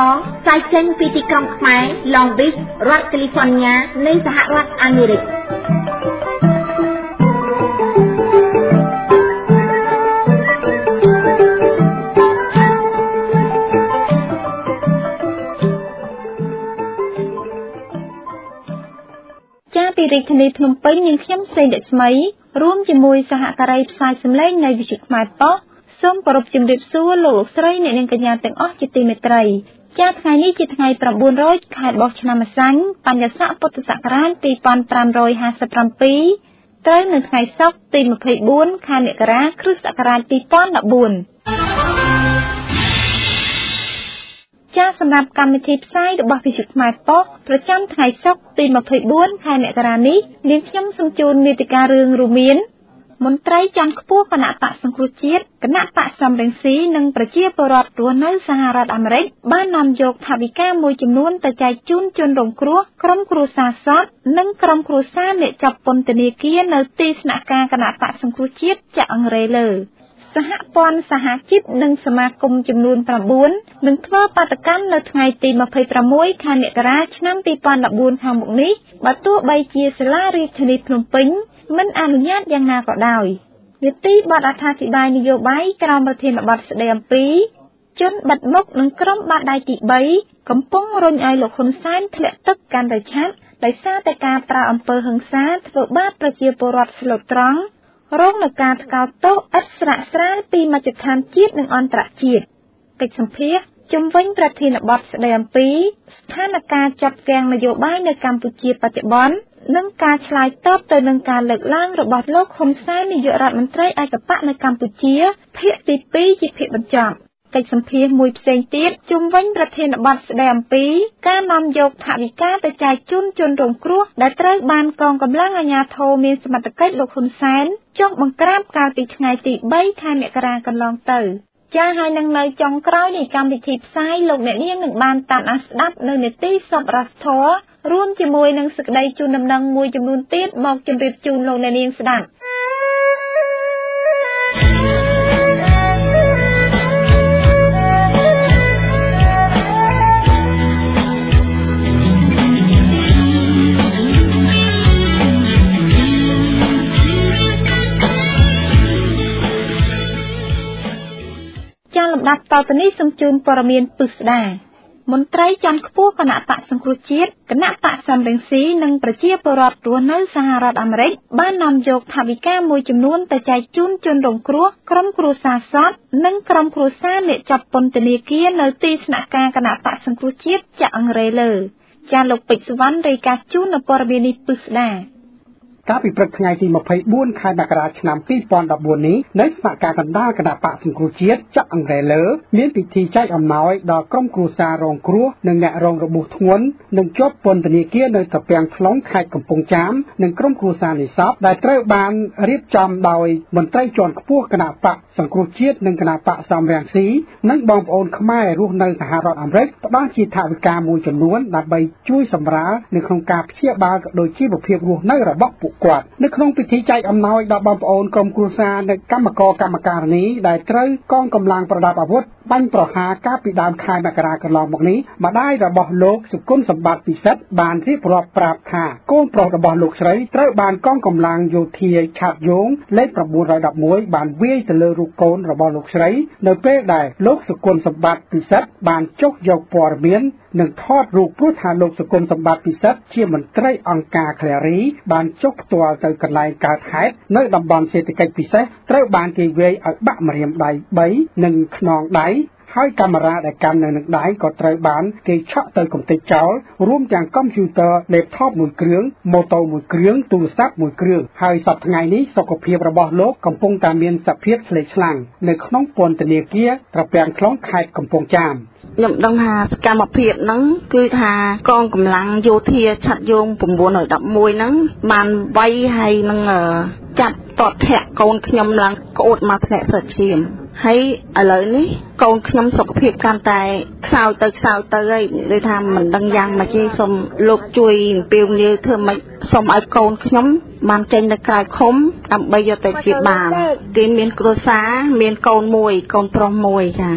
ល្អផ្សាយចេញពីទីក្រុងខ្មែរ Long Beach រដ្ឋ California នៃសហរដ្ឋអាមេរិកចាពីរាជធានីភ្នំពេញនាងខ្ញុំសេងដេចស្មី រួមជាមួយសហការីផ្សាយសម្លេងនៃវិទ្យុខ្មែរប៉ុស្តិ៍សូមគោរពជំរាបសួរលោកលោកស្រីអ្នកនាងកញ្ញាទាំងអស់ជាទីមេត្រី ចាថ្ងៃនេះជាថ្ងៃ900ខែបោះឆ្នាំម្សាញ់បញ្ញស័កពុទ្ធសករាជ2557ត្រូវនៅថ្ងៃសុក្រទី24ខែមករាគ្រិស្តសករាជ2014ចាសម្រាប់កម្មវិធីផ្សាយរបស់វិទ្យុខ្មែរប៉ុស្តិ៍ប្រចាំថ្ងៃសុក្រទី24ខែមករានេះនាងខ្ញុំសូមជូនមេតិការរឿងរួមមាន មន្ត្រីជាន់ខ្ពស់គណៈបកសង្គ្រោះជាតិគណៈបកសំរងស៊ីនិងប្រជាពលរដ្ឋរស់នៅសហរដ្ឋអាមេរិកបាននាំយកថវិកាមួយចំនួនទៅចែកជូនជនរងគ្រោះក្រុមគ្រួសារសពនិងក្រុមគ្រួសារអ្នកចាប់ពន្ធនាគារនៅទីស្នាក់ការគណៈបកសង្គ្រោះជាតិចាក់អង្រេលើសហព័ន្ធសហជីពនិងសមាគមចំនួន9នឹងធ្វើបាតកម្មនៅថ្ងៃទី26ខែមករាឆ្នាំ2014ខាងមុខនេះបើទោះបីជាសាលារាជធានីភ្នំពេញ មិនអនុញ្ញាតយ៉ាងណាក៏ដោយនីតិបទអត្ថាធិប្បាយនយោបាយក្រមប្រធានបទស្ដីអំពីជនបិទមុខនិងក្រុមបាតដៃទី3កំពុងរុញឲ្យលោកហ៊ុនសែនធ្លាក់ទឹកកាន់តែឆាប់ដោយសារតែការប្រើអំពើហិង្សាធ្វើបាបប្រជាពលរដ្ឋស្លូតត្រង់រងនឹងការថ្កោលទោសឥតស្រាកស្រាលពីមជ្ឈដ្ឋានជាតិនិងអន្តរជាតិកិច្ចសម្ភារជំវិញប្រធានបទស្ដីអំពីស្ថានភាពចាប់គាំងនយោបាយនៅកម្ពុជាបច្ចុប្បន្ន និងការឆ្លើយតបទៅនឹងការលើកឡើងរបស់លោកហ៊ុនសែននាយករដ្ឋមន្ត្រីឯកបៈនៅកម្ពុជាភាគទី2ជាភាគបញ្ចប់កិច្ចសម្ភាសមួយផ្សេងទៀតជុំវិញប្រធានបទស្ដីអំពីការនាំយកថវិកាទៅចែកជូនជនរងគ្រោះដែលត្រូវបានកងកម្លាំងអាជ្ញាធរមានសមត្ថកិច្ចលោកហ៊ុនសែនចុះបង្ក្រាបកាលពីថ្ងៃទី3ខែមករាកន្លងទៅចាហើយនឹងនៅចុងក្រោយនៃកម្មវិធីផ្សាយលោកអ្នកនាងនឹងបានតាមដានស្ដាប់នៅនេតិសពរសធរ រួមជាមួយនឹងសេចក្តីជូនដំណឹងមួយចំនួនទៀតមកជម្រាបជូនលោកអ្នកនាងស្ដាប់ចាលំដាប់តទៅនេះសូមជូនព័ត៌មានពិស្ដា មន្ត្រីជាន់ខ្ពស់គណៈបកសង្គ្រោះជាតិគណៈបកសំរងស៊ីនិងប្រជាពលរដ្ឋរស់នៅសហរដ្ឋអាមេរិកបាននាំយកថវិកាមួយចំនួនទៅចែកជូនជនរងគ្រោះក្រុមគ្រួសារសពនិងក្រុមគ្រួសារអ្នកចាប់ពន្ធនាគារនៅទីស្នាក់ការគណៈបកសង្គ្រោះជាតិចាក់អង្រេលើចាលោកពេជ្រសវណ្ណរាយការណ៍ជូននៅព័ត៌មាននេះពិស្ដា កាលពីព្រឹកថ្ងៃទី24ខែមករាឆ្នាំ2014នេះនៅស្នាក់ការកណ្ដាលគណៈបកសង្គ្រោះជាតិចាក់អង្រែលើមានពិធីចែកអំណោយដល់ក្រុមគ្រួសាររងគ្រោះនិងអ្នករងរបួសធ្ងន់និងជាប់ពន្ធនាគារនៅត្រពាំងខ្លុងខេត្តកំពង់ចាមនិងក្រុមគ្រួសារនិស្សិតដែលត្រូវបានរៀបចំដោយមន្ត្រីជាន់ខ្ពស់គណៈបកសង្គ្រោះជាតិនិងគណៈបកសំរងស៊ីនិងបងប្អូនខ្មែររស់នៅសហរដ្ឋអាមេរិកផ្ដល់ជាថវិកាមួយចំនួនដើម្បីជួយសម្រាលនៅក្នុងការព្យាបាលក៏ដូចជីវភាពរស់នៅរបស់ពួកគាត់នៅក្នុងពិធីចែកអំណោយដល់បងប្អូនក្រុមគ្រួសារនៃកម្មករកម្មការនីដែលត្រូវកងកម្លាំងប្រដាប់អាវុធបាញ់ប្រហារកាលពីដើមខែមករាកន្លងមកនេះម្ដាយរបស់លោកសុគន្ធសម្បត្តិពិសិដ្ឋបានរៀបរាប់ប្រាប់ថាកូនប្រុសរបស់លោកស្រីត្រូវបានកងកម្លាំងយោធាឆាត់យងលេខ911បានវាយទៅលើរូបកូនរបស់លោកស្រី នៅពេលដែលលោកសុគន្ធសម្បត្តិពិសិដ្ឋបានចុះយកព័ត៌មាន និងថតរូបព្រោះថាលោកសុគន្ធសម្បត្តិពិសិដ្ឋជាមន្ត្រីអង្គការ Clary បានចុះផ្ទាល់ទៅកន្លែងកើតហេតុនៅតំបន់សេដ្ឋកិច្ចពិសេសត្រូវបានគេវាយឲ្យបាក់ម្រាមដៃ3និងខ្នងដៃហើយកាមេរ៉ាដែលកាន់នៅនឹងដៃក៏ត្រូវបានគេឆក់ទៅកំទេចចោលរួមទាំងកុំព្យូទ័រ laptop មួយគ្រឿងម៉ូតូមួយគ្រឿងទូរស័ព្ទមួយគ្រឿងហើយសប្តាហ៍ថ្ងៃនេះសុខភាពរបស់លោកកំពុងតែមានសភាពស្លេកស្លាំងនៅក្នុងពន្ធនាគារត្រពាំងខ្លងខេត្តកំពង់ចាម ខ្ញុំដឹងថាសកម្មភាពហ្នឹងគឺថាកងកម្លាំងយោធាឆាត់យង911ហ្នឹងបានវាយហើយនឹងចាប់តតធាក់កូនខ្ញុំឡើងក្អួតមកធ្លាក់ស្រឈាមហើយឥឡូវនេះកូនខ្ញុំសុខភាពកាន់តែខ្សោយទៅខ្សោយទៅហើយដូចថាមិនដឹងយ៉ាងម៉េចទេសូមលោកជួយអំពាវនាវធ្វើម៉េច សូមឲ្យកូនខ្ញុំបានចេញទៅក្រៅឃុំដើម្បីយកទៅជាបានគេមានគ្រួសារមានកូនមួយកូនប្រុសមួយចា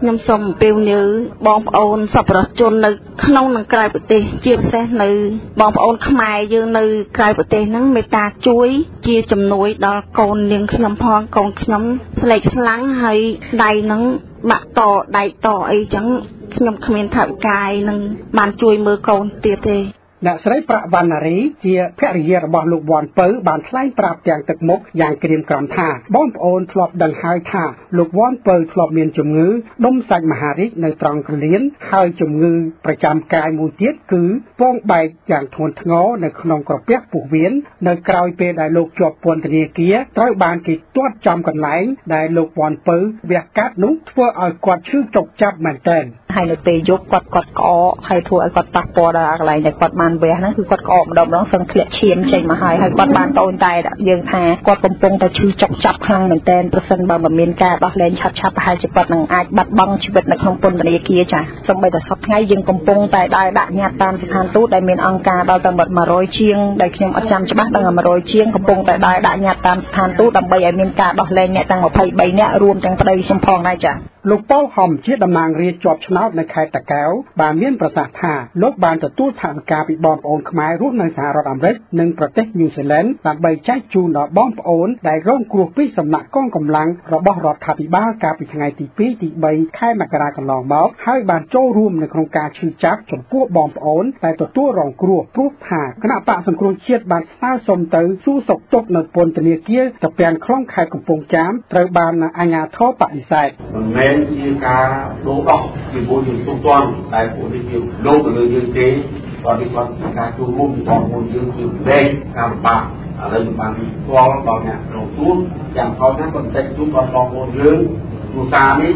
ខ្ញុំសូមអំពាវនាវបងប្អូនសប្បុរសជននៅក្នុងនិងក្រៅប្រទេសជាពិសេសនៅបងប្អូនខ្មែរយើងនៅក្រៅប្រទេសហ្នឹងមេត្តាជួយជាជំនួយដល់កូននាងខ្ញុំផងកូនខ្ញុំស្លេកស្លាំងហើយដៃហ្នឹងបាក់តដៃតអីចឹងខ្ញុំគ្មានថវិកានឹងបានជួយមើលកូនទៀតទេ អ្នកស្រីប្រាក់វណ្ណារីជាភរិយារបស់លោកវ៉ាន់ពៅបានថ្លែងប្រាប់ទាំងទឹកមុខយ៉ាងក្រៀមក្រំថាបងប្អូនធ្លាប់ដឹងហើយថាលោកវ៉ាន់ពៅធ្លាប់មានជំងឺដុំសាច់មហារីកនៅត្រង់ក្រលៀនហើយជំងឺប្រចាំកាយមួយទៀតគឺពងបែកយ៉ាងធ្ងន់ធ្ងរនៅក្នុងក្រពះពោះវៀននៅក្រោយពេលដែលលោកជាប់ពន្ធនាគារត្រូវបានគេទាត់ចំកន្លែងដែលលោកវ៉ាន់ពៅវះកាត់នោះធ្វើឲ្យគាត់ឈឺចុកចាប់មែនទែន ហើយនៅពេលយប់គាត់គាត់ក្អកហើយធ្វើឲ្យគាត់ប៉ះពាល់ដល់កន្លែងដែលគាត់បានវះហ្នឹងគឺគាត់ក្អកម្ដងម្ដងសឹងធ្លាក់ឈាមចេញមកហើយហើយគាត់បានតូនតែយើងថាគាត់កំពុងតែឈឺចុកចាប់ខ្លាំងមែនទែនប្រសិនបើមិនមានការដោះលែងឆាប់ឆាប់ប្រហែលជាគាត់នឹងអាចបាត់បង់ជីវិតនៅក្នុងពន្ធនាគារចាសូម្បីតែសប្តាហ៍ថ្ងៃយើងកំពុងតែដើរដាក់ញត្តិតាមស្ថានទូតដែលមានអង្គការដល់ទៅ100ជាងដែលខ្ញុំអត់ចាំច្បាស់ដល់100ជាងកំពុងតែដើរដាក់ញត្តិតាមស្ថានទូតដើម្បីឲ្យមានការដោះលែងអ្នកទាំង23នាក់រួមទាំងប្តីខ្ញុំផងដែរចាលោកប៉ូលហំជាតំណាងរាជជាប់ឆ្នោតនៅខេត្តតាកែវបានមានប្រសាសន៍ថាលោកបានទទួលថវិកាពីបងប្អូនខ្មែររស់នៅសហរដ្ឋអាមេរិកនិងប្រទេសញូហ្សេឡង់ដើម្បីចែកជូនដល់បងប្អូនដែលរងគ្រោះពីសំណាក់កងកម្លាំងរបស់រដ្ឋាភិបាលកាលពីថ្ងៃទី2ទី3ខែមករាកន្លងមកហើយបានចូលរួមនៅក្នុងការឈឺចាប់ចំពោះបងប្អូនដែលទទួលរងគ្រោះព្រោះថាគណៈបកសង្គ្រោះជាតិបានស្នើសុំទៅសួរសុខទុក្ខនៅពន្ធនាគារតាពាំងក្រុងខេត្តកំពង់ចាមត្រូវបានអាជ្ញាធរបដិសេធមិនមែនជាការដូរដោះពីពួកយើងទុកទាន់តែពួកនេះជាលោកទៅលើយើងទេគាត់នេះគាត់ការជួបរួមបងប្អូនយើងគឺវែងការបាក់ឥឡូវមិនបានស្គាល់ដល់អ្នករងជួបយ៉ាងខុសណាស់ក៏តែជួបដល់បងប្អូនយើងគ្រួសារនេះ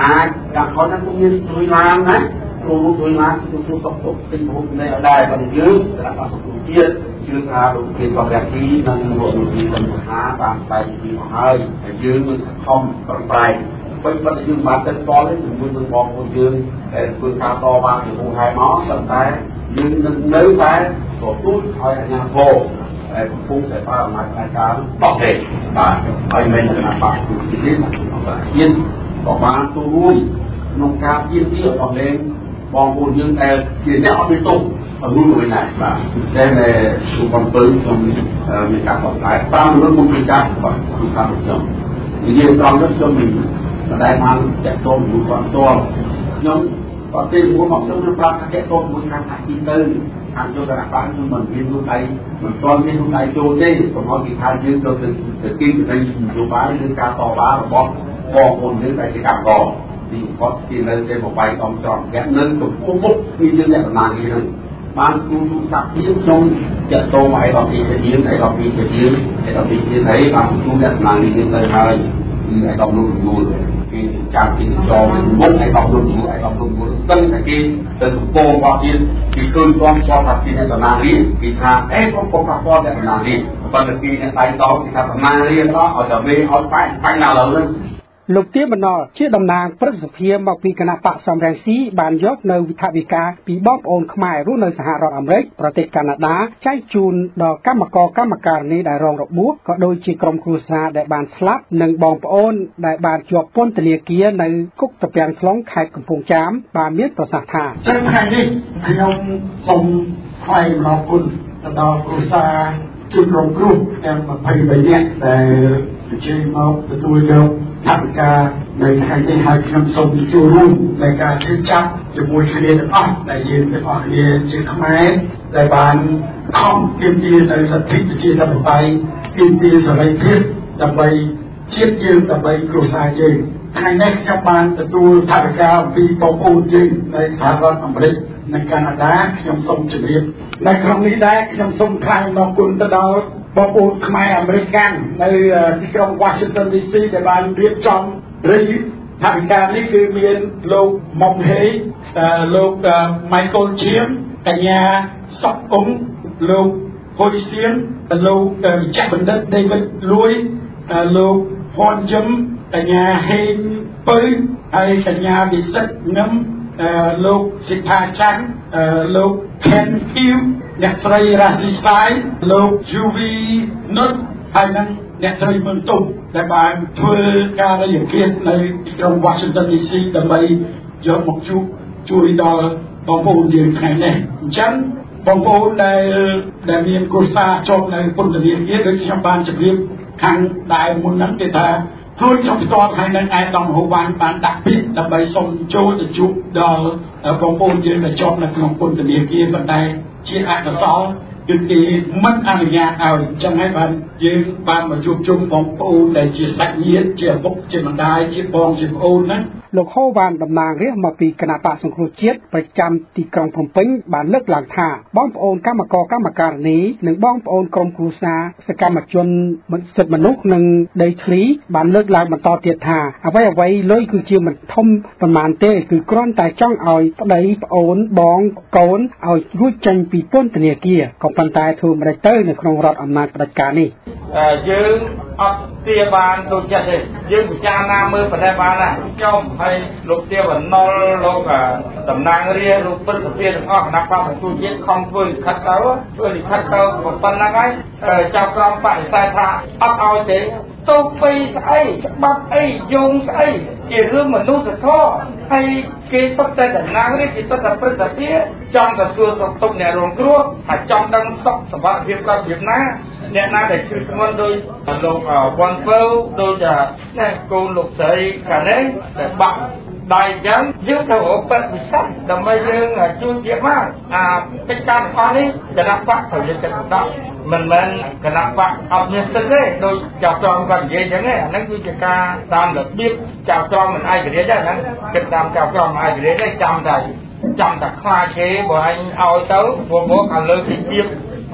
អាចយ៉ាងខុសណាស់ cũng មានជួយឡើងណាគ្រូជួយឡើងជួយជួយសុខទុក្ខទិញរូបនេះឲ្យដែរបើយើងសម្រាប់សង្គមជាតិជឿថាលោកជាបរិយាទីនិងលោកជាបញ្ហាបានបែបពីមកហើយហើយយើងមិនខំប្រឹងប្រែង ពេញបាត់យើងបានទៅតទេជាមួយនឹងបងប្អូនយើងដែលធ្វើការតបានជាហូរហែមកប៉ុន្តែយើងនឹងនៅតែទទួលឲ្យអាជ្ញាធរដែលកំពុងតែប្រើអំណាចផ្នែកការបោះទេបាទហើយមិនគណៈបកគឺទៀតបាទហ៊ានក៏បានចូលរួមក្នុងការទៀមទារបស់លេងបងប្អូនយើងដែលជាអ្នកអត់មានទុកអនុវិញដែរបាទតែនៅជួបបំពេញក្នុងមានការបោះឆ្នោត5មនុស្សមុនពីការបាទគឺការខ្ញុំនិយាយត្រង់ទៅខ្ញុំមិន ដែលបានចាក់តោមនុស្សគាត់ផ្ទាល់ខ្ញុំគាត់ពេលមួយមកខ្ញុំនឹងប្រាប់ថាចាក់តោមួយខាងថាទីទៅខាងចូលគណៈបកខ្ញុំមិនមាននោះដៃមិនទាន់មាននោះដៃចូលទេកុំឲ្យគេថាយើងទៅទៅទីទៅនយោបាយឬការតវ៉ារបស់បងប្អូនយើងដែលជាកម្មករទីគាត់ទីនៅតែមកបាយកំច្រកយ៉ាងនឹងទៅពុកពុកពីយើងអ្នកដំណើរនេះនឹងបានគូទូសាក់ទៀតខ្ញុំចាក់តោមកឲ្យដល់ទីជាយើងឲ្យដល់ទីជាយើងឲ្យដល់ទីជាហើយបានគូអ្នកដំណើរនេះទៅហើយគឺឲ្យដល់នោះរល គេចាំពីចោលមុខឲ្យដល់នោះឲ្យដល់នោះស្ទឹងតែគេទៅកំពងរបស់ទៀតគេឃើញគាត់គាត់ថាជាអ្នកដំណើររៀនគេថាអេគាត់គាត់ថាគាត់អ្នកដំណើររៀនប៉ុន្តែគេអ្នកដៃតគេថាដំណើររៀនដល់ឲ្យតែវិញឲ្យបាញ់បាញ់ដល់ឥឡូវហ្នឹង លោកទៀបណ្ណលជាតំណាងព្រឹទ្ធសភាមកពីគណៈបកសំរងស៊ីបានយកនៅវិថវិកាពីបងប្អូនខ្មែររស់នៅសហរដ្ឋអាមេរិកប្រទេសកាណាដាចែកជូនដល់កម្មករកម្មការនីដែលរងរបួសក៏ដូចជាក្រុមគ្រួសារដែលបានស្លាប់និងបងប្អូនដែលបានជាប់ពន្ធនាគារនៅគុកតាពាំងខ្លងខេត្តកំពង់ចាមបានមានប្រសាសន៍ថាចឹងថ្ងៃនេះខ្ញុំសូមថ្លែងអំណរគុណទៅដល់គ្រួសារជនរងគ្រោះទាំង23នាក់ដែល អញ្ជើញមកទទួលយកថវិកានៅថ្ងៃនេះហើយខ្ញុំសូមចូលរួមในការជឿចាប់ជាមួយគ្នាទាំងអស់ដែលយើងទាំងអស់គ្នាជាខ្មែរដែលបានខំទាមទារនៅលទ្ធិប្រជាធិបតេយ្យទាមទារសេរីភាពដើម្បីជាតិយើងដើម្បីគ្រួសារយើងថ្ងៃនេះខ្ញុំបានទទួលថវិកាពីបងប្អូនយើងនៅសហរដ្ឋអាមេរិកនិងកាណាដាខ្ញុំសូមជម្រាបនៅក្នុងនេះដែរខ្ញុំសូមថ្លែងអំណរគុណទៅដល់ បងប្អូនខ្មែរអាមេរិកាំងនៅទីក្រុង Washington DC ដែលបានរៀបចំរីថាវិការនេះគឺមានលោកមុំហេលោក Michael Chiem កញ្ញាសុកអ៊ុំលោកហ៊ុយសៀនលោកចាស់បណ្ឌិត David លួយលោកផនជឹមកញ្ញាហេងពៅហើយកញ្ញាវិសិទ្ធងឹមលោកសិដ្ឋាច័ន្ទលោក Ken Hugh អ្នកស្រីរ៉ាស៊ីសាយលោក Juvi នុតហើយនឹងអ្នកស្រីមឿនទុំដែលបានធ្វើការរយៈពេលនៅទីក្រុង Washington DC ដើម្បីយកមកជួបជួយដល់បងប្អូនយើងថ្ងៃនេះអញ្ចឹងបងប្អូនដែលដែលមានគូសារជាប់នៅពន្ធនាគារដូចខ្ញុំបានជម្រាបខាងដែរមុនហ្នឹងគេថាខ្លួនខ្ញុំផ្ទាល់ថ្ងៃនេះឯកឧត្តមហូវ៉ាន់បានដាក់ពាក្យដើម្បីសុំចូលទៅជួបដល់បងប្អូនយើងដែលជាប់នៅក្នុងពន្ធនាគារប៉ុន្តែ ជាអកុសលគឺគេមិនអនុញ្ញាតឲ្យអញ្ចឹងហើយបានយើងបានមកជួបជុំបងប្អូនដែលជាសាច់ញាតិជាឪពុកជាម្ដាយជាបងជាប្អូនណា លោកហូវ៉ានតំណាងរាស្ត្រមកពីគណៈបកសង្គ្រោះជាតិប្រចាំទីក្រុងភ្នំពេញបានលើកឡើងថាបងប្អូនកម្មករកម្មការនីនិងបងប្អូនក្រុមគ្រួសារសកម្មជនសិទ្ធិមនុស្សនិងដីធ្លីបានលើកឡើងបន្តទៀតថាអ្វីអ្វីលុយគឺជាមិនធំប៉ុន្មានទេគឺគ្រាន់តែចង់ឲ្យប្តីប្អូនបងកូនឲ្យរួចចេញពីពន្ធនាគារក៏ប៉ុន្តែធ្វើមិនได้ទៅនៅក្នុងរដ្ឋអំណាចផ្ដាច់ការនេះយើងអត់ទាបានដូចចិត្តទេយើងពិចារណាមើលប្រទេសបានណាខ្ញុំហើយលោកទាវណ្ណុលលោកតំណាងរាជលោកពិទ្ធភាពទាំងអស់គណៈបព្វសង្គមជាតិខំធ្វើលិខិតទៅធ្វើលិខិតទៅប៉ុណ្ណឹងហើយចាប់ក្រមបដិសេធថាអត់ឲ្យទេទោះពីស្អីច្បាប់អីយោងស្អីជារឿងមនុស្សធម៌ហើយគេទុកតែតំណាងរាជគេទុកតែព្រឹទ្ធសភាចង់ទៅសួរសុខទុក្ខអ្នករងគ្រោះហើយចង់ដឹងសុខសវត្ថភាពគាត់ភាពណាអ្នកណាដែលជឿស្មុនដោយលោកវ៉ាន់ពៅដូចណាកូនលោកស្រីកានេះតែបាក់ ដៃយ៉ាងយើងត្រូវអបិវិស័យដើម្បីយើងជួយជាមកអាកិច្ចការទាំងអស់នេះគណៈបកត្រូវយកចិត្តទុកដាក់មិនមែនគណៈបកអត់មានសិទ្ធិទេដូចចៅត្រង់គាត់និយាយចឹងទេអាហ្នឹងគឺជាការតាមរបៀបចៅត្រង់មិនឯករាជ្យទេហ្នឹងគិតតាមចៅត្រង់មិនឯករាជ្យទេចាំតែចាំតែខ្លាចគេបើអញឲ្យទៅពួកមកអាលើពីទៀត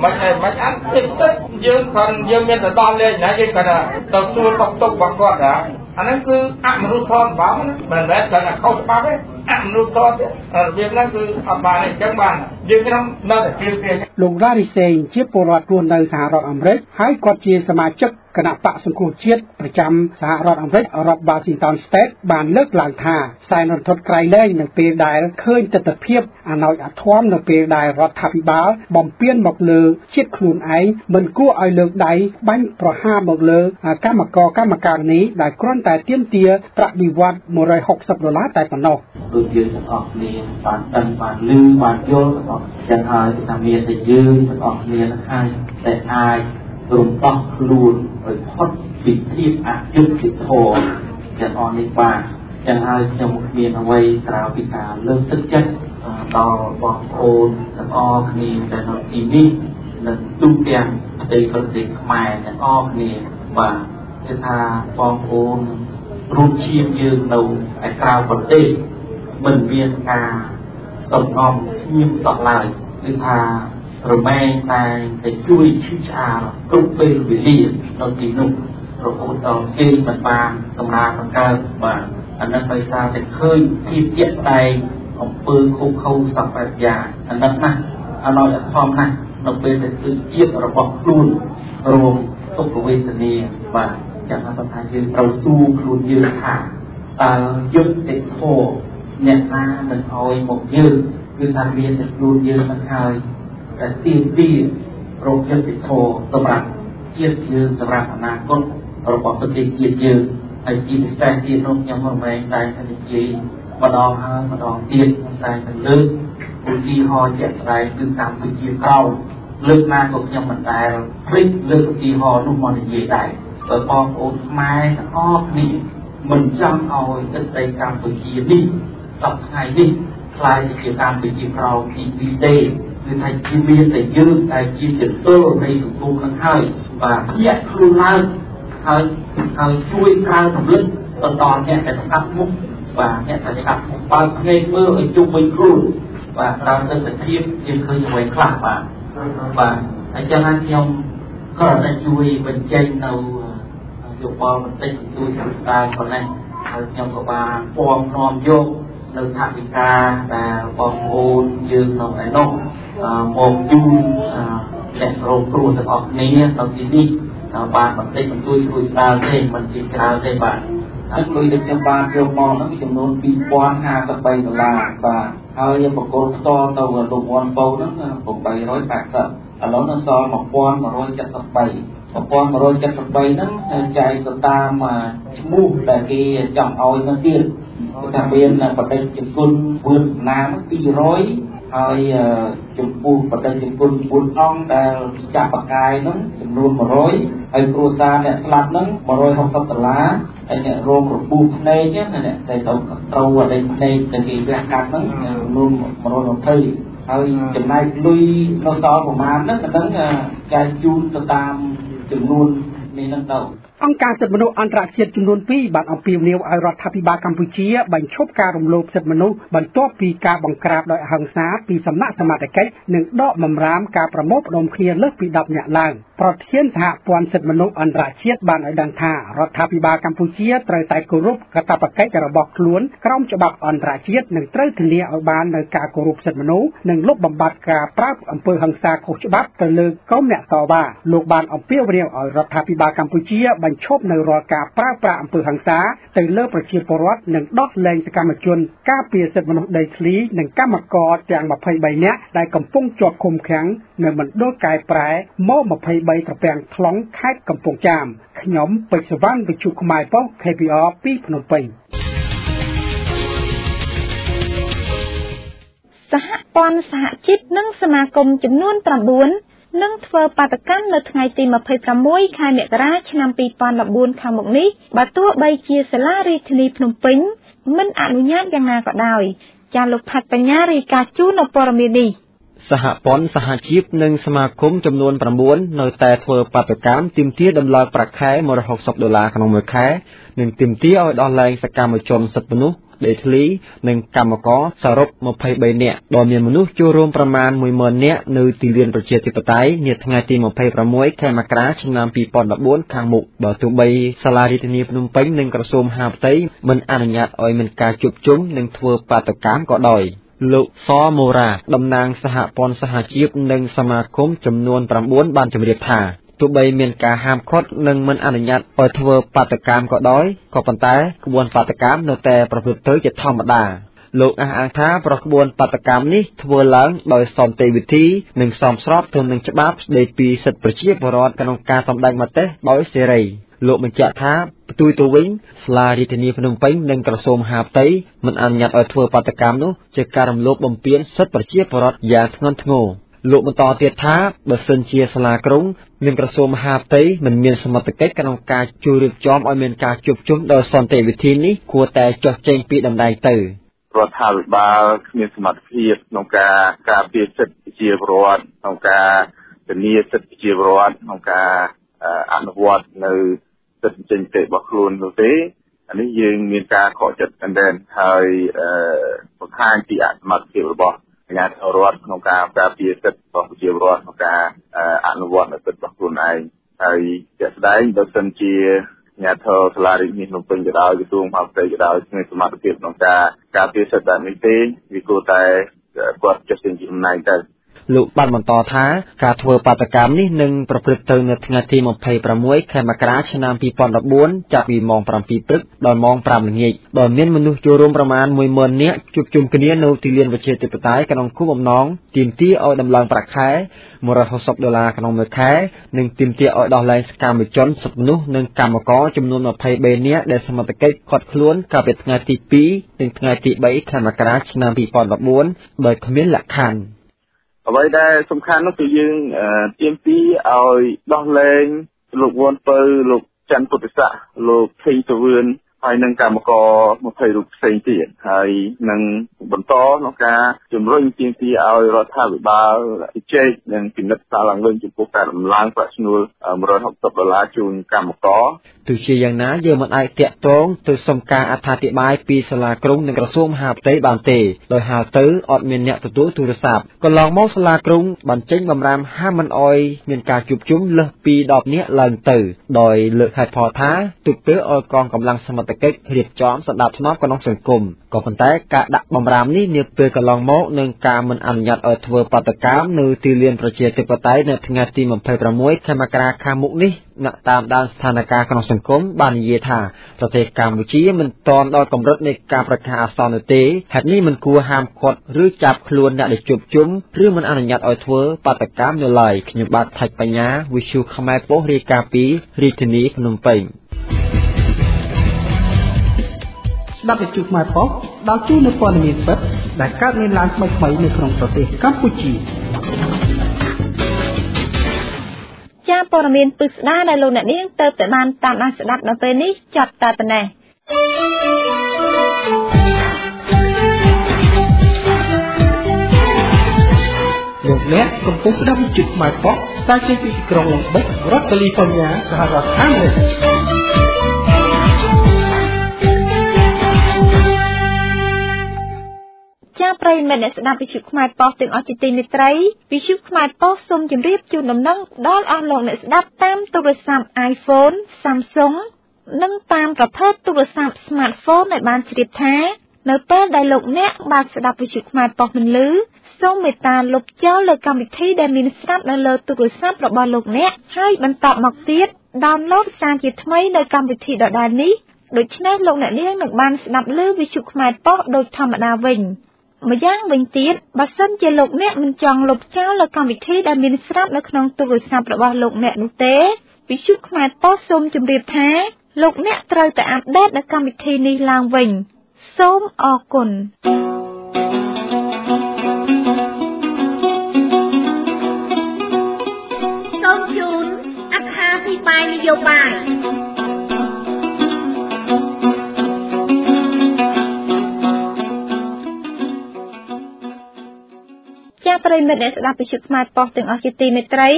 មិនអីមិនអត់ទឹកទឹកយើងគាត់យើងមានទៅដល់លេងណាយើងគាត់ទៅសួរតុកតុករបស់គាត់ណា អាហ្នឹងគឺអមនុស្សធម៌បងណាមិនមែនតែខុសច្បាប់ទេ អមនុស្សធម៌ទេរបៀបហ្នឹងគឺអត់បានអញ្ចឹងបានយើងខ្ញុំនៅតែជឿទេលោករ៉ារីសេងជាពលរដ្ឋរស់នៅសហរដ្ឋអាមេរិកហើយគាត់ជាសមាជិកគណៈបកសង្គ្រោះជាតិប្រចាំសហរដ្ឋអាមេរិករដ្ឋ Washington State បានលើកឡើងថាខ្សែនរន្ធត់ក្រៃលែងនៅពេលដែលឃើញទស្សនវិជ្ជាអណោចអធមនៅពេលដែលរដ្ឋាភិបាលបំពេញមកលើជាតិខ្លួនឯងមិនគួរឲ្យលើកដៃបាញ់ប្រហារមកលើកម្មករកម្មការនេះដែលគ្រាន់តែទាមទារប្រាក់បៀវត្ស160ដុល្លារតែប៉ុណ្ណោះដូចយើងទាំងអស់គ្នាបានដឹងបានលឺបានយល់ទាំងអស់ចឹងហើយថាមានតែយើងទាំងអស់គ្នានឹងហើយតែអាចរំដោះខ្លួនឲ្យផុតពីភាពអយុត្តិធម៌ទាំងអស់នេះបានចឹងហើយខ្ញុំគ្មានអ្វីក្រៅពីការលើកទឹកចិត្តដល់បងប្អូនទាំងអស់គ្នាដែលនៅទីនេះនិងទូទាំងប្រទេសប្រទេសខ្មែរទាំងអស់គ្នាបាទគឺថាបងប្អូនរួមឈាមយើងនៅឯក្រៅប្រទេស មិនមានការសំងំស្ងៀមសោះឡើយគឺថារមែងតែតែជួយឈឺឆ្អាលគ្រប់ពេលវេលានៅទីនោះរហូតដល់គេមិនបានសម្រាប់បង្កើតបាទអានឹងដោយសារតែឃើញភាពជាក់ស្ដែងអំពើខុសខុសសពបែបយ៉ាងអានឹងណាអនុអធមណាស់នៅពេលដែលគឺជាតិរបស់ខ្លួនរួមទុក្ខវេទនាបាទចាំថាយើងត្រូវស៊ូខ្លួនយើងថាតើយុត្តិធម៌ អ្នកណាមិនអោយមកយើងគឺថាមានតែខ្លួនយើងមិនហើយតែទៀមទារកយុត្តិធម៌សម្រាប់ជាតិយើងសម្រាប់អនាគតរបស់ប្រទេសជាតិយើងហើយជាពិសេសទៀតនោះខ្ញុំរមែងតែនិយាយម្ដងហើយម្ដងទៀតខ្ញុំតែទៅលើកឧទាហរណ៍ជាក់ស្ដែងគឺកម្ពុជាក្រោមលើកណាក៏ខ្ញុំមិនដែលភ្លេចលើកឧទាហរណ៍នោះមកនិយាយដែរបើបងប្អូនខ្មែរទាំងអស់គ្នាមិនចង់ឲ្យទឹកដីកម្ពុជានេះ សប្តាហ៍នេះខ្លាយទៅជាកម្ពុជាក្រោមទី2ទេគឺថាជាមានតែយើងដែលជាចន្ទើនៃសង្គមនឹងហើយបាទភ្ញាក់ខ្លួនឡើងហើយហើយជួយកើកម្លឹកបន្តអ្នកដែលស្ដាប់មុខបាទអ្នកដែលស្ដាប់មុខបើភ្នែកមើលឲ្យជុំវិញខ្លួនបាទតាមទស្សនវិជ្ជាយើងឃើញអ្វីខ្លះបាទបាទអញ្ចឹងខ្ញុំក៏តែជួយបញ្ចេញនៅយោបល់បន្តិចជួយស្ដារប៉ុណ្ណេះហើយខ្ញុំក៏បានពំនាំយក នៅថាវិការដែលបងប្អូនយើងនៅឯនោះមកជូនអ្នករងគ្រោះទាំងអស់គ្នានៅទីនេះបានបន្តិចបន្តួចស្រួយស្ដាលទេមិនជាច្រើនទេបាទហើយលុយដែលខ្ញុំបានយកមកនោះចំនួន2053ដុល្លារបាទហើយបកគោលផ្ទាល់ទៅលោកវ៉ាន់បូហ្នឹង880ឥឡូវនៅសល់1173 1173ហ្នឹងចែកទៅតាមឈ្មោះដែលគេចង់ឲ្យនោះទៀត គឺថាមានបដិជគុណវឿនណាម200ហើយចំពោះបដិជគុណ4អង្គដែលចាប់បកាយហ្នឹងចំនួន100ហើយគ្រួសារអ្នកស្លាប់ហ្នឹង160ដុល្លារហើយអ្នករងរបួសភ្នែកណាអ្នកតែទៅត្រូវអីភ្នែកដែលគេវះកាត់ហ្នឹងចំនួន120ហើយចំណែកលុយនៅសល់ប្រមាណហ្នឹងក៏ដឹងចែកជូនទៅតាមចំនួននេះហ្នឹងទៅ អង្គការសិទ្ធិមនុស្សអន្តរជាតិចំនួន2បានអំពាវនាវឲ្យរដ្ឋាភិបាលកម្ពុជាបញ្ឈប់ការរំលោភសិទ្ធិមនុស្សបន្ទាប់ពីការបង្ក្រាបដោយអហិង្សាពីសំណាក់សមត្ថកិច្ចនិងដកបំរាមការប្រមូលផ្តុំគ្នាលើសពី10នាក់ឡើងប្រធានសហព័ន្ធសិទ្ធិមនុស្សអន្តរជាតិបានឲ្យដឹងថារដ្ឋាភិបាលកម្ពុជាត្រូវតែគោរពកាតព្វកិច្ចរបស់ខ្លួនក្រោមច្បាប់អន្តរជាតិនិងត្រូវធានាឲ្យបាននូវការគោរពសិទ្ធិមនុស្សនិងលុបបំបាត់ការប្រើអំពើហិង្សាខុសច្បាប់ទៅលើកុំអ្នកតវ៉ាលោកបានអំពាវនាវឲ្យរដ្ឋាភិបាលកម្ពុជាបញ្ឈប់នៅរាល់ការប្រើប្រាស់អំពើហិង្សាទៅលើប្រជាពលរដ្ឋនិងដោះលែងសកម្មជនការពារសិទ្ធិមនុស្សដីធ្លីនិងកម្មករទាំង23នាក់ដែលកំពុងជាប់ឃុំឃាំងនៅមណ្ឌលកែប្រែមក23ត្រពាំងថ្លុងខេត្តកំពង់ចាមខ្ញុំពេជ្រសវណ្ណវិទ្យុខ្មែរប៉ុស្តិ៍ KPR ពីភ្នំពេញសហព័ន្ធសហជីពនិងសមាគមចំនួន9 នឹងធ្វើបាតកម្មនៅថ្ងៃទី26ខែមករាឆ្នាំ2014ខាងមុខនេះបើទោះបីជាសាលារាជធានីភ្នំពេញមិនអនុញ្ញាតយ៉ាងណាក៏ដោយចាលោកផាត់បញ្ញារាយការណ៍ជូននៅព័ត៌មាននេះសហព័ន្ធសហជីពនិងសមាគមចំនួន9នៅតែធ្វើបាតកម្មទាមទារដំឡើងប្រាក់ខែ160ដុល្លារក្នុងមួយខែនិងទាមទារឲ្យដោះលែងសកម្មជនសិទ្ធិមនុស្ស ដេតលី និងកម្មករសរុប23នាក់ដោយមានមនុស្សចូលរួមប្រមាណ10000នាក់នៅទីលានប្រជាធិបតេយ្យនាថ្ងៃទី26ខែមករាឆ្នាំ2014ខាងមុខបើទោះបីសាលារដ្ឋាភិបាលភ្នំពេញនិងក្រសួងមហាផ្ទៃមិនអនុញ្ញាតឲ្យមានការជួបជុំនិងធ្វើបាតកម្មក៏ដោយលោកសមូរ៉ាតំណាងសហព័ន្ធសហជីពនិងសមាគមចំនួន9បានជម្រាបថា ទោះបីមានការហាមឃាត់និងមិនអនុញ្ញាតឲ្យធ្វើបាតកម្មក៏ដោយក៏ប៉ុន្តែក្បួនបាតកម្មនៅតែប្រព្រឹត្តទៅជាធម្មតាលោកអះអាងថាប្រក្បួនបាតកម្មនេះធ្វើឡើងដោយសន្តិវិធីនិងសមស្របទៅនឹងច្បាប់ស្តីពីសិទ្ធិប្រជាពលរដ្ឋក្នុងការសម្ដែងមតិដោយសេរីលោកបញ្ជាក់ថាផ្ទុយទៅវិញសាលារាជធានីភ្នំពេញនិងក្រសួងមហាផ្ទៃមិនអនុញ្ញាតឲ្យធ្វើបាតកម្មនោះជាការរំលោភបំពានសិទ្ធិប្រជាពលរដ្ឋយ៉ាងធ្ងន់ធ្ងរ លោកបន្តទៀតថាបើសិនជាសាលាក្រុងនិងក្រសួងមហាផ្ទៃមិនមានសមត្ថកិច្ចក្នុងការជួយរៀបចំឲ្យមានការជួបជុំដោយសន្តិវិធីនេះគួរតែចុះចេញពីដំណែងទៅរដ្ឋាភិបាលគ្មានសមត្ថភាពក្នុងការការពារសិទ្ធិប្រជាពលរដ្ឋក្នុងការធានាសិទ្ធិប្រជាពលរដ្ឋក្នុងការអនុវត្តនៅសិទ្ធិចេញទេរបស់ខ្លួននោះទេអានេះយើងមានការខកចិត្តមែនទែនហើយបង្ហាញពីអសមត្ថភាពរបស់ អាជ្ញាធររដ្ឋក្នុងការការពារសិទ្ធិរបស់ប្រជាពលរដ្ឋក្នុងការអនុវត្តនៅសិទ្ធិរបស់ខ្លួនឯងហើយជាក់ស្ដែងបើសិនជាអាជ្ញាធរសាលារដ្ឋនេះក្នុងពេញក៏ដោយក្រសួងមហាផ្ទៃក៏ដោយគ្មានសមត្ថភាពក្នុងការការពារសិទ្ធិបែបនេះទេវាគួរតែគាត់ចេះជាអំណាចទៅ លោកបានបន្តថាការធ្វើបាតកម្មនេះនឹងប្រព្រឹត្តទៅនៅថ្ងៃទី26ខែមករាឆ្នាំ2014ចាប់ពីម៉ោង7ព្រឹកដល់ម៉ោង5ល្ងាចដោយមានមនុស្សចូលរួមប្រមាណ10000នាក់ជួបជុំគ្នានៅទីលានវិជាធិបតេយ្យក្នុងគូបំណងទាមទារឲ្យដំឡើងប្រាក់ខែ160ដុល្លារក្នុងមួយខែនិងទាមទារឲ្យដោះលែងសកម្មជនសិទ្ធិមនុស្សនិងកម្មករចំនួន23នាក់ដែលសមត្ថកិច្ចឃាត់ខ្លួនកាលពីថ្ងៃទី2និងថ្ងៃទី3ខែមករាឆ្នាំ2014ដោយគ្មានលក្ខខណ្ឌ អ្វីដែលសំខាន់នោះគឺយើងទៀមទីឲ្យដោះលែងលោកវ៉ាន់ពៅលោកច័ន្ទពុទ្ធស័កលោកភេងសវឿន ហើយនឹងកម្មករ20រូបផ្សេងទៀតហើយនឹងបន្តក្នុងការជំរុញទាមទារឲ្យរដ្ឋាភិបាលជែកនិងពិនិត្យសារឡើងវិញចំពោះការដំឡើងប្រាក់ឈ្នួល160ដុល្លារជូនកម្មករទោះជាយ៉ាងណាយើងមិនអាចតាក់ទងទៅសុំការអត្ថាធិប្បាយពីសាលាក្រុងនិងក្រសួងមហាផ្ទៃបានទេដោយហៅទៅអត់មានអ្នកទទួលទូរស័ព្ទកន្លងមកសាលាក្រុងបានចេញបំរាមហាមមិនអោយមានការជួបជុំលើសពី10នាក់ឡើងទៅដោយលើកហេតុផលថាទុកពេលឲ្យកងកម្លាំងសមត្ថត្ថកិច្ចរៀបចំសណ្ដាប់ធ្នាប់ក្នុងសង្គមក៏ប៉ុន្តែការដាក់បំរាមនេះនាពេលកន្លងមកនឹងការមិនអនុញ្ញាតឲ្យធ្វើបាតកម្មនៅទីលានប្រជាធិបតេយ្យនៅថ្ងៃទី26ខែមករាខាងមុខនេះអ្នកតាមដានស្ថានភាពក្នុងសង្គមបាននិយាយថាប្រទេសកម្ពុជាមិនទាន់ដល់កម្រិតនៃការប្រកាសអាសន្ននោះទេហេតុនេះមិនគួរហាមឃាត់ឬចាប់ខ្លួនអ្នកដែលជួបជុំឬមិនអនុញ្ញាតឲ្យធ្វើបាតកម្មនៅឡើយខ្ញុំបាទថាច់បញ្ញា Visu ខ្មែរប៉ុស្តិ៍រាយការណ៍ពីរាជធានីភ្នំពេញ ស្ដាប់វិទ្យុខ្មែរប៉ុស្តិ៍ដល់ជួយនៅព័ត៌មានពិតដែលកើតមានឡើងថ្មីៗនៅក្នុងប្រទេសកម្ពុជាចាព័ត៌មានពិស្ដារដែលលោកអ្នកនាងទៅតែបានតាមដានស្ដាប់នៅពេលនេះចប់តែប៉ុណ្ណេះលោកអ្នកកំពុងស្ដាប់វិទ្យុខ្មែរប៉ុស្តិ៍តែជាពីក្រុងឡុងបិចរដ្ឋកាលីហ្វ័រញ៉ាសហរដ្ឋអាមេរិក ចាប្រិយមិត្តអ្នកស្ដាប់វិទ្យុខ្មែរប៉ុស្តិ៍ទាំងអស់ជាទីមេត្រីវិទ្យុខ្មែរប៉ុស្តិ៍សូមជម្រាបជូនដំណឹងដល់អស់លោកអ្នកស្ដាប់តាមទូរស័ព្ទ iPhone, Samsung និងតាមប្រភេទទូរស័ព្ទ Smartphone ដែលបានជ្រាបថានៅពេលដែលលោកអ្នកបានស្ដាប់វិទ្យុខ្មែរប៉ុស្តិ៍មិនលឺសូមមេត្តាលុបចោលលើកម្មវិធីដែលមានស្រាប់នៅលើទូរស័ព្ទរបស់លោកអ្នកហើយបន្តមកទៀតដោនឡូតសារជាថ្មីនៅកម្មវិធីដដែលនេះដូច្នេះលោកអ្នកនាងនឹងបានស្ដាប់ឮវិទ្យុខ្មែរប៉ុស្តិ៍ដូចធម្មតាវិញ។ ម្យ៉ាងវិញទៀតបើសិនជាលោកអ្នកមិនចង់លុបចោលលើកម្មវិធីដែលមានស្រាប់នៅក្នុងទូរស័ព្ទរបស់លោកអ្នកនោះទេវិទ្យុខ្មែរប៉ុស្តិ៍សូមជម្រាបថាលោកអ្នកត្រូវតែអាប់ដេតនៅកម្មវិធីនេះឡើងវិញសូមអរគុណសូមជូនអត្ថាធិប្បាយនយោបាយ ប្រិមិត្តអ្នកស្ដាប់វិទ្យុខ្មែរប៉ុស្តិ៍ទាំងអស់ជាទីមេត្រី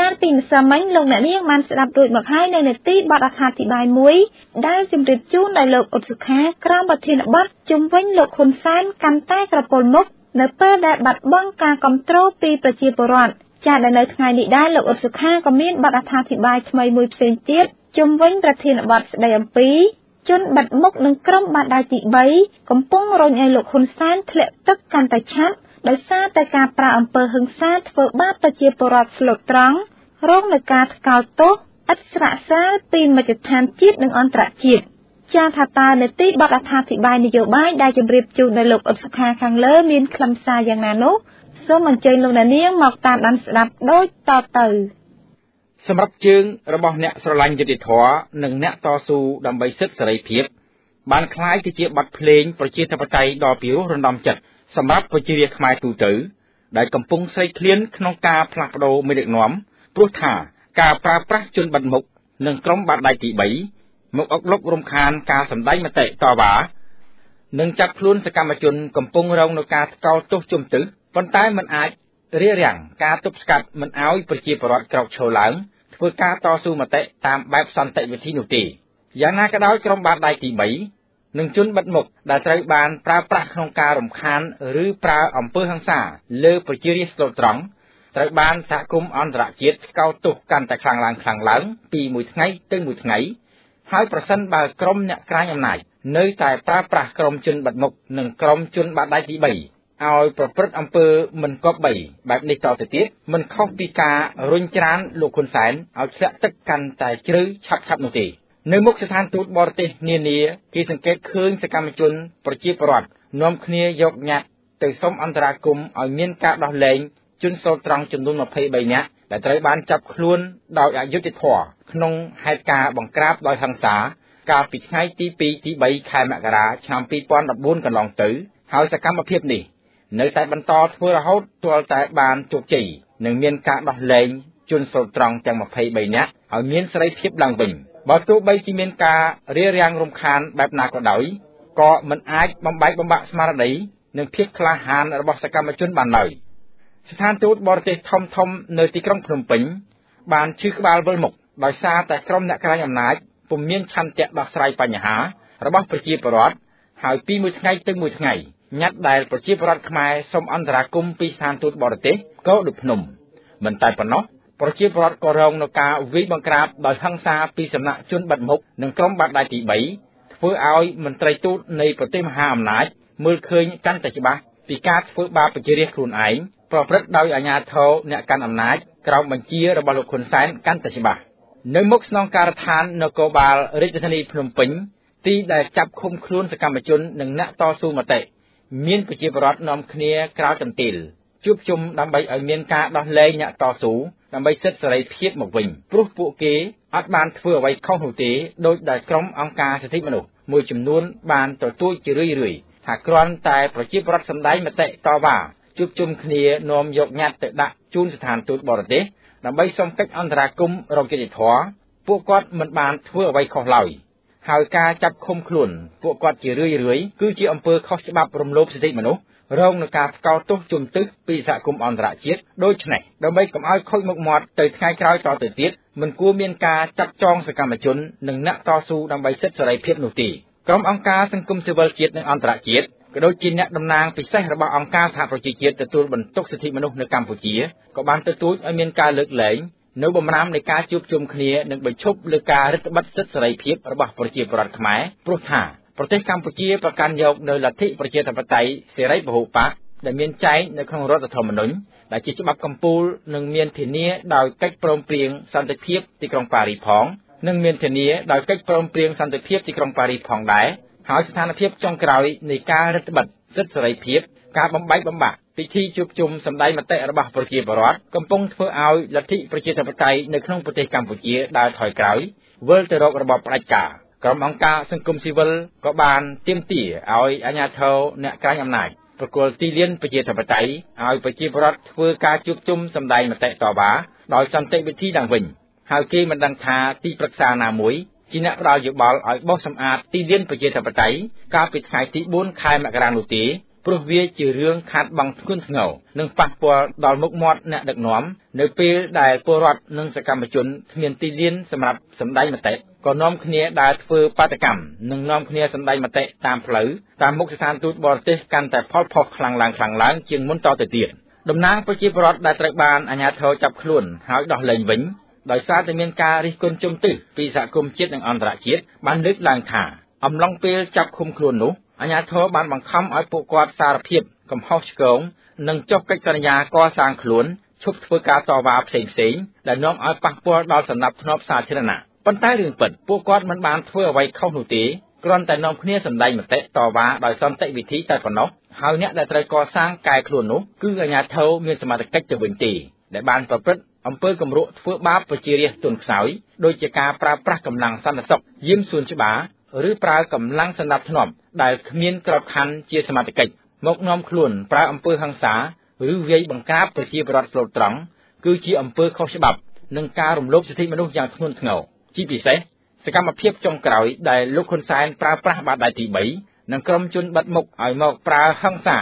កាលពីម្សិលមិញលោកអ្នកនាងបានស្ដាប់រួចមកហើយនៅនេតិបទអត្ថាធិប្បាយមួយដែលជម្រាបជូនដោយលោកអ៊ុតសុខាក្រមប្រធានបទជំវិញលោកហ៊ុនសែនកាន់តែក្រពុលមុខនៅពេលដែលបាត់បង់ការគ្រប់គ្រងពីប្រជាពលរដ្ឋចាដែលនៅថ្ងៃនេះដែរលោកអ៊ុតសុខាក៏មានបទអត្ថាធិប្បាយថ្មីមួយផ្សេងទៀតជំវិញប្រធានបទស្ដីអំពីជនបាត់មុខនឹងក្រុមបាតដៃទី3កំពុងរញឲ្យលោកហ៊ុនសែនធ្លាក់ទឹកកាន់តែឆាប់ ដោយសារតែការប្រើអំពើហិង្សាធ្វើបាបប្រជាពលរដ្ឋស្លូតត្រង់រងនឹងការថ្កោលទោសឥតស្រាកសាលពីមជ្ឈដ្ឋានជាតិនិងអន្តរជាតិចាថាតើនេតិបទអត្ថាធិប្បាយនយោបាយដែលជម្រាបជូនដល់លោកអ៊ុតសុខាខាងលើមានខ្លឹមសារយ៉ាងណានោះសូមអញ្ជើញលោកអ្នកនាងមកតាមដានស្ដាប់ដូចតទៅសម្រាប់ជើងរបស់អ្នកស្រឡាញ់យុត្តិធម៌និងអ្នកតស៊ូដើម្បីសិទ្ធិសេរីភាពបានคล้ายទៅជាបទភ្លេងប្រជាធិបតេយ្យដ៏ពិរោះរណ្ដំចិត្ត សម្រាប់ប្រជារាស្ត្រខ្មែរទូទៅ ដែលកំពុងស្រេកឃ្លានក្នុងការផ្លាស់ប្តូរមេដឹកនាំព្រោះថាការប្រើប្រាស់ជនបិទមុខនិងក្រុមបាតដៃទី3មកអុកលុករំខានការសម្ដែងមតិតវ៉ានិងចាប់ខ្លួនសកម្មជនកំពុងរងនឹងការថ្កោលទោសជំទឺប៉ុន្តែมันអាចរារាំងការទប់ស្កាត់មិនឲ្យប្រជាពលរដ្ឋក្រោកឈរឡើងធ្វើការតស៊ូមតិតាមបែបសន្តិវិធីនោះទេយ៉ាងណាក៏ដោយក្រុមបាតដៃទី3 និងជនបិទមុខដែលត្រូវបានប្រើប្រាស់ក្នុងការរំខានឬប្រើអំពើហិង្សាលើប្រជារាស្ត្រស្លូតត្រង់ត្រូវបានសហគមន៍អន្តរជាតិស្កោតទោសកាន់តែខ្លាំងឡើងខ្លាំងឡើងពីមួយថ្ងៃទៅមួយថ្ងៃហើយប្រសិនបើក្រុមអ្នកក្រាញអំណាចនៅតែប្រើប្រាស់ក្រុមជនបិទមុខនិងក្រុមជនបាតដៃទី3ឲ្យប្រព្រឹត្តអំពើមិនគប្បីបែបនេះតទៅទៀតមិនខុសពីការរុញច្រានលោកហ៊ុនសែនឲ្យធ្លាក់ទឹកកាន់តែជ្រៅឆាប់ៗនោះទេ នៅមុខស្ថានទូតបរទេសនានាគេសង្កេតឃើញសកម្មជនប្រជាពលរដ្ឋនាំគ្នាយកញត្តិទៅសុំអន្តរាគមន៍ឲ្យមានការដោះលែងជនសូត្រង់ចំនួន23នាក់ដែលត្រូវបានចាប់ខ្លួនដោយអយុត្តិធម៌ក្នុងហេតុការណ៍បង្ក្រាបដោយហិង្សាកាលពីថ្ងៃទី2ទី3ខែមករាឆ្នាំ2014កន្លងទៅ ហើយសកម្មភាពនេះ នៅតែបន្តធ្វើរហូតទាល់តែបានជោគជ័យនិងមានការដោះលែងជនសូត្រង់ទាំង23នាក់ឲ្យមានសេរីភាពឡើងវិញ។ បើទោះបីជាមានការរារាំងរំខានបែបណាក៏ដោយក៏មិនអាចបំបែកបំបាក់ស្មារតីនិងភាពក្លាហានរបស់សកម្មជនបានឡើយស្ថានទូតបរទេសធំធំនៅទីក្រុងភ្នំពេញបានឈឺក្បាលវិលមុខដោយសារតែក្រុមអ្នកក្រាញអំណាចពុំមានឆន្ទៈដោះស្រាយបញ្ហារបស់ប្រជាពលរដ្ឋហើយពីមួយថ្ងៃទៅមួយថ្ងៃញត្តិដែលប្រជាពលរដ្ឋខ្មែរសូមអន្តរាគមន៍ពីស្ថានទូតបរទេសក៏ដូចភ្នំមិនតែប៉ុណ្ណោះ ប្រជាពលរដ្ឋក៏រងនឹងការវាយបង្ក្រាបដោយហិង្សាពីសំណាក់ជនបិទមុខនិងក្រុមបាតដៃទី3ធ្វើធ្វើឲ្យមន្ត្រីទូតនៃប្រទេសមហាអំណាចមើលឃើញកាន់តែច្បាស់ពីការធ្វើបាបប្រជារាស្ត្រខ្លួនឯងប្រព្រឹត្តដោយអាជ្ញាធរអ្នកកាន់អំណាចក្រោមបញ្ជារបស់លោកហ៊ុនសែនកាន់តែច្បាស់នៅមុខស្នងការដ្ឋាននគរបាលរាជធានីភ្នំពេញទីដែលចាប់ឃុំខ្លួនសកម្មជននិងអ្នកតស៊ូមតិមានប្រជាពលរដ្ឋនាំគ្នាក្រោកកន្ទាល ជួបជុំដើម្បីឲ្យមានការដោះលែងអ្នកតស៊ូដើម្បីសិទ្ធិសេរីភាពមកវិញព្រោះពួកគេអត់បានធ្វើអ្វីខុសនោះទេដោយដែលក្រុមអង្គការសិទ្ធិមនុស្សមួយចំនួនបានទទូចជារឿយៗថាគ្រាន់តែប្រជាពលរដ្ឋសម្ដែងមតិតវ៉ាជួបជុំគ្នានាំយកញត្តិទៅដាក់ជូនស្ថានទូតបរទេសដើម្បីសុំកិច្ចអន្តរាគមន៍រកយុត្តិធម៌ពួកគាត់មិនបានធ្វើអ្វីខុសឡើយហើយការចាប់ឃុំខ្លួនពួកគាត់ជារឿយៗគឺជាអំពើខុសច្បាប់រំលោភសិទ្ធិមនុស្ស រងនឹងការថ្កោលទោសជំទឹះពីសហគមន៍អន្តរជាតិដូច្នេះដើម្បីកុំឲ្យខូចមុខមាត់ទៅថ្ងៃក្រោយតទៅទៀតមិនគួរមានការចាត់ចងសកម្មជននិងអ្នកតស៊ូដើម្បីសិទ្ធិសេរីភាពនោះទេក្រុមអង្គការសង្គមស៊ីវិលជាតិនិងអន្តរជាតិក៏ដូចជាអ្នកតំណាងពិសេសរបស់អង្គការសហប្រជាជាតិទទួលបន្ទុកសិទ្ធិមនុស្សនៅកម្ពុជាក៏បានទទូចឲ្យមានការលើកលែងនៅបំរាមនៃការជួបជុំគ្នានិងបញ្ឈប់លើការរឹតបន្តឹងសិទ្ធិសេរីភាពរបស់ប្រជាពលរដ្ឋខ្មែរព្រោះថា ប្រទេសកម្ពុជាប្រកាន់យកនៅលទ្ធិប្រជាធិបតេយ្យសេរីពហុបកដែលមានចែងនៅក្នុងរដ្ឋធម្មនុញ្ញដែលជាច្បាប់កម្ពុជានិងមានធានាដោយកិច្ចព្រមព្រៀងសន្តិភាពទីក្រុងប៉ារីសផងនិងមានធានាដោយកិច្ចព្រមព្រៀងសន្តិភាពទីក្រុងប៉ារីសផងដែរហើយស្ថានភាពចុងក្រោយនៃការរឹតបន្តឹងសិទ្ធិសេរីភាពការបំបែកបំបាក់ពិធីជួបជុំសម្ដែងមតិរបស់ប្រជាពលរដ្ឋកំពុងធ្វើឲ្យលទ្ធិប្រជាធិបតេយ្យនៅក្នុងប្រទេសកម្ពុជាដើរថយក្រោយវិលទៅរករបបផ្ដាច់ការ ក្រុមអង្គការសង្គមស៊ីវិលក៏បានទាមទារឲ្យអាជ្ញាធរអ្នកក្រាញ់អំណាចប្រគល់ទីលានប្រជាធិបតេយ្យឲ្យប្រជាពលរដ្ឋធ្វើការជួបជុំសម្ដែងមតិតវ៉ាដោយសន្តិវិធីឡើងវិញហើយគេមិនដឹងថាទីប្រឹក្សាណាមួយជាអ្នកផ្ដល់យោបល់ឲ្យបោសសម្អាតទីលានប្រជាធិបតេយ្យកាលពីថ្ងៃទី4ខែមករានោះទេ ព្រោះវាជារឿងខាតបង់ធ្ងន់ធ្ងរនិងប៉ះពាល់ដល់មុខមាត់អ្នកដឹកនាំនៅពេលដែលពលរដ្ឋនិងសកម្មជនគ្មានទីលានសម្រាប់សម្ដែងមតិក៏នាំគ្នាដើរធ្វើបាតកម្មនិងនាំគ្នាសម្ដែងមតិតាមផ្លូវតាមមុខស្ថានទូតបរទេសកាន់តែផលផុសខ្លាំងឡើងខ្លាំងឡើងជាងមុនតទៅទៀតតំណាងប្រជាពលរដ្ឋដែលត្រូវបានអាជ្ញាធរចាប់ខ្លួនហើយដោះលែងវិញដោយសារតែមានការរិះគន់ជំទិះពីសហគមន៍ជាតិនិងអន្តរជាតិបានលើកឡើងថាអំឡុងពេលចាប់ឃុំខ្លួននោះអាជ្ញាធរបានបង្ខំឲ្យពួកគាត់សារភាពកំហុសឆ្គងនិងចុះកិច្ចសន្យាកសាងខ្លួនឈប់ធ្វើការតវ៉ាផ្សេងផ្សេងដែលនាំឲ្យប៉ះពាល់ដល់សណ្ដាប់ធ្នាប់សាធារណៈប៉ុន្តែរឿងពិតពួកគាត់មិនបានធ្វើអ្វីខុសនោះទេគ្រាន់តែនាំគ្នាសម្ដែងមតិតវ៉ាដោយសន្តិវិធីតែប៉ុណ្ណោះហើយអ្នកដែលត្រូវកសាងកែខ្លួននោះគឺអាជ្ញាធរមានសមត្ថកិច្ចទៅវិញទេដែលបានប្រព្រឹត្តអំពើគំរក់ធ្វើបាបប្រជារាស្ត្រទុនខ្សោយដោយជាការប្រើប្រាស់កម្លាំងសន្តិសុខយាមសួនច្បារ ឬប្រើកម្លាំងសន្តិភាពដែលគ្មានក្របខ័ណ្ឌជាសមត្ថកិច្ចមកនាំខ្លួនប្រើអំពើហិង្សាឬវាយបង្ក្រាបប្រជាពលរដ្ឋស្លូតត្រង់គឺជាអំពើខុសច្បាប់និងការរំលោភសិទ្ធិមនុស្សយ៉ាងធ្ងន់ធ្ងរជាពិសេសសកម្មភាពចុងក្រោយដែលលោកហ៊ុនសែនប្រើប្រាស់បាតដៃទី3និងក្រុមជនបិទមុខឲ្យមកប្រើហិង្សា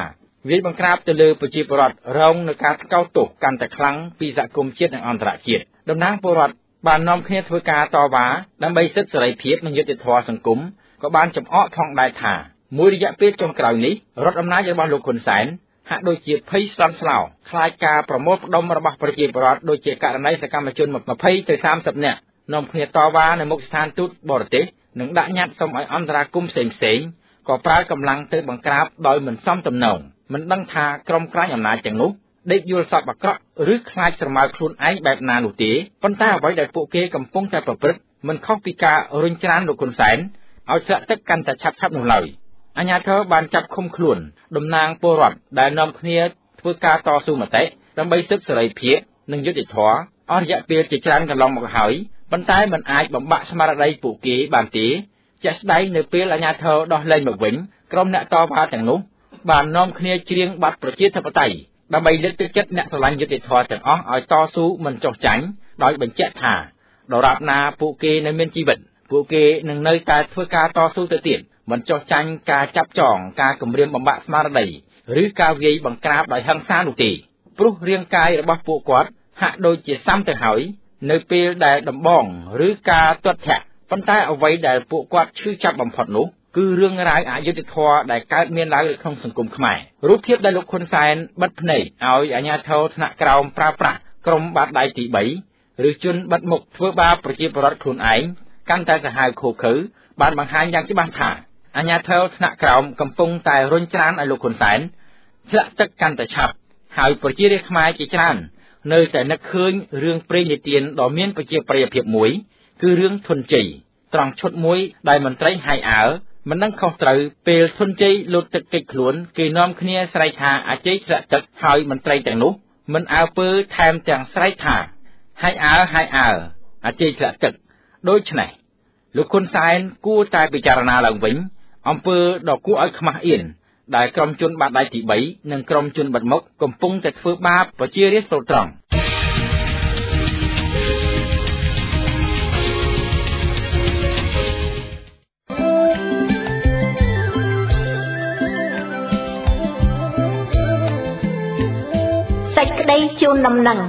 វាយបង្ក្រាបទៅលើប្រជាពលរដ្ឋរងនឹងការថ្កោលទោសកាន់តែខ្លាំងពីសហគមន៍ជាតិនិងអន្តរជាតិតំណាងពលរដ្ឋ បាននាំគ្នាធ្វើការតវ៉ាដើម្បីសិទ្ធិសេរីភាពនិងយុត្តិធម៌សង្គមក៏បានចំអកផងដែរថាមួយរយៈពេលចុងក្រោយនេះរដ្ឋអំណាចរបស់លោកហ៊ុនសែនហាក់ដូចជាភ័យស្លន់ស្លោខ្លាចការប្រមូលផ្ដុំរបស់ប្រជាពលរដ្ឋដូចជាករណីសកម្មជន20ទៅ30នាក់នាំគ្នាតវ៉ានៅមុខស្ថានទូតបរទេសនិងដាក់ញត្តិសុំឲ្យអន្តរាគមន៍ផ្សេងផ្សេងក៏ប្រើកម្លាំងទៅបង្ក្រាបដោយមិនសមទំនងមិនដឹងថាក្រុមក្រាញអំណាចទាំងនោះ ដេកយល់សពអាក្រក់ឬខ្លាចស្រមើខ្លួនឯងបែបណានោះទេប៉ុន្តែអ្វីដែលពួកគេកំពុងតែប្រព្រឹត្តមិនខុសពីការរុញច្រានលោកហ៊ុនសែនឲ្យស្រាក់ទឹកកាន់តែឆាប់ឆាប់នោះឡើយអាញាធរបានចាប់ឃុំខ្លួនតំណាងពលរដ្ឋដែលនាំគ្នាធ្វើការតស៊ូមតិដើម្បីសិទ្ធិសេរីភាពនិងយុត្តិធម៌អស់រយៈពេលជាច្រើនកន្លងមកហើយប៉ុន្តែมันអាចបំបាក់ស្មារតីពួកគេបានទេជាក់ស្ដែងនៅពេលអាញាធរដោះលែងមកវិញក្រុមអ្នកតវ៉ាទាំងនោះបាននាំគ្នាច្រៀងបទប្រជាធិបតេយ្យ ដើម្បីលើកទឹកចិត្តអ្នកស្រឡាញ់យុត្តិធម៌ទាំងអស់ឲ្យតស៊ូមិនចុះចាញ់ដោយបញ្ជាក់ថាដរាបណាពួកគេនៅមានជីវិតពួកគេនឹងនៅតែធ្វើការតស៊ូទៅទៀតមិនចុះចាញ់ការចាប់ចងការគំរាមបំបាក់ស្មារតីឬការវាយបង្ក្រាបដោយហិង្សានោះទេព្រោះរាងកាយរបស់ពួកគាត់ហាក់ដូចជាសាំទៅហើយនៅពេលដែលដំបងឬការទាត់ធាក់ប៉ុន្តែអ្វីដែលពួកគាត់ឈឺចាប់បំផុតនោះ គឺរឿងរ៉ាវអយុត្តិធម៌ដែលកើតមានឡើងក្នុងសង្គមខ្មែររូបភាពដែលលោកហ៊ុនសែនបិទភ្នែកឲ្យអាជ្ញាធរថ្នាក់ក្រោមប្រើប្រាស់ក្រុមបាតដៃទី3ឬជនបិទមុខធ្វើបាបប្រជាពលរដ្ឋខ្លួនឯងកាន់តែសាហាវឃោឃៅបានបង្ហាញយ៉ាងច្បាស់ថាអាញាធរថ្នាក់ក្រោមកំពុងតែរុញច្រានឲ្យលោកហ៊ុនសែនធ្លាក់ទឹកកាន់តែឆាប់ហើយប្រជារាស្ត្រខ្មែរជាច្រើននៅតែនឹកឃើញរឿងព្រេងនិទានដ៏មានប្រជាប្រិយភាពមួយ គឺរឿងធនជ័យត្រង់ឈុតមួយដែលមន្ត្រីហៃអើ មិនដឹងខុសត្រូវពេលធនជ័យលូតទឹកកិច្ចខ្លួនគេនាំគ្នាស្រែកថាអាជ័យធ្លាក់ទឹកហើយមន្ត្រីទាំងនោះមិនអើពើថែមទាំងស្រែកថាហៃអើហៃអើអាជ័យធ្លាក់ទឹកដូច្នេះលោកហ៊ុនសែនគួរតែពិចារណាឡើងវិញអំពើដ៏គួរឲ្យខ្មាស់អៀនដែលក្រុមជនបាតដៃទី3និងក្រុមជនបាត់មុខកំពុងតែធ្វើបាបប្រជារាស្ត្រស្រុតត្រង់ សេចក្តីជូនដំណឹង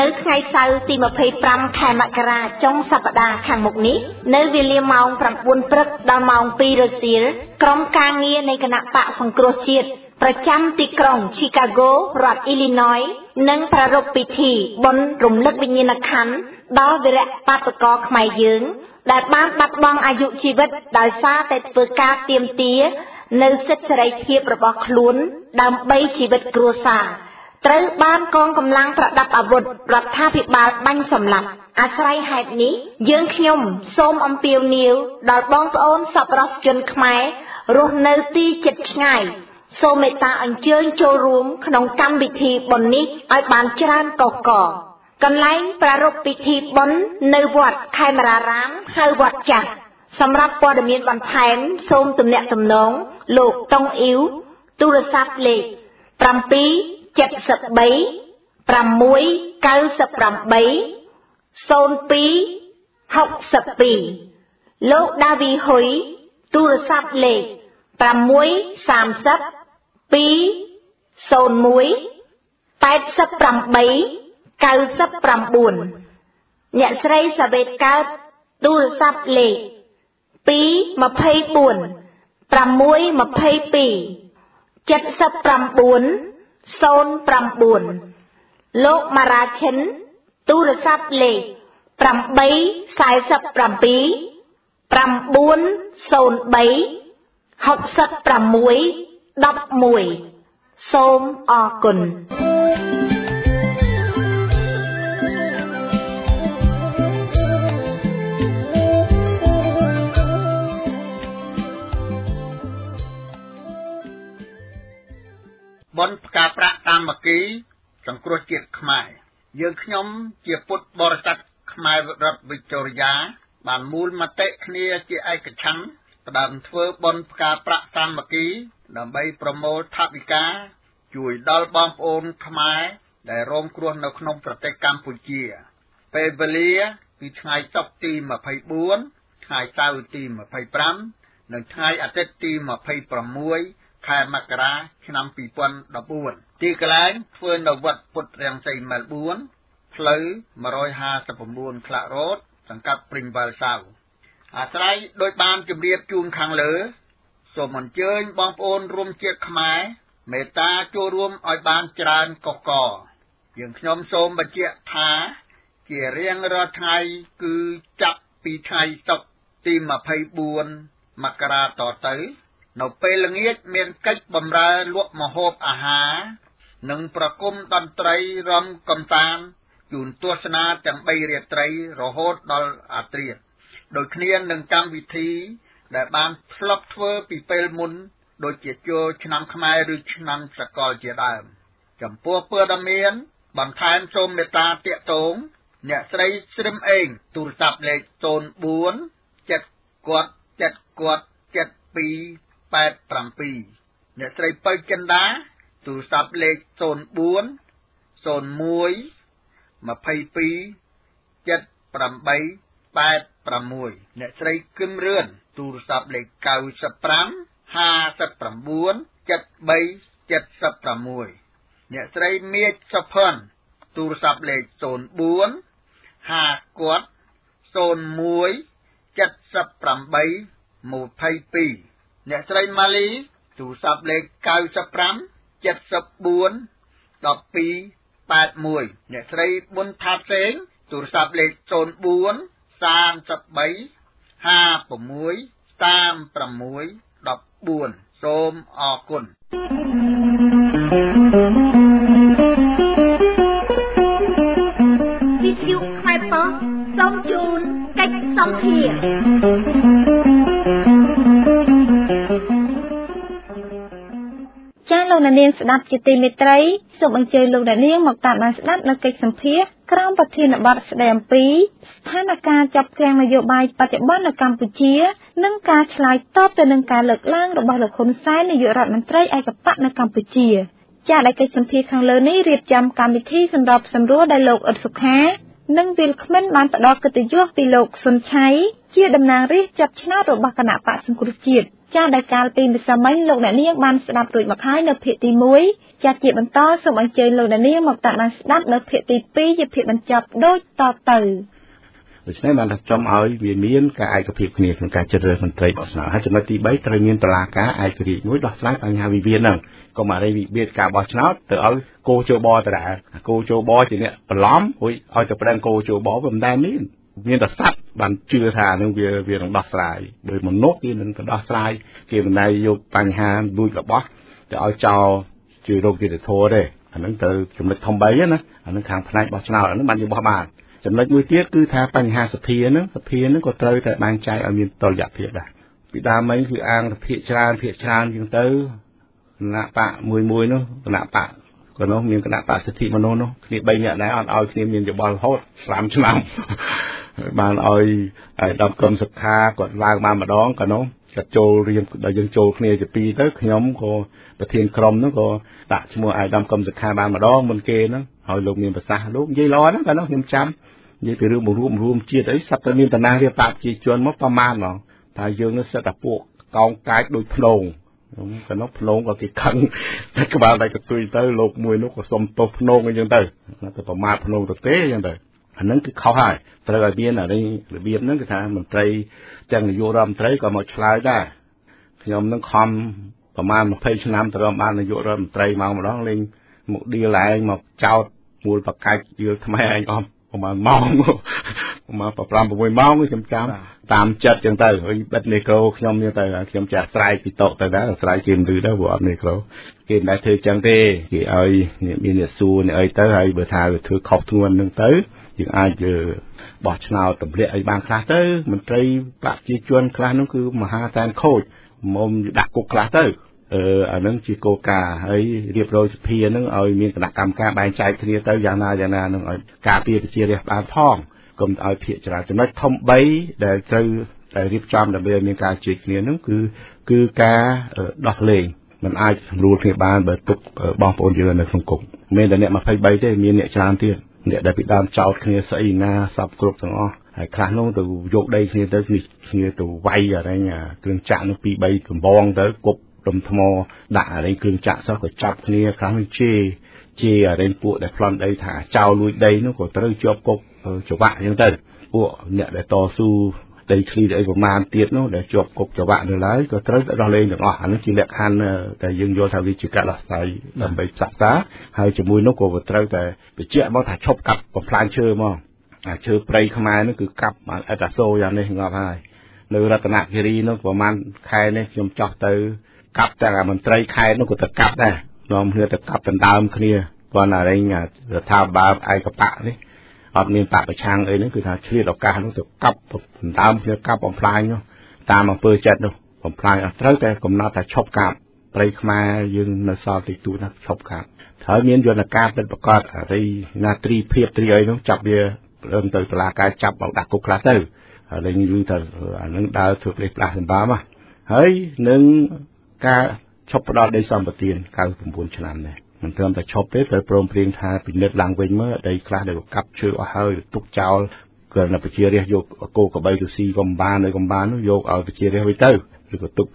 នៅថ្ងៃសៅរ៍ទី25ខែមករាចុងសប្តាហ៍ខាងមុខនេះនៅវេលាម៉ោង9ព្រឹកដល់ម៉ោង2រសៀលក្រុមការងារនៃគណៈបកសង្គ្រោះជាតិប្រចាំទីក្រុង Chicago រដ្ឋ Illinois នឹងប្រារព្ធពិធីបុណ្យរំលឹកវិញ្ញាណក្ខន្ធដល់វីរៈបាតុករខ្មែរយើងដែលបានបាត់បង់អាយុជីវិតដោយសារតែធ្វើការទាមទារនៅសិទ្ធិសេរីភាពរបស់ខ្លួនដើម្បីជីវិតគ្រួសារ ត្រូវបានកងកម្លាំងប្រដាប់អាវុធរដ្ឋាភិបាលបាញ់សម្លាប់អាស្រ័យហេតុនេះយើងខ្ញុំសូមអំពាវនាវដល់បងប្អូនសប្បុរសជនខ្មែររស់នៅទីជិតឆ្ងាយសូមមេត្តាអញ្ជើញចូលរួមក្នុងកម្មវិធីបុណ្យនេះឲ្យបានច្រើនកុះកកន្លែងប្រារព្ធពិធីបុណ្យនៅវត្តខេមរារាមហៅវត្តចាស់សម្រាប់ព័ត៌មានបន្ថែមសូមទំនាក់ទំនងលោកតុងអ៊ីវទូរស័ព្ទលេខ7 73 698 02 62លោកដាវីហ៊ុយទូរស័ព្ទលេខ630 201 88 99អ្នកស្រីសាវេតកើតទូរស័ព្ទលេខ224 622 79 09លោកម៉ារ៉ាឈិនទូរស័ព្ទលេខ847 903 66 11សូមអរគុណ បនផ្កាប្រាក់តាមគីសង្គ្រោះជាតិខ្មែរយើងខ្ញុំជាពុទ្ធបរិស័ទខ្មែររដ្ឋវិជរយាបានមូលមតិគ្នាជាឯកច្ឆន្ទផ្ដើមធ្វើបនផ្កាប្រាក់សាមគ្គី ដើម្បីប្រមូលថវិកា ជួយដល់បងប្អូនខ្មែរដែលរងគ្រោះនៅក្នុងប្រទេសកម្ពុជា ពេលវេលាពីថ្ងៃសុក្រទី24ថ្ងៃសៅរ៍ទី25និងថ្ងៃអាទិត្យទី26 ខែមករាឆ្នាំ2014ទីកន្លែងធ្វើនៅវត្តពុទ្ធរាំងសីមែល4ផ្លូវ159ខ្លាក់រ៉ូតសង្កាត់ព្រីងវ៉ាល់សៅអាស្រ័យដោយបានជម្រាបជូនខាងលើសូមអញ្ជើញបងប្អូនរួមជាតិខ្មែរមេត្តាចូលរួមឲ្យបានច្រើនកកកយើងខ្ញុំសូមបញ្ជាក់ថាជារៀងរាល់ថ្ងៃគឺចាប់ពីថ្ងៃសុក្រទី24មករាតទៅ នៅពេលល្ងាចមានកិច្ចបម្រើលក់ម្ហូបអាហារ និងប្រគំតន្ត្រីរំកំសាន្តជូនទស្សនាទាំង3រាត្រីរហូតដល់អាត្រាដូចគ្នានឹងកម្មវិធី ដែលបានធ្លាប់ធ្វើពីពេលមុន ដូចជាចូលឆ្នាំខ្មែរឬឆ្នាំសកលជាដើម ចំពោះព័ត៌មានបន្ថែមសូមមេត្តាតាកតងអ្នកស្រីស្រឹមអេងទូរស័ព្ទលេខ04 7គាត់7គាត់72 87អ្នកស្រីពៅចិន្តាទូរស័ព្ទលេខ04 01 22 78 86អ្នកស្រីគឹមរឿនទូរស័ព្ទលេខ95 59 73 76អ្នកស្រីមៀចសុផាន់ទូរស័ព្ទលេខ04 50គាត់01 78 22 អ្នកស្រីម៉ាលីទូរស័ព្ទលេខ95 74 12 81អ្នកស្រីប៊ុនថាសេងទូរស័ព្ទលេខ04 33 56 14សូមអរគុណវិទ្យុខ្មែរប៉ុស្តិ៍សូមជូនកិច្ចសម្ភារចាលោកនាងស្ដាប់ជាទីមេត្រីសូមអញ្ជើញលោកនាងមកតាមដានស្ដាប់នៅកិច្ចសម្ភារក្រោមប្រធានបទស្ដីអំពីស្ថានភាពចាប់ក្រាំងនយោបាយបច្ចុប្បន្ននៅកម្ពុជា និងការឆ្លើយតបទៅនឹងការលើកឡើងរបស់លោកហ៊ុនសែននាយករដ្ឋមន្ត្រីឯកបៈនៅកម្ពុជាចាដែលកិច្ចសម្ភារខាងលើនេះរៀបចំកម្មវិធីសម្របសម្រួលដោយលោកអ៊ុតសុខានិងវិលក្មិនបានផ្ដល់កិត្តិយសពីលោកសុនឆៃជាតំណាងរាស្ត្រចាប់ឆ្នោតរបស់គណៈបកសង្គ្រោះជាតិ ចាដែលកាលពីម្សិលមិញលោកអ្នកនាងបានស្ដាប់រួចមកហើយនៅភាគទី1ចាជាបន្តសូមអញ្ជើញលោកអ្នកនាងមកតាមដានស្ដាប់នៅភាគទី2ជាភាគបញ្ចប់ដូចតទៅដូច្នេះបានថាចំឲ្យវាមានការឯកភាពគ្នាក្នុងការជ្រើសរើសមន្ត្រីបោះឆ្នោតហើយចំណុចទី3ត្រូវមានតឡាការឯករាជ្យមួយដោះស្រាយបញ្ហាវិវាទហ្នឹងកុំអារីវិវាទការបោះឆ្នោតទៅឲ្យគោជបដដែលគោជបជាអ្នកបន្លំហួយឲ្យទៅប្រឹងគោជបវាមិនដែលមាន មានតែសត្វបានជឿថានឹងវាវានឹងដោះស្រាយដោយមនុស្សគេនឹងទៅដោះស្រាយគេមិនដែលយកបញ្ហាលួចរបស់ទៅឲ្យចោលជារោគយុទ្ធធរទេអានឹងទៅចំណុចធំ3ណាអានឹងខាងផ្នែកបោះឆ្នោតអានឹងបានយកបោះបានចំណុចមួយទៀតគឺថាបញ្ហាសភាហ្នឹងសភាហ្នឹងក៏ត្រូវតែបែងចែកឲ្យមានតលយៈភាពដែរពីដើមមិញគឺអាងភាកច្រើនភាកច្រើនជាងទៅគណៈបកមួយមួយនោះគណៈបកក៏នោះមានគណៈបកសិទ្ធិមនុស្សនោះគ្នា3នាក់ដែរអត់ឲ្យគ្នាមានយោបល់រហូត5ឆ្នាំ បានឲ្យអាយដាប់ក្រុមសុខាគាត់ឡើងបានម្ដងក៏នោះគាត់ចូលរៀនដល់យើងចូលគ្នាជាពីរទៅខ្ញុំក៏ប្រធានក្រុមហ្នឹងក៏ដាក់ឈ្មោះអាយដាំក្រុមសុខាបានម្ដងមុនគេហ្នឹងហើយលោកមានប្រសាសន៍លោកនិយាយល្អណាស់ក៏នោះខ្ញុំចាំនិយាយពីរឿងបង្រួមរួមជាតិអីសត្វតែមានតំណាងរាបប្រជាជនមកប្រមាណហ្មងតែយើងនេះសិតតែពួកកោងកាចដូចភ្នងខ្ញុំក៏នោះភ្នងក៏គេខឹងតែក្បាលតែកទុយទៅលោកមួយនោះក៏សុំទោសភ្នងអីចឹងទៅទៅប្រមាថភ្នងទៅទេចឹងទៅ អាហ្នឹងគឺខុសហើយត្រូវឲ្យមានអានេះរបៀបហ្នឹងគឺថាមន្ត្រីទាំងនាយករដ្ឋមន្ត្រីក៏មកឆ្លើយដែរខ្ញុំនឹងខំប្រហែល20ឆ្នាំទៅរំបាននាយករដ្ឋមន្ត្រីមកម្ដងលេងមកឌីលឯងមកចោតមូលបកាច់ឌីលថ្មីឯងអស់ប្រហែលម៉ោងប្រហែល5 6ម៉ោងខ្ញុំចាំតាមចិត្តចឹងទៅហើយបិទមីក្រូខ្ញុំនេះទៅខ្ញុំចាស់ស្រែកពីតុទៅដែរស្រែកគេមិនឮទៅព្រោះអត់មីក្រូគេមិនដែលធ្វើចឹងទេគេឲ្យមានអ្នកសួរអ្នកអីទៅហើយបើថាវាធ្វើខុសធ្ងន់នឹងទៅ យើងអាចបោះឆ្នោតទម្លាក់អីបានខ្លះទៅមន្ត្រីប្រជាជនខ្លះនោះគឺមហាសែនខូចមុំដាក់គុកខ្លះទៅអឺអានឹងជាគោលការណ៍ហើយរៀបរយសភានឹងឲ្យមានគណៈកម្មការបែងចែកគ្នាទៅយ៉ាងណាយ៉ាងណានឹងឲ្យការពារប្រជារាស្ត្របានផងកុំឲ្យភាកច្រើនចំណុចធំ3ដែលត្រូវតែរៀបចំដើម្បីឲ្យមានការជែកគ្នានោះគឺគឺការដោះលែងมันអាចស្រួលគ្នាបានបើទុកបងប្អូនយើងនៅក្នុងគុកមិនមែនតែអ្នក23ទេមានអ្នកច្រើនទៀត អ្នកដែលពីដើមចោតគ្នាស្អីណាសពគ្រប់ទាំងអស់ហើយខ្លះនោះទៅយកដីគ្នាទៅគ្នាទៅវាយអរញគ្រឿងចាក់នោះពី3ដំបងទៅគប់ដុំថ្មដាក់អរញគ្រឿងចាក់សោះក៏ចាប់គ្នាខ្លះនោះជេរជេរអរញពួកដែលប្លន់ដីថាចោលលួចដីនោះក៏ត្រូវជាប់គុកច្បាក់អញ្ចឹងទៅពួកអ្នកដែលតស៊ូ ដីឃ្លីអីប្រមាណទៀតនោះដែលជាប់គុកច្បាក់នៅឡើយក៏ត្រូវតែដោះលែងទាំងអស់អានេះជាលក្ខខណ្ឌដែលយើងយល់ថាវាជាការដោះស្រាយដើម្បីសិក្សាហើយជាមួយនោះក៏ត្រូវតែបញ្ជាក់មកថាឈប់កាប់បំផ្លាញឈើមកអាឈើព្រៃខ្មែរនោះគឺកាប់អត្តសូរយ៉ាងនេះងាប់ហើយនៅរតនគិរីនោះប្រហែលខែនេះខ្ញុំចោះទៅកាប់តែមន្ត្រីខេត្តនោះក៏ទៅកាប់ដែរនាំគ្នាទៅកាប់ដណ្ដើមគ្នាគាត់អារែងរដ្ឋាភិបាលឯកបៈនេះ អត់មានបកប្រឆាំងអីហ្នឹងគឺថាឆ្លៀតឱកាសនោះទៅកាប់ដណ្ដើមគ្នាកាប់បំផ្លាញនោះតាមអំពើចិត្តនោះបំផ្លាញអត់ត្រូវតែកំណត់ថាឈប់កាប់ព្រៃខ្មែរយើងនៅសល់តិចតួចណាឈប់កាប់ហើយមានយន្តការពិតប្រកបអរិណាត្រីភាពត្រីអីនោះចាប់វារើទៅតឡាការចាប់មកដាក់គុកខ្លះទៅហើយលេងយូរទៅអានឹងដើរធ្វើផ្លេសផ្លាស់សម្បាមហើយនឹងការឈប់ផ្ដល់ដីសម្បត្តិ99ឆ្នាំដែរ មិនត្រឹមតែឈប់ទេត្រូវព្រមព្រៀងថាពិនិត្យឡើងវិញមើលដីខ្លះដែលកាប់ឈើអស់ហើយទុកចោលគឺនៅប្រជារាស្ត្រយកគោកបីទៅស៊ីកំបាននៅកំបាននោះយកឲ្យប្រជារាស្ត្រវិញទៅឬក៏ទុក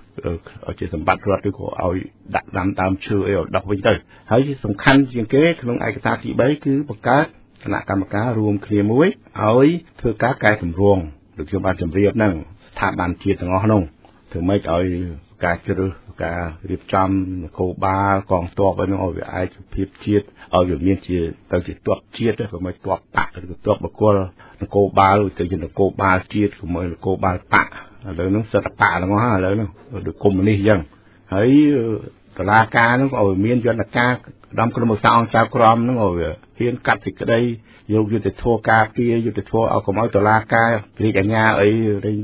ជាសម្បត្តិរដ្ឋឬក៏ឲ្យដាក់ដាំដើមឈើអីឲ្យដោះវិញទៅហើយសំខាន់ជាងគេក្នុងឯកសារទី3គឺបង្កើតគណៈកម្មការរួមគ្នាមួយឲ្យធ្វើការកែសម្រួលដូចខ្ញុំបានជម្រាបហ្នឹងស្ថាប័នជាតិទាំងអស់នោះធ្វើម៉េចឲ្យការជ្រើស ការរៀបចំនគរបាលកងទ័ពឲ្យនឹងឲ្យវាឯកភាពជាតិឲ្យវាមានជាទៅជាទ័ពជាតិក៏មិនទ័ពបកឬទ័ពបកលនគរបាលទៅជានគរបាលជាតិក៏មិននគរបាលបកឥឡូវហ្នឹងសិទ្ធិបៈទាំងអស់ឥឡូវហ្នឹងដូចកុម្មុយនីសអញ្ចឹងហើយតឡាការហ្នឹងក៏ឲ្យមានយន្តការដំក្រុមឧស្សាហ៍អង្គចៅក្រមហ្នឹងឲ្យហ៊ានកាត់សេចក្តីយកយុទ្ធធរការពារយុទ្ធធរឲ្យកុំឲ្យតឡាការរាជអាជ្ញាអីរែង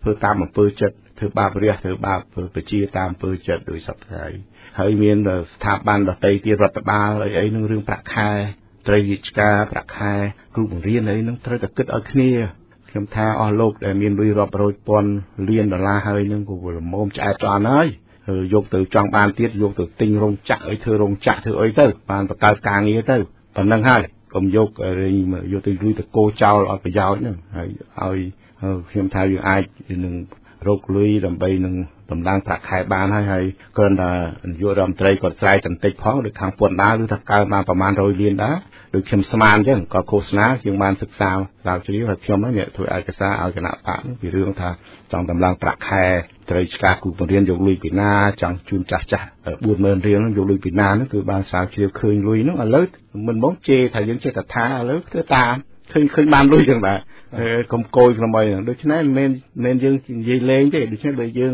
ធ្វើតាមអំពើចិត្ត ធ្វើបាបរះធ្វើបាបប្រជាតាមអំពើចិត្តដោយសពថ្ងៃហើយមានស្ថាប័នដតីទៀតរដ្ឋបាលអីអីនឹងរឿងប្រាក់ខែត្រីវិជ្ជាប្រាក់ខែគ្រូបង្រៀនអីនឹងត្រូវតែគិតឲ្យគ្នាខ្ញុំថាអស់លោកដែលមានលុយរាប់រយពាន់លានដុល្លារហើយនឹងក៏ល្មមឆ្អែតឆ្អន់ហើយយកទៅចង់បានទៀតយកទៅទិញរោងចក្រអីធ្វើរោងចក្រធ្វើអីទៅបានបង្កើតការងារទៅប៉ុណ្្នឹងហើយកុំយកយកទៅលុយទៅគោចោលអត់ប្រយោជន៍ហ្នឹងហើយឲ្យខ្ញុំថាយើងអាចនឹង រកលុយដើម្បីនឹងតម្លើងប្រាក់ខែបានហើយហើយគ្រាន់តែនាយករដ្ឋមន្ត្រីគាត់ស្រ័យតន្តិចផងដូចខាងពុនដាឬថាកើបានប្រមាណ100លានដែរដូចខ្ញុំស្មានអញ្ចឹងក៏ឃោសនាជាងបានសិក្សាស្រាវជ្រាវហើយខ្ញុំហ្នឹងធ្វើឯកសារឲ្យគណៈបកពីរឿងថាចង់តម្លើងប្រាក់ខែត្រូវឆ្កាគ្រូបង្រៀនយកលុយពីណាចង់ជូនចាស់ចាស់40000រៀលហ្នឹងយកលុយពីណាហ្នឹងគឺបានស្រាវជ្រាវឃើញលុយហ្នឹងឥឡូវមិនមកជេរថាយើងចេះតែថាឥឡូវធ្វើតាមឃើញឃើញបានលុយចឹងដែរ កុំកយក្នុងអីដូច្នេះមិនមែនយើងនិយាយលេងទេដូច្នេះបើយើង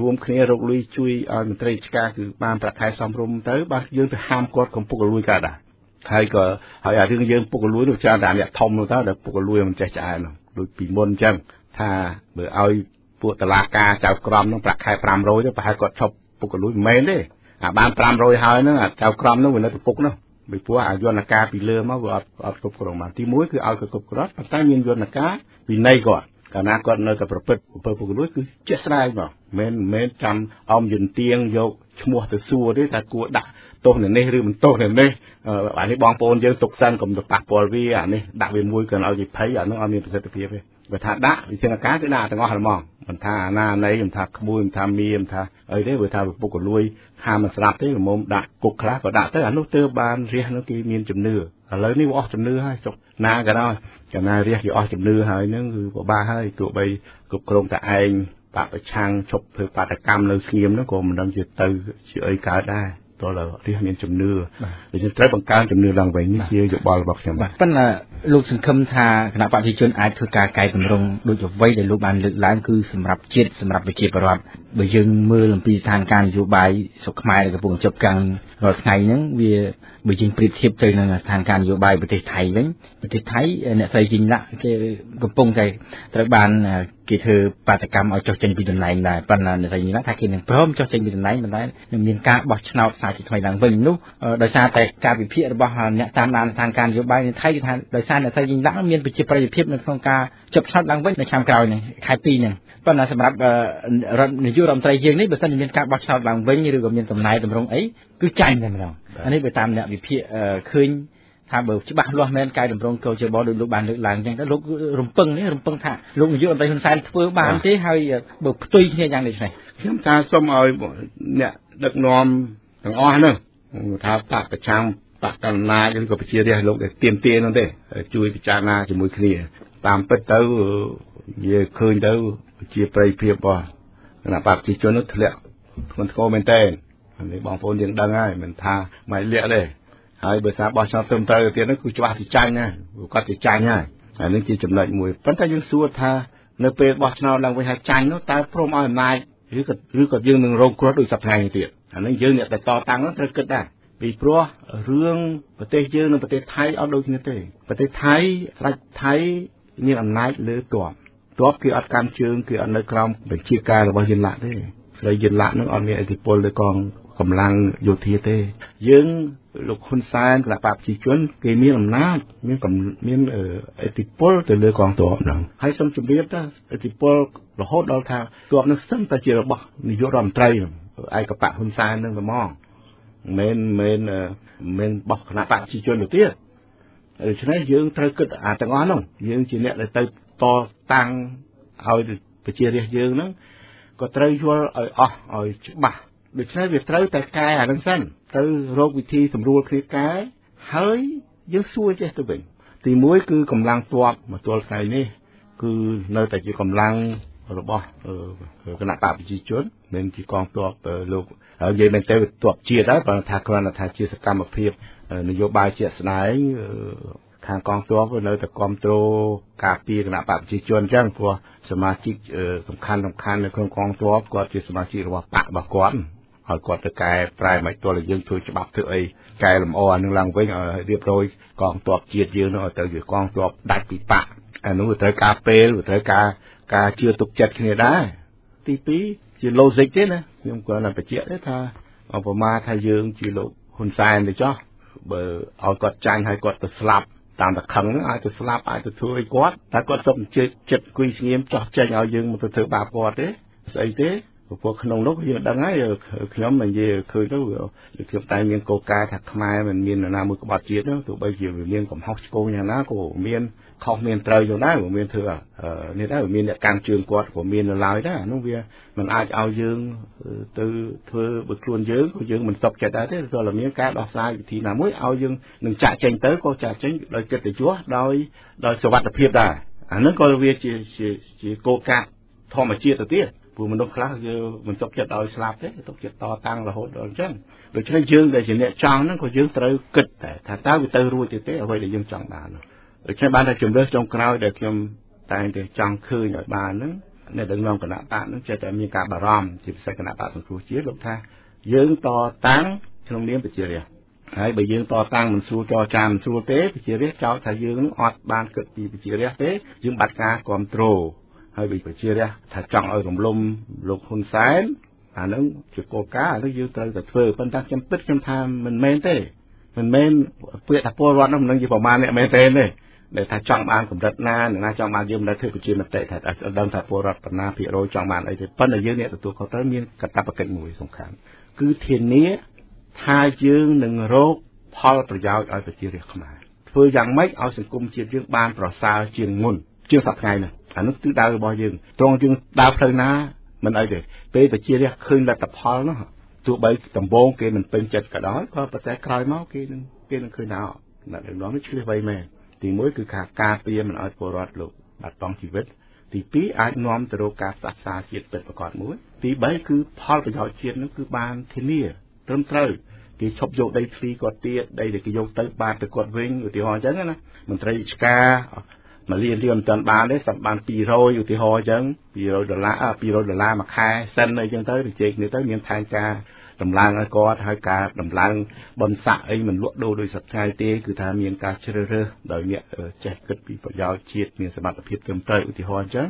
រួមគ្នារកលុយជួយឲ្យមន្ត្រីឆ្កាគឺបានប្រាក់ខែសមរម្យទៅបាទយើងទៅហាមគាត់កុំពុកលួយកើតដែរហើយក៏ហើយអារឿងយើងពុកលួយនោះច្រើនតែអ្នកធំនោះទៅដែលពុកលួយមិនចេះឆ្អែនោះដូចពីមុនអញ្ចឹងថាបើឲ្យពួកតឡាការចៅក្រមនោះប្រាក់ខែ500ទៅប្រហែលគាត់ឈប់ពុកលួយមិនមែនទេអាបាន500ហើយហ្នឹងចៅក្រមនោះវានៅទៅពុកនោះ ពីព្រោះអាយន្តការពីលើមកវាអត់អត់គ្រប់គ្រងបានទី1គឺឲ្យគាត់គ្រប់គ្រងប៉ុន្តែមានយន្តការវិន័យគាត់កាលណាគាត់នៅតែប្រព្រឹត្តអំពើពុករលួយគឺជាក់ស្ដែងមកមិនមែនចាំអមយន្តទៀងយកឈ្មោះទៅសួរទេតែគួរដាក់ទោសនៅនេះឬមិនទោសនៅនេះអានេះបងប្អូនយើងទុកសិនកុំទៅប៉ះពាល់វាអានេះដាក់វាមួយគាត់ឲ្យវាភ័យអានោះអត់មានប្រសិទ្ធភាពទេបើថាដាក់វិធានការគឺដាក់ទាំងអស់ហ្មង មិនថាអាណាណីមិនថាក្មួយមិនថាមីមិនថាអីទេបើថាពុកកលួយហាមមិនស្រាប់ទេល្មមដាក់គុកខ្លះក៏ដាក់ទៅអានោះទើបបានរះនោះគេមានជំនឿឥឡូវនេះវាអស់ជំនឿហើយចុកណាក៏ដោយកាលណារះគេអស់ជំនឿហើយហ្នឹងគឺពិបាកហើយទោះបីគ្រប់គ្រងតែឯងបពប្រឆាំងឈប់ធ្វើបាតកម្មនៅស្ងៀមហ្នឹងក៏មិនដឹងជាទៅជាអីកើតដែរតើរាជមានជំនឿដូច្នេះត្រូវបង្កើនជំនឿឡើងវិញនេះជាយោបល់របស់ខ្ញុំបាទប៉ុន្តែ លោកសង្ឃឹមថាគណៈបព្វជិជនអាចធ្វើការកែតម្រង់ដូចអ្វីដែលលោកបានលើកឡើងគឺសម្រាប់ជាតិសម្រាប់ប្រជាពលរដ្ឋបើយើងមើលអំពីស្ថានភាពនយោបាយស្រុកខ្មែរដែលកំពុងជប់កាំងរាល់ថ្ងៃហ្នឹងវាបើយើងប្រៀបធៀបទៅនឹងស្ថានភាពនយោបាយប្រទេសថៃវិញប្រទេសថៃអ្នកស្រីជីងឡាក់គេកំពុងតែត្រូវបានគេធ្វើបាតកម្មឲ្យចុះចេញពីតំណែងដែរប៉ុន្តែអ្នកស្រីជីងឡាក់ថាគេនឹងព្រមចុះចេញពីតំណែងប៉ុន្តែនឹងមានការបោះឆ្នោតសាជាថ្មីឡើងវិញនោះដោយសារតែការវិភាគរបស់អ្នកតាមដានស្ថានភាពនយោបាយនៅថៃគឺថាដោយសារអ្នកស្រីជីងឡាក់មានប្រជាប្រិយភាពនៅក្នុងការចុះឆ្នោតឡើងវិញនៅឆ្នាំក្រោយនេះខែ2ហ្នឹងប៉ុន្តែសម្រាប់រដ្ឋនាយករដ្ឋមន្ត្រីយើងនេះបើសិនជាមានការបោះឆ្នោតឡើងវិញឬក៏មានតំណែងតម្រង់អីគឺចាញ់តែម្ដងអានេះបើតាមអ្នកវិភាគឃើញថាបើច្បាស់លាស់មែនកែតម្រង់កោជបដូចលោកបានលើកឡើងអញ្ចឹងទៅលោករំពឹងនេះរំពឹងថាលោកនាយករដ្ឋមន្ត្រីហ៊ុនសែនធ្វើបានទេហើយបើផ្ទុយគ្នាយ៉ាងនេះនេះខ្ញុំថាសូមឲ្យអ្នកដឹកនាំទាំងអស់ហ្នឹងថាបកប្រឆាំង បកកណ្ណាឬក៏ប្រជារាស្ត្រលោកដែលទៀមទានោះទេ ជួយពិចារណាជាមួយគ្នា តាមពិតទៅវាឃើញទៅជាប្រិយភាពរបស់គណៈបព្វជិជននោះធ្លាក់ធ្ងន់ធ្ងរមែនតើនេះបងប្អូនយើងដឹងហើយមិនថាមិនលាក់ទេហើយបើថាបោះឆ្នោតត្រឹមត្រូវទៀតនោះគឺច្បាស់ទីចាញ់ណាគាត់ទីចាញ់ហើយហើយនេះជាចំណុចមួយប៉ុន្តែយើងសួរថានៅពេលបោះឆ្នោតឡើងវិញហើយចាញ់នោះតើព្រមឲ្យអំណាចឬក៏ឬក៏យើងនឹងរងគ្រោះដោយសប្តាហ៍នេះទៀតអានេះយើងអ្នកតែតតាំងនោះត្រូវគិតដែរ ពីព្រោះរឿងប្រទេសយើងនិងប្រទេសថៃអត់ដូចគ្នាទេប្រទេសថៃស្ដេចថៃមានអំណាចលើទ័ពទ័ពគឺអត់កាន់ជើងគឺអត់នៅក្រោមបញ្ជាការរបស់យិនឡាក់ទេស្រីយិនឡាក់នឹងអត់មានឥទ្ធិពលលើកងកម្លាំងយោធាទេ យើងលោកហ៊ុនសែនគណៈបព្វជិជនគេមានអំណាចមានមានឥទ្ធិពលទៅលើកងទ័ពហ្នឹងហើយសូមជម្រាបថាឥទ្ធិពលរហូតដល់ថាទ័ពនឹងស្ទឹងតែជារបស់នាយករដ្ឋមន្ត្រីឯកបៈហ៊ុនសែននឹងតែហ្មង មិនមែនមិនបោះគណៈបព្វជិជនទៅទៀតដូច្នេះយើងត្រូវគិតអាទាំងអស់ហ្នឹងយើងជាអ្នកដែលទៅតតាំងឲ្យប្រជារាស្ត្រយើងហ្នឹងក៏ត្រូវយល់ឲ្យអស់ឲ្យច្បាស់ដូច្នេះវាត្រូវតែកែអាហ្នឹងសិនត្រូវរកវិធីសម្រួលគ្នាកែហើយយើងសួរចេះទៅវិញទី1គឺកម្លាំងទ័ពមកទល់ថ្ងៃនេះគឺនៅតែជាកម្លាំង របស់គណៈបកប្រជាជនមិនជាកងទ័ពលោកហើយនិយាយមែនទៅទ័ពជាតិដែរបើថាគ្រាន់តែថាជាសកម្មភាពនយោបាយជាក់ស្ដែងខខាងកងទ័ពក៏នៅតែគ្រប់គ្រងការពារគណៈបកប្រជាជនអញ្ចឹងព្រោះសមាជិកសំខាន់សំខាន់នៅក្នុងកងទ័ពគាត់ជាសមាជិករបស់បករបស់គាត់ឲ្យគាត់ទៅកែប្រែមិនទល់យើងជួយច្បាប់ធ្វើអីកែលម្អអានឹងឡើងវិញឲ្យរៀបរយកងទ័ពជាតិយើងនោះឲ្យទៅជាកងទ័ពដាច់ពីបកអានោះត្រូវការពេលត្រូវការ ការជឿទុកចិត្តគ្នាដែរទី2ជា logic ទេណាខ្ញុំគាត់តែបញ្ជាក់ទេថាឧបមាថាយើងជាលោកហ៊ុនសែនទៅចោះបើឲ្យគាត់ចាញ់ឲ្យគាត់ទៅស្លាប់តាមតែខឹងហ្នឹងអាចទៅស្លាប់អាចទៅធ្វើឲ្យគាត់តែគាត់សុំជិតចិត្តគួយស្ងៀមចោះចេញឲ្យយើងមកទៅធ្វើបាបគាត់ទេស្អីទេព្រោះក្នុងនោះយើងដឹងហើយខ្ញុំនិយាយឃើញទៅខ្ញុំតែមានកោការថាខ្មែរមិនមាននរណាមួយក្បត់ជាតិនោះទោះបីជាវាមានកំហុសឆ្គងយ៉ាងណាក៏មាន ខុសមានត្រូវយ៉ាងដែរវាមានធ្វើនេះដែរវាមានអ្នកកាន់ជើងគាត់ក៏មាននៅឡើយដែរនោះវាមិនអាចឲ្យយើងទៅធ្វើបើខ្លួនយើងក៏យើងមិនសុខចិត្តដែរទេព្រោះតែមានការដោះស្រាយវិធីណាមួយឲ្យយើងនឹងចាក់ចេញទៅក៏ចាក់ចេញដោយចិត្តទៅយោដោយដោយសុវត្ថិភាពដែរអានឹងក៏វាជាជាជាកោការធម្មជាតិទៅទៀតព្រោះមនុស្សខ្លះយើងមិនទុកចិត្តឲ្យស្លាប់ទេទុកចិត្តតតាំងរហូតដល់អញ្ចឹងដូច្នេះយើងដែលជាអ្នកចង់ហ្នឹងក៏យើងត្រូវគិតតែថាតើវាទៅរួចទេទេអ្វីដែលយើងចង់បាន ដូច្នេះបានតែជំរឿសចុងក្រោយដែលខ្ញុំតែងតែចង់ឃើញឲ្យបានហ្នឹងអ្នកដឹកនាំគណៈបកហ្នឹងចេះតែមានការបារម្ភជាពិសេសគណៈបកសង្គ្រោះជាតិលោកថាយើងតតាំងក្នុងនាមប្រជារាស្ត្រហើយបើយើងតតាំងមិនស្រួលចរចាមិនស្រួលទេប្រជារាស្ត្រចោទថាយើងនឹងអត់បានគិតពីប្រជារាស្ត្រទេយើងបាត់ការគ្រប់គ្រងហើយវិប្រជារាស្ត្រថាចង់ឲ្យរំលំលោកហ៊ុនសែនអានឹងជាគោលការណ៍អានឹងយើងត្រូវតែធ្វើប៉ុន្តែខ្ញុំពិតខ្ញុំថាមិនមែនទេមិនមែនពាក្យថាពលរដ្ឋនោះមិននឹងជាប្រមាណអ្នកមែនទេទេ ដែលថាចង់បានកម្រិតណានឹងណាចង់បានយើងមិនដែលធ្វើប្រជាមតិថាដឹងថាពលរដ្ឋប៉ុណ្ណាភាគរយចង់បានអីទេប៉ុន្តែយើងអ្នកទទួលខុសត្រូវមានកាតព្វកិច្ចមួយសំខាន់គឺធានាថាយើងនឹងរកផលប្រយោជន៍ឲ្យប្រជារាស្ត្រខ្មែរធ្វើយ៉ាងម៉េចឲ្យសង្គមជាតិយើងបានប្រសើរជាងមុនជាងសប្តាហ៍នេះអានោះគឺដៅរបស់យើងត្រង់យើងដើរផ្លូវណាមិនអីទេពេលប្រជារាស្ត្រឃើញលទ្ធផលនោះទោះបីដំបូងគេមិនពេញចិត្តក៏ដោយក៏ប៉ុន្តែក្រោយមកគេនឹងគេនឹងឃើញថាអ្នកដឹកនាំនេះឆ្លៀសវៃមែន ទី1គឺការការពារមិនឲ្យពលរដ្ឋលោកបាត់បង់ជីវិត ទី2អាចនាំទៅរកការផ្សះផ្សាជាតិពិតប្រាកដមួយ ទី3គឺផលប្រយោជន៍ជាតិនោះគឺបានធានាត្រឹមត្រូវគេឈប់យកដីធ្លីគាត់ទៀតដីដែលគេយកទៅបានទៅគាត់វិញឧទាហរណ៍អញ្ចឹងណាមន្ត្រីរាជការមួយលានរៀលមិនទាន់បានទេសម្បាន200ឧទាហរណ៍អញ្ចឹង200ដុល្លារ200ដុល្លារមួយខែសិនអីចឹងទៅទៅជែកគ្នាទៅមានផែនការ តម្លើងឲ្យគាត់ហើយការតម្លើងបនស័កអីមិនលក់ដូរដោយសត្វថ្ងៃទេគឺថាមានការជ្រើសរើសដោយអ្នកចេះគិតពីប្រយោជន៍ជាតិមានសមត្ថភាពត្រឹមត្រូវឧទាហរណ៍អញ្ចឹង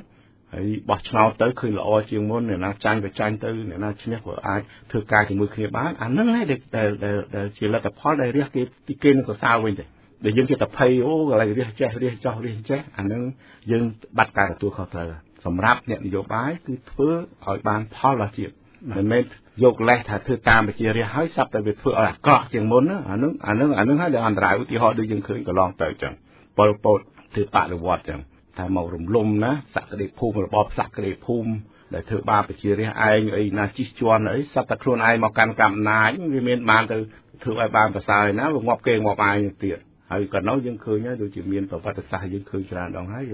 ហើយបោះឆ្នោតទៅឃើញល្អជាងមុនអ្នកណាចាញ់ក៏ចាញ់ទៅអ្នកណាឈ្នះក៏អាចធ្វើការជាមួយគ្នាបានអាហ្នឹងឯងដែលដែលជាលទ្ធផលដែលរះគេទីគេនឹងសរសើរវិញទេដែលយើងគេតែភ័យអូកន្លែងរះចេះរះចោះរះចេះអានឹងយើងបាត់ការទទួលខុសត្រូវសម្រាប់អ្នកនយោបាយគឺធ្វើឲ្យបានផលដល់ជាតិមិនមែន យកលេសថាធ្វើតាមវិជារះហើយសັບតែវាធ្វើឲ្យអាក្រក់ជាងមុនអានឹងអានឹងអានឹងហើយដែលអន្តរាយឧទាហរណ៍ដូចយើងឃើញកន្លងទៅចឹងពលពតធ្វើបដិវត្តចឹងតែមករំលំណាសក្តិភូមិរបបសក្តិភូមិដែលធ្វើបាបប្រជារាស្ត្រឯងអីណាជិះជាន់អីសត្វតែខ្លួនឯងមកកាន់កំណាចវាមានបានទៅធ្វើឲ្យបានប្រសើរណាវាងាប់គេងាប់ឯងទៀតហើយក៏នៅយើងឃើញហើយដូចជាមានប្រវត្តិសាស្ត្រយើងឃើញច្រើនដងហើយ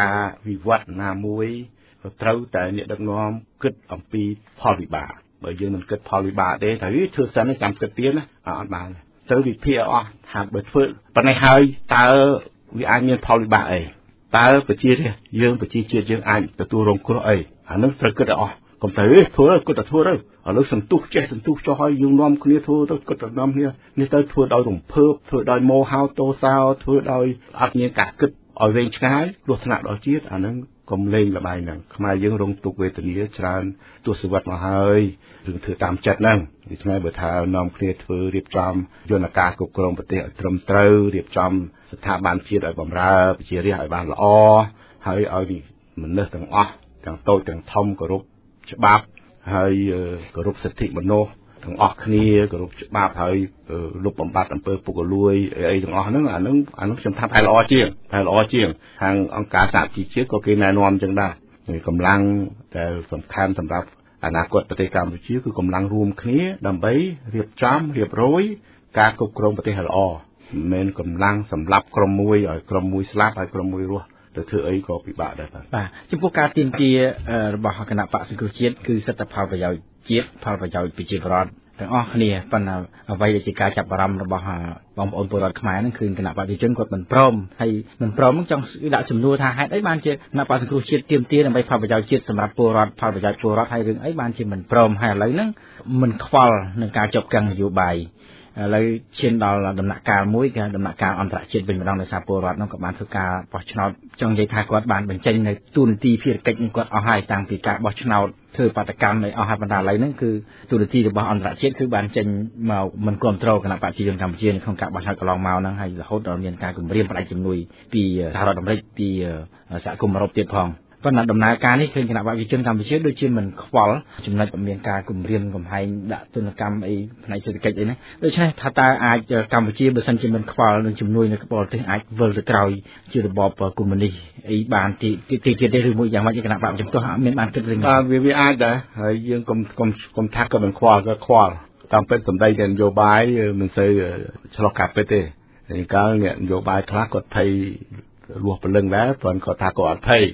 ការវិវត្តណាមួយត្រូវតែអ្នកដឹកនាំគិតអំពីផលវិបាក បើយើងមិនគិតផលវិបាកទេតែវាធ្វើសិនចាំគិតទៀតណាអត់បានត្រូវវិភាគអស់ថាបើធ្វើប៉ុណ្ណេះហើយតើវាអាចមានផលវិបាកអីតើប្រជារាស្ត្រយើងប្រជាជាតិយើងអាចទទួលរងគ្រោះអីអានឹងត្រូវគិតឲ្យអស់កុំទៅធ្វើគាត់ទៅធ្វើទៅឥឡូវសន្ទុះចេះសន្ទុះចុះឲ្យយើងនាំគ្នាធ្វើទៅគាត់ទៅនាំគ្នានេះទៅធ្វើដោយរំភើបធ្វើដោយមោហោតោសោធ្វើដោយអត់មានការគិតឲ្យវែងឆ្ងាយគ្រោះថ្នាក់ដល់ជាតិអានឹង កុំលេងលបាយហ្នឹងខ្មែរយើងរងទុក្ខវេទនាច្រើនទស្សវត្សមកហើយរឿងធ្វើតាមចិត្តហ្នឹងដូច្នេះបើថានាំគ្នាធ្វើរៀបចំយន្តការគ្រប់គ្រងប្រទេសឲ្យត្រឹមត្រូវរៀបចំស្ថាប័នជាតិឲ្យបម្រើប្រជារាស្ត្រឲ្យបានល្អហើយឲ្យមនុស្សទាំងអស់ទាំងតូចទាំងធំគោរពច្បាប់ហើយគោរពសិទ្ធិមនុស្ស ទាំងអស់គ្នាគោរពច្បាប់ហើយលុបបំបត្តិអំពើពុករលួយអីទាំងអស់ហ្នឹងអាហ្នឹងអាហ្នឹងខ្ញុំថាផែល្អជាងផែល្អជាងខាងអង្គការសហជីវជាតិក៏គេណែនាំចឹងដែរកម្លាំងដែលសំខាន់សម្រាប់អនាគតប្រទេសកម្ពុជាគឺកម្លាំងរួមគ្នាដើម្បីរៀបចំរៀបរយការគ្រប់គ្រងប្រទេសឲ្យល្អមិនមែនកម្លាំងសម្រាប់ក្រុមមួយឲ្យក្រុមមួយស្លាប់ហើយក្រុមមួយរស់ទៅធ្វើអីក៏ពិបាកដែរបាទបាទចំពោះការទៀមទារបស់គណៈបកសង្គ្រោះជាតិគឺសិទ្ធិផលប្រយោជន៍ ជាតិផលប្រយោជន៍ប្រជាពលរដ្ឋទាំងអស់គ្នាប៉ុន្តែអ្វីដែលជាការចាប់អារម្មណ៍របស់បងប្អូនពលរដ្ឋខ្មែរហ្នឹងគឺគណៈបព្វជិជនគាត់មិនព្រមហើយមិនព្រមហ្នឹងចង់ដាក់សំណួរថាហេតុអីបានជាគណៈបព្វសង្គ្រោះជាតិទៀមទាដើម្បីផលប្រយោជន៍ជាតិសម្រាប់ពលរដ្ឋផលប្រយោជន៍ពលរដ្ឋហើយរឿងអីបានជាមិនព្រមហើយឥឡូវហ្នឹងមិនខ្វល់នឹងការជាប់គាំងនយោបាយ ឥឡូវឈានដល់ដំណាក់កាលមួយគឺដំណាក់កាលអន្តរជាតិវិញម្ដងដោយសារពលរដ្ឋនោះក៏បានធ្វើការបោះឆ្នោតចង់និយាយថាគាត់បានបញ្ចេញនៅទូនាទីភារកិច្ចនឹងគាត់អស់ហើយតាំងពីការបោះឆ្នោតធ្វើបាតកម្មឲ្យអស់ហើយបណ្ដាឥឡូវហ្នឹងគឺទូនាទីរបស់អន្តរជាតិគឺបានចេញមកមិនគ្រប់គ្រងគណៈបព្វជិជនកម្ពុជានៅក្នុងការបោះឆ្នោតកន្លងមកហ្នឹងហើយរហូតដល់មានការគម្រាមផ្ដាច់ជំនួយពីសហរដ្ឋអាមេរិកពីសហគមន៍អឺរ៉ុបទៀតផង ប៉ុន្តែដំណើរការនេះឃើញគណៈបព្វជិជនកម្ពុជាដូចជាមិនខ្វល់ចំណុចមានការគម្រាមកំហែងដាក់ទណ្ឌកម្មអីផ្នែកសេដ្ឋកិច្ចអីណាដូច្នេះថាតើអាចកម្ពុជាបើសិនជាមិនខ្វល់នឹងជំនួយនៅបរទេសអាចវិលទៅក្រោយជារបបកុម្មុយនីសអីបានទីទីទៀតទេឬមួយយ៉ាងម៉េចគណៈបព្វជិជនអត់មានបានគិតរឿងនេះបាទវាវាអាចដែរហើយយើងកុំកុំកុំថាក៏មិនខ្វល់ក៏ខ្វល់តាមពិតសម្ដីតែនយោបាយមិនសូវឆ្លោះកាត់ពិតទេហើយកាលអ្នកនយោបាយខ្លះគាត់ភ័យរស់ព្រលឹងដែរព្រោះគាត់ថាគាត់អត់ភ័យ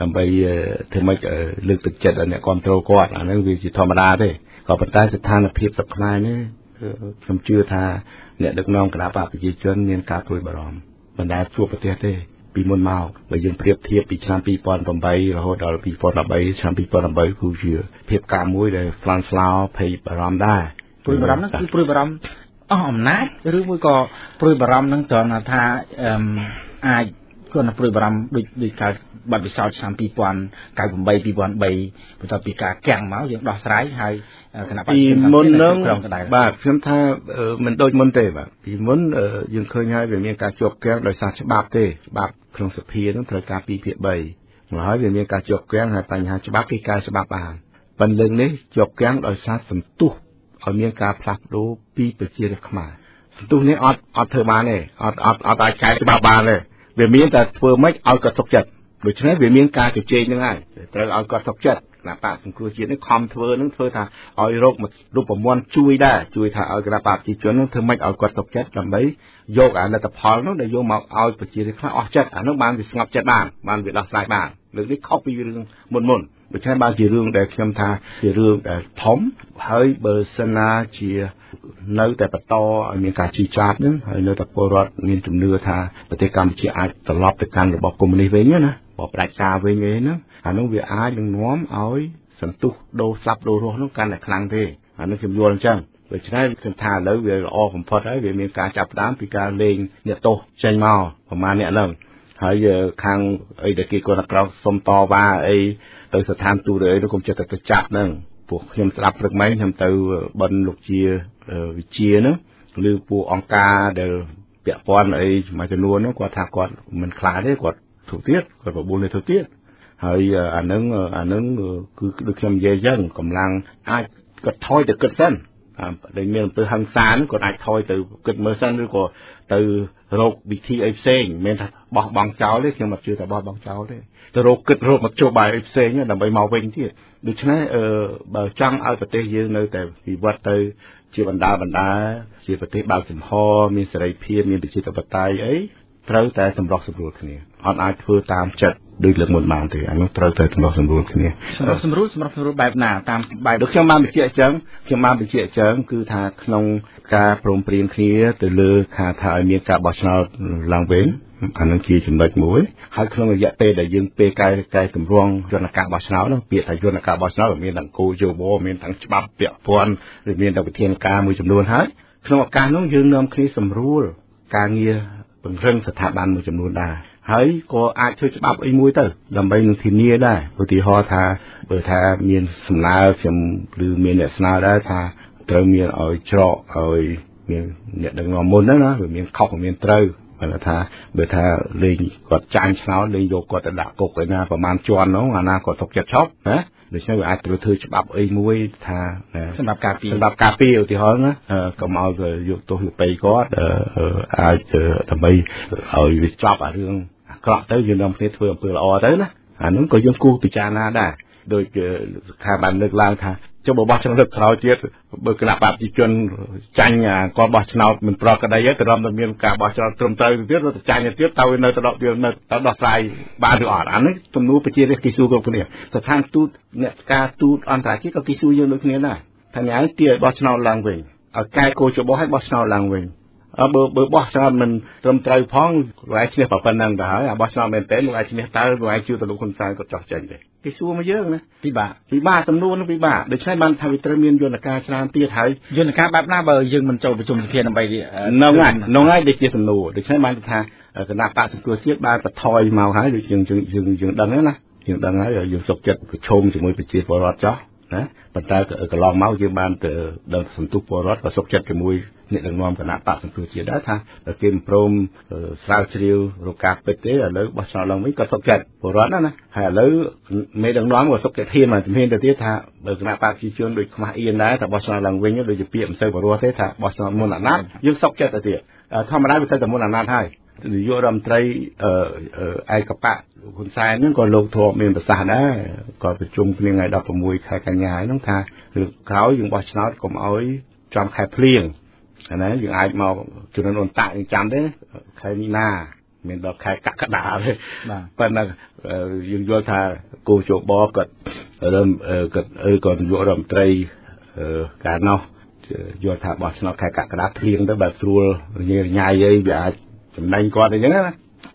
ដើម្បីធ្វើម៉េចលើកទឹកចិត្តឲ្យអ្នកគ្រប់គ្រងគាត់អាហ្នឹងវាជាធម្មតាទេក៏ប៉ុន្តែស្ថានភាពសប្តាហ៍នេះខ្ញុំជឿថាអ្នកដឹកនាំគណៈបកប្រជាជនមានការព្រួយបារម្ភមិនដែលជួបប្រទេសទេពីមុនមកបើយើងប្រៀបធៀបពីឆ្នាំ2008រហូតដល់2013ឆ្នាំ2013គឺជាភាពការមួយដែលស្លន់ស្លោភ័យបារម្ភដែរព្រួយបារម្ភហ្នឹងគឺព្រួយបារម្ភអស់អំណាចឬមួយក៏ព្រួយបារម្ភហ្នឹងត្រង់ថាអាច គាត់នៅព្រួយបារម្ភដូចដូចកើតបាត់ពិសោធន៍ឆ្នាំ2098 2003បន្ទាប់ពីការកាំងមកយើងដោះស្រាយហើយគណៈបព្វជិជនមុននឹងបាទខ្ញុំថាមិនដូចមុនទេបាទពីមុនយើងឃើញហើយវាមានការជាប់គាំងដោយសារច្បាប់ទេច្បាប់ក្នុងសភានឹងត្រូវការ2ភាគ3មកហើយវាមានការជាប់គាំងហើយបញ្ហាច្បាប់គេកែច្បាប់បានប៉ុន្តែលើកនេះជាប់គាំងដោយសារសន្ទុះឲ្យមានការផ្លាស់ប្ដូរពីប្រជារាស្ត្រខ្មែរសន្ទុះនេះអត់អត់ធ្វើបានទេអត់អត់អត់អាចកែច្បាប់បានទេ វាមានតែធ្វើម៉េចឲ្យគាត់ទុកចិត្តដូច្នេះវាមានការជជែកនឹងហើយត្រូវឲ្យគាត់ទុកចិត្តគណៈបកសង្គ្រោះជាតិនេះខំធ្វើនឹងធ្វើថាឲ្យរោគរូបមន្តជួយដែរជួយថាឲ្យគណៈបកប្រជាជននឹងធ្វើម៉េចឲ្យគាត់ទុកចិត្តដើម្បីយកអាលទ្ធផលនោះដែលយកមកឲ្យប្រជារាស្ត្រខ្លះអស់ចិត្តអានោះបានវាស្ងប់ចិត្តបានបានវាដោះស្រាយបានលើកនេះខុសពីរឿងមុនមុន ដូច្នេះបានជារឿងដែលខ្ញុំថាជារឿងដែលធំហើយបើសិនណាជានៅតែបន្តឲ្យមានការជីចាតនឹងហើយនៅតែពលរដ្ឋមានជំនឿថាប្រទេសកម្ពុជាអាចត្រឡប់ទៅកាន់របបកុម្មុយនីសវិញណាបបផ្ដាច់ការវិញអីហ្នឹងអានោះវាអាចនឹងនាំឲ្យសន្ទុះដូរស្លាប់ដូររស់នោះកាន់តែខ្លាំងទេអានោះខ្ញុំយល់អញ្ចឹងដូច្នេះខ្ញុំថាឥឡូវវាល្អបំផុតហើយវាមានការចាប់ផ្ដើមពីការលេងអ្នកទោសចេញមកប្រហែលអ្នកហ្នឹងហើយខាងអីដែលគេគាត់ក្រោកសុំតវ៉ាអី ទៅស្ថានទូតអីនោះកុំចិត្តទៅចាប់ហ្នឹងពួកខ្ញុំស្ដាប់ព្រឹកមិញខ្ញុំទៅបិណ្ឌលោកជាវិជាហ្នឹងឬពួកអង្គការដែលពាក់ព័ន្ធអីមួយចំនួនហ្នឹងគាត់ថាគាត់មិនខ្លាចទេគាត់ធ្វើទៀតគាត់បបួលនេះធ្វើទៀតហើយអានឹងអានឹងគឺដូចខ្ញុំនិយាយអញ្ចឹងកម្លាំងអាចគាត់ថយទៅគិតសិនដែលមានអំពើហិង្សាហ្នឹងគាត់អាចថយទៅគិតមើលសិនឬក៏ទៅ រកវិធីអីផ្សេងមិនមែនថាបោះបង់ចោលទេខ្ញុំអត់ជឿថាបោះបង់ចោលទេទៅរកគិតរកមកជួបបាយអីផ្សេងដើម្បីមកវិញទៀតដូច្នេះអឺបើចង់ឲ្យប្រទេសយើងនៅតែវិវត្តទៅជាបណ្ដាបណ្ដាជាប្រទេសបើកចំហមានសេរីភាពមានប្រជាធិបតេយ្យអី ត្រូវតែសម្រុះសម្រួលគ្នាអត់អាចធ្វើតាមចិត្តដូចលើកមុនបានទេអានោះត្រូវតែសម្រុះសម្រួលគ្នាសម្រុះសម្រួលសម្រុះសម្រួលបែបណាតាមបែបដូចខ្ញុំបានបញ្ជាក់អញ្ចឹងខ្ញុំបានបញ្ជាក់អញ្ចឹងគឺថាក្នុងការព្រមព្រៀងគ្នាទៅលើថាថាឲ្យមានការបោះឆ្នោតឡើងវិញអានឹងជាចំណុចមួយហើយក្នុងរយៈពេលដែលយើងពេលកែកែតម្រង់យន្តការបោះឆ្នោតនោះពាក្យថាយន្តការបោះឆ្នោតមានទាំងគោលយោបល់មានទាំងច្បាប់ពាក់ព័ន្ធឬមានទាំងវិធានការមួយចំនួនហើយក្នុងឱកាសនោះយើងនាំគ្នាសម្រួលការងារ ពង្រឹងស្ថាប័នមួយចំនួនដែរហើយក៏អាចធ្វើច្បាប់អីមួយទៅដើម្បីនឹងធានាដែរឧទាហរណ៍ថាបើថាមានសំណើខ្ញុំឬមានអ្នកស្នើដែរថាត្រូវមានឲ្យច្រកឲ្យមានអ្នកដឹកនាំមុនណាវាមានខុសមានត្រូវគាត់ថាបើថាលេងគាត់ចាញ់ឆ្នោតលេងយកគាត់ទៅដាក់គុកឯណាប្រហែលជាន់នោះអាណាគាត់ຕົកចិត្តឈប់ណា ដូច្នេះវាអាចត្រូវធ្វើច្បាប់អីមួយថាសម្រាប់ការពារសម្រាប់ការពារឧទាហរណ៍ណាកុំឲ្យយកទោសយកបីគាត់អាចដើម្បីឲ្យវាចប់អារឿងអាក្រក់ទៅយើងនាំគ្នាធ្វើអំពើល្អទៅណាអានោះក៏យើងគួរពិចារណាដែរដោយស្ថាប័នលើកឡើងថា ចុះបើបោះឆ្នោតលើកក្រោយទៀតបើគណៈបព្វជិជនចាញ់គាត់បោះឆ្នោតមិនប្រក្រតីទេទៅរំតែមានការបោះឆ្នោតត្រឹមត្រូវទៀតទៅចាញ់ទៀតទៅនៅទៅដល់នៅទៅដោះស្រាយបានឬអត់អានេះទំនួលប្រជារាស្ត្រគេសួរគ្រប់គ្នាស្ថានទូតអ្នកការទូតអន្តរជាតិក៏គេសួរយើងដូចគ្នាដែរថាញ៉ាំទាឲ្យបោះឆ្នោតឡើងវិញឲ្យកែគោចបោះឲ្យបោះឆ្នោតឡើងវិញអើបើបើបោះឆ្នោតមិនត្រឹមត្រូវផងលោកឯងឈ្នះប៉ុណ្ណឹងទៅហើយអាបោះឆ្នោតមែនតើលោកឯងឈ្នះតើលោកឯងជឿទៅលោកហ៊ុនសែនគាត់ចោះចេញទេ គេសួរមកយើងណាពិបាកពិបាកសំណួរនោះពិបាកដូច្នេះបានថាវាត្រូវមានយន្តការច្រើនទៀតហើយយន្តការបែបណាបើយើងមិនចូលប្រជុំសភាដើម្បីនោះហើយនោះហើយដូចជាសំណួរដូច្នេះបានថាគណៈបកសង្គ្រោះជាតិបានបន្ថយមកហើយដូចយើងយើងយើងដឹងណាយើងដឹងហើយយើងសុខចិត្តប្រឈមជាមួយប្រជាពលរដ្ឋចោះ ណាប៉ុន្តែកន្លងមកយើងបានទៅដល់សន្ទុះពលរដ្ឋក៏សុខចិត្តជាមួយអ្នកដឹកនាំគណៈបកសង្គ្រោះជាតិដែរថាគេមិនព្រមស្រាវជ្រាវរកការពិតទេឥឡូវបោះឆ្នោតឡើងវិញក៏សុខចិត្តពលរដ្ឋណាណាហើយឥឡូវមេដឹកនាំក៏សុខចិត្តហ៊ានមកជំនាញទៅទៀតថាបើគណៈបកប្រជាជនដូចខ្មាស់អៀនដែរថាបោះឆ្នោតឡើងវិញដូចជាពាក្យមិនសូវបរិសុទ្ធទេថាបោះឆ្នោតមុនអាណត្តិយើងសុខចិត្តទៅទៀតធម្មតាវាទៅតែមុនអាណត្តិហើយ នាយករដ្ឋមន្ត្រីឯកបៈហ៊ុនសែនហ្នឹងក៏លោកធ្លាប់មានប្រសាសន៍ដែរក៏ប្រជុំគ្នាថ្ងៃ16ខែកញ្ញាហ្នឹងថាលើកក្រោយយើងបោះឆ្នោតកុំឲ្យចំខែភ្លៀងណាយើងអាចមកជំនាន់អូនតាក់យើងចាំទេខែមីនាមានដល់ខែកក្កដាទេបាទប៉ុន្តែយើងយល់ថាគូជបគាត់រើមគាត់អឺគាត់នាយករដ្ឋមន្ត្រីកាលនោះយល់ថាបោះឆ្នោតខែកក្កដាភ្លៀងទៅបើស្រួលរញ៉េរញ៉ៃអីវាអាច ចំណេញគាត់អីចឹងណា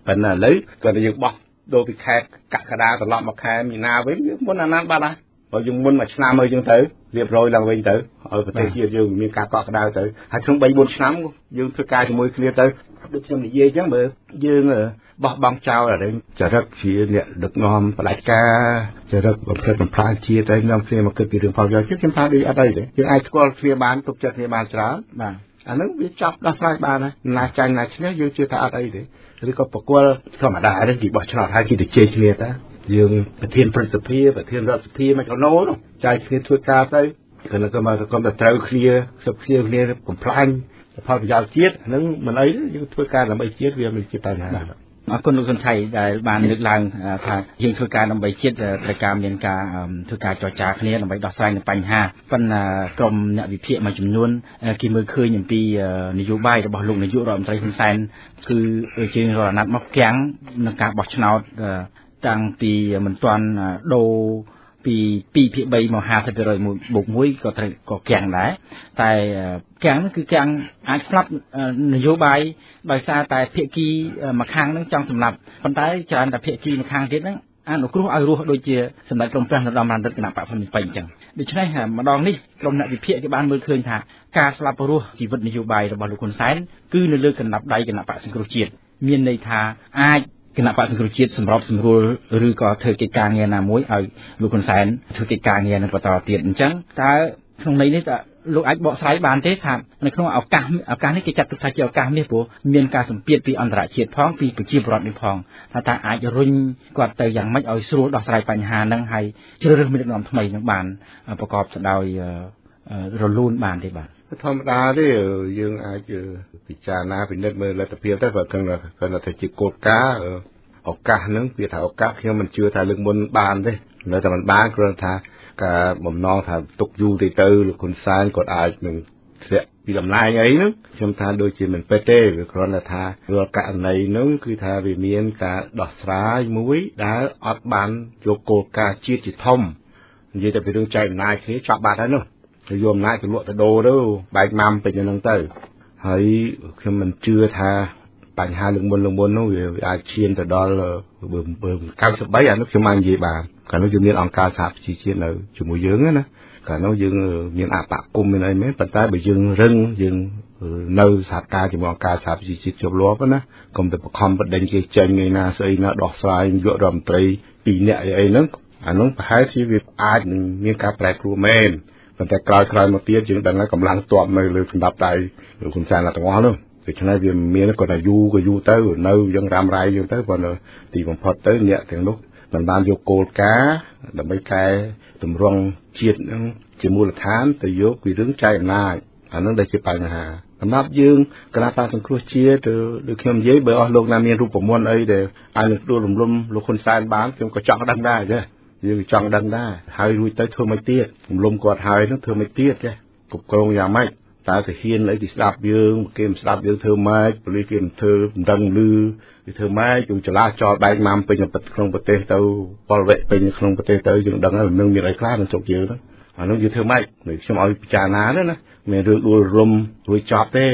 ប៉ុន្តែឥឡូវគាត់យើងបោះដូរពីខែកក្កដាត្រឡប់មកខែមីនាវិញយើងមុនអាណាតបាត់ហើយបើយើងមុនមួយឆ្នាំហើយចឹងទៅរៀបរយឡើងវិញទៅឲ្យប្រទេសជាតិយើងមានការកក់ក្ដៅទៅហើយក្នុង3 4ឆ្នាំយើងធ្វើការជាមួយគ្នាទៅដូចខ្ញុំនិយាយចឹងបើយើងបោះបង់ចោលអរិញចរិតជាអ្នកដឹកនាំផ្ដាច់ការចរិតបំផ្លិចបំផ្លាញជាតិហើយនាំគ្នាមកគិតពីរឿងផលប្រយោជន៍ជាតិខ្ញុំថាដូចអត់អីទេយើងអាចស្គាល់គ្នាបានទុកចិត្តគ្នាបានច្រើនបាទ អានឹងវាចាប់ដោះស្រាយបានហើយណាចាញ់ណាឈ្នះយើងជឿថាអត់អីទេឬក៏ប្រគល់ធម្មតាទេគេបោះឆ្នោតហើយគេទៅជេរគ្នាតាយើងប្រធានព្រឹទ្ធសភាប្រធានរដ្ឋសភាមកកណូនោះចាយគ្នាធ្វើការទៅគណៈកម្មការកម្មត្រូវគ្នាសុខគ្នាគ្នាកំ pl ាញ់ផលប្រយោជន៍ជាតិហ្នឹងមិនអីយើងធ្វើការដើម្បីជាតិវាមិនជាបញ្ហា អរគុណលោកសុនឆៃដែលបានលើកឡើងថាយើងធ្វើការដើម្បីជាតិត្រូវការមានការធ្វើការចរចាគ្នាដើម្បីដោះស្រាយនៅបញ្ហាប៉ុន្តែក្រមអ្នកវិភាគមួយចំនួនគេមើលឃើញអំពីនយោបាយរបស់លោកនាយករដ្ឋមន្ត្រីហ៊ុនសែនគឺជារណត្តិមកគាំងនឹងការបោះឆ្នោតតាំងពីមិនទាន់ដូរ ពី2ភាគ3មក50%បូក1ក៏ត្រូវក៏គាំងដែរតែគាំងគឺគាំងអាចស្លាប់នយោបាយដោយសារតែភាគីម្ខាងនឹងចង់សម្លាប់ប៉ុន្តែច្រើនតែភាគីម្ខាងទៀតហ្នឹងអនុគ្រោះឲ្យរស់ដូចជាសម្ដេចក្រមព្រះនរោត្តមរណរដ្ឋគណៈបព្វពេញអញ្ចឹងដូច្នេះម្ដងនេះក្រុមអ្នកវិភាគគេបានមើលឃើញថាការស្លាប់រស់ជីវិតនយោបាយរបស់លោកហ៊ុនសែនគឺនៅលើកណ្ដាប់ដៃគណៈបកសង្គ្រោះជាតិមានន័យថាអាច គណៈបក្សសង្គ្រោះជាតិសម្របសម្រួលឬក៏ធ្វើកិច្ចការងារណាមួយឲ្យលោកហ៊ុនសែនធ្វើកិច្ចការងារនឹងបន្តទៀតអញ្ចឹងតើក្នុងន័យនេះតើលោកអាចបកស្រាយបានទេថានៅក្នុងឱកាសឱកាសនេះគេចាត់ទុកថាជាឱកាសមាសព្រោះមានការសម្ពាធពីអន្តរជាតិផងពីប្រជាពលរដ្ឋនេះផងថាតើអាចរុញគាត់ទៅយ៉ាងម៉េចឲ្យស្រួលដោះស្រាយបញ្ហាហ្នឹងហើយជ្រើសរើសមេដឹកនាំថ្មីនឹងបានប្រកបទៅដោយរលូនបានទេបាទ ធម្មតាទេយើងអាចពិចារណាពិនិត្យមើលលទ្ធភាពទៅបើគឹងគាត់ថាជាគោលការណ៍ឱកាសហ្នឹងវាថាឱកាសខ្ញុំមិនជឿថាលើកមុនបានទេនៅតែមិនបានគ្រាន់ថាការបំណងថាទុកយូរទៅទៅលោកហ៊ុនសែនគាត់អាចនឹងធ្លាក់ពីតំណែងអីហ្នឹងខ្ញុំថាដូចជាមិនពិតទេវាគ្រាន់តែថារាល់ករណីហ្នឹងគឺថាវាមានការដោះស្រាយមួយដែលអត់បានយកគោលការណ៍ជាតិជាធំនិយាយតែពីរឿងចែកអំណាចគ្នាចប់បាត់ហើយនោះ ទៅយកអំណាចទៅលក់ទៅដូរទៅបែកម៉ាំពេញហ្នឹងទៅហើយខ្ញុំមិនជឿថាបញ្ហាលើកមុនលើកមុននោះវាអាចឈានទៅដល់បើ93អានោះខ្ញុំបាននិយាយបានកាលនោះយើងមានអង្គការសហប្រជាជាតិនៅជាមួយយើងណាកាលនោះយើងមានអបគុំមានអីមែនប៉ុន្តែបើយើងរឹងយើងនៅសហការជាមួយអង្គការសហប្រជាជាតិជាប់លាប់ណាកុំទៅបខំបដិញគេចេញថ្ងៃណាស្អីណាដោះស្រាយយករដ្ឋមន្ត្រី2នាក់អីអីហ្នឹងអានោះប្រហែលជាវាអាចនឹងមានការប្រែប្រួលមែន ប៉ុន្តែក្រោយក្រោយមកទៀតយើងដឹងហើយកម្លាំងទ័ពនៅលើសម្ដាប់ដៃលោកហ៊ុនសែនទាំងអស់នោះដូច្នេះវាមានគាត់ថាយូរក៏យូរទៅនៅយើងរ៉ាំរ៉ៃយើងទៅប៉ុន្តែទីបំផុតទៅអ្នកទាំងនោះមិនបានយកគោលការណ៍ដើម្បីកែតម្រង់ជាតិនឹងជាមូលដ្ឋានទៅយកពីរឿងចែកអំណាចអានឹងដែលជាបញ្ហាសម្រាប់យើងគណៈបកសង្គ្រោះជាតិដូចខ្ញុំនិយាយបើអស់លោកណាមានរូបមន្តអីដែលអាចនឹងដួលរំលំលោកហ៊ុនសែនបានខ្ញុំក៏ចង់ដឹងដែរចា យើងចង់ដឹងដែរហើយរួចទៅធ្វើមិនទៀតរំលំគាត់ហើយនឹងធ្វើមិនទៀតចេះគ្រប់គ្រងយ៉ាងម៉េចតើទៅហ៊ានអីគេស្ដាប់យើងគេមិនស្ដាប់យើងធ្វើម៉េចប៉ូលីសគេមិនធ្វើមិនដឹងឮគេធ្វើម៉េចយើងចលាចលបែកម៉ាំពេញក្នុងប្រទេសទៅពលវៈពេញក្នុងប្រទេសទៅយើងដឹងហើយនឹងមានអីខ្លះក្នុងជុកយើងហ្នឹងហអានោះយើងធ្វើម៉េចខ្ញុំឲ្យពិចារណាទៅណាមានរឿងដួលរំរួចចប់ទេ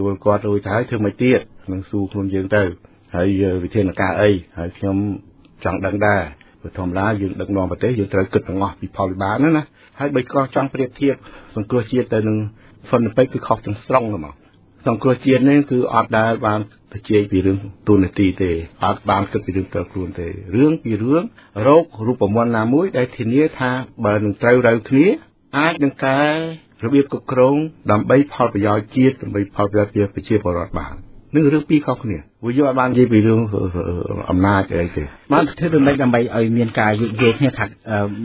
ដួលគាត់រួចទៅហើយធ្វើម៉េចទៀតនឹងស៊ូខ្លួនយើងទៅហើយវិធានការអីហើយខ្ញុំចង់ដឹងដែរ ព្រោះធម្មតាយើងដឹកនាំប្រទេសយើងត្រូវគិតទាំងអស់ពីផលវិបាកហ្នឹងណាហើយបីក៏ចង់ប្រៀបធៀបសង្គ្រោះជាតិទៅនឹងហ្វុនពេកគឺខុសទាំងស្រុងហ្មងសង្គ្រោះជាតិនេះគឺអត់ដែលបានទៅជែកពីរឿងទូនាទីទេអត់បានគិតពីរឿងផ្ទាល់ខ្លួនទេរឿងពីរឿងរោគរូបមន្តណាមួយដែលធានាថាបើនឹងត្រូវរើគ្នាអាចនឹងកែរបៀបគ្រប់គ្រងដើម្បីផលប្រយោជន៍ជាតិដើម្បីផលប្រយោជន៍ប្រជាពលរដ្ឋបាន នឹងរឿងពីរខុសគ្នាវាយកអត់បាននិយាយពីរឿងអំណាចអីទេបានធ្វើដូច្នេះដើម្បីឲ្យមានការយោគយល់គ្នាថា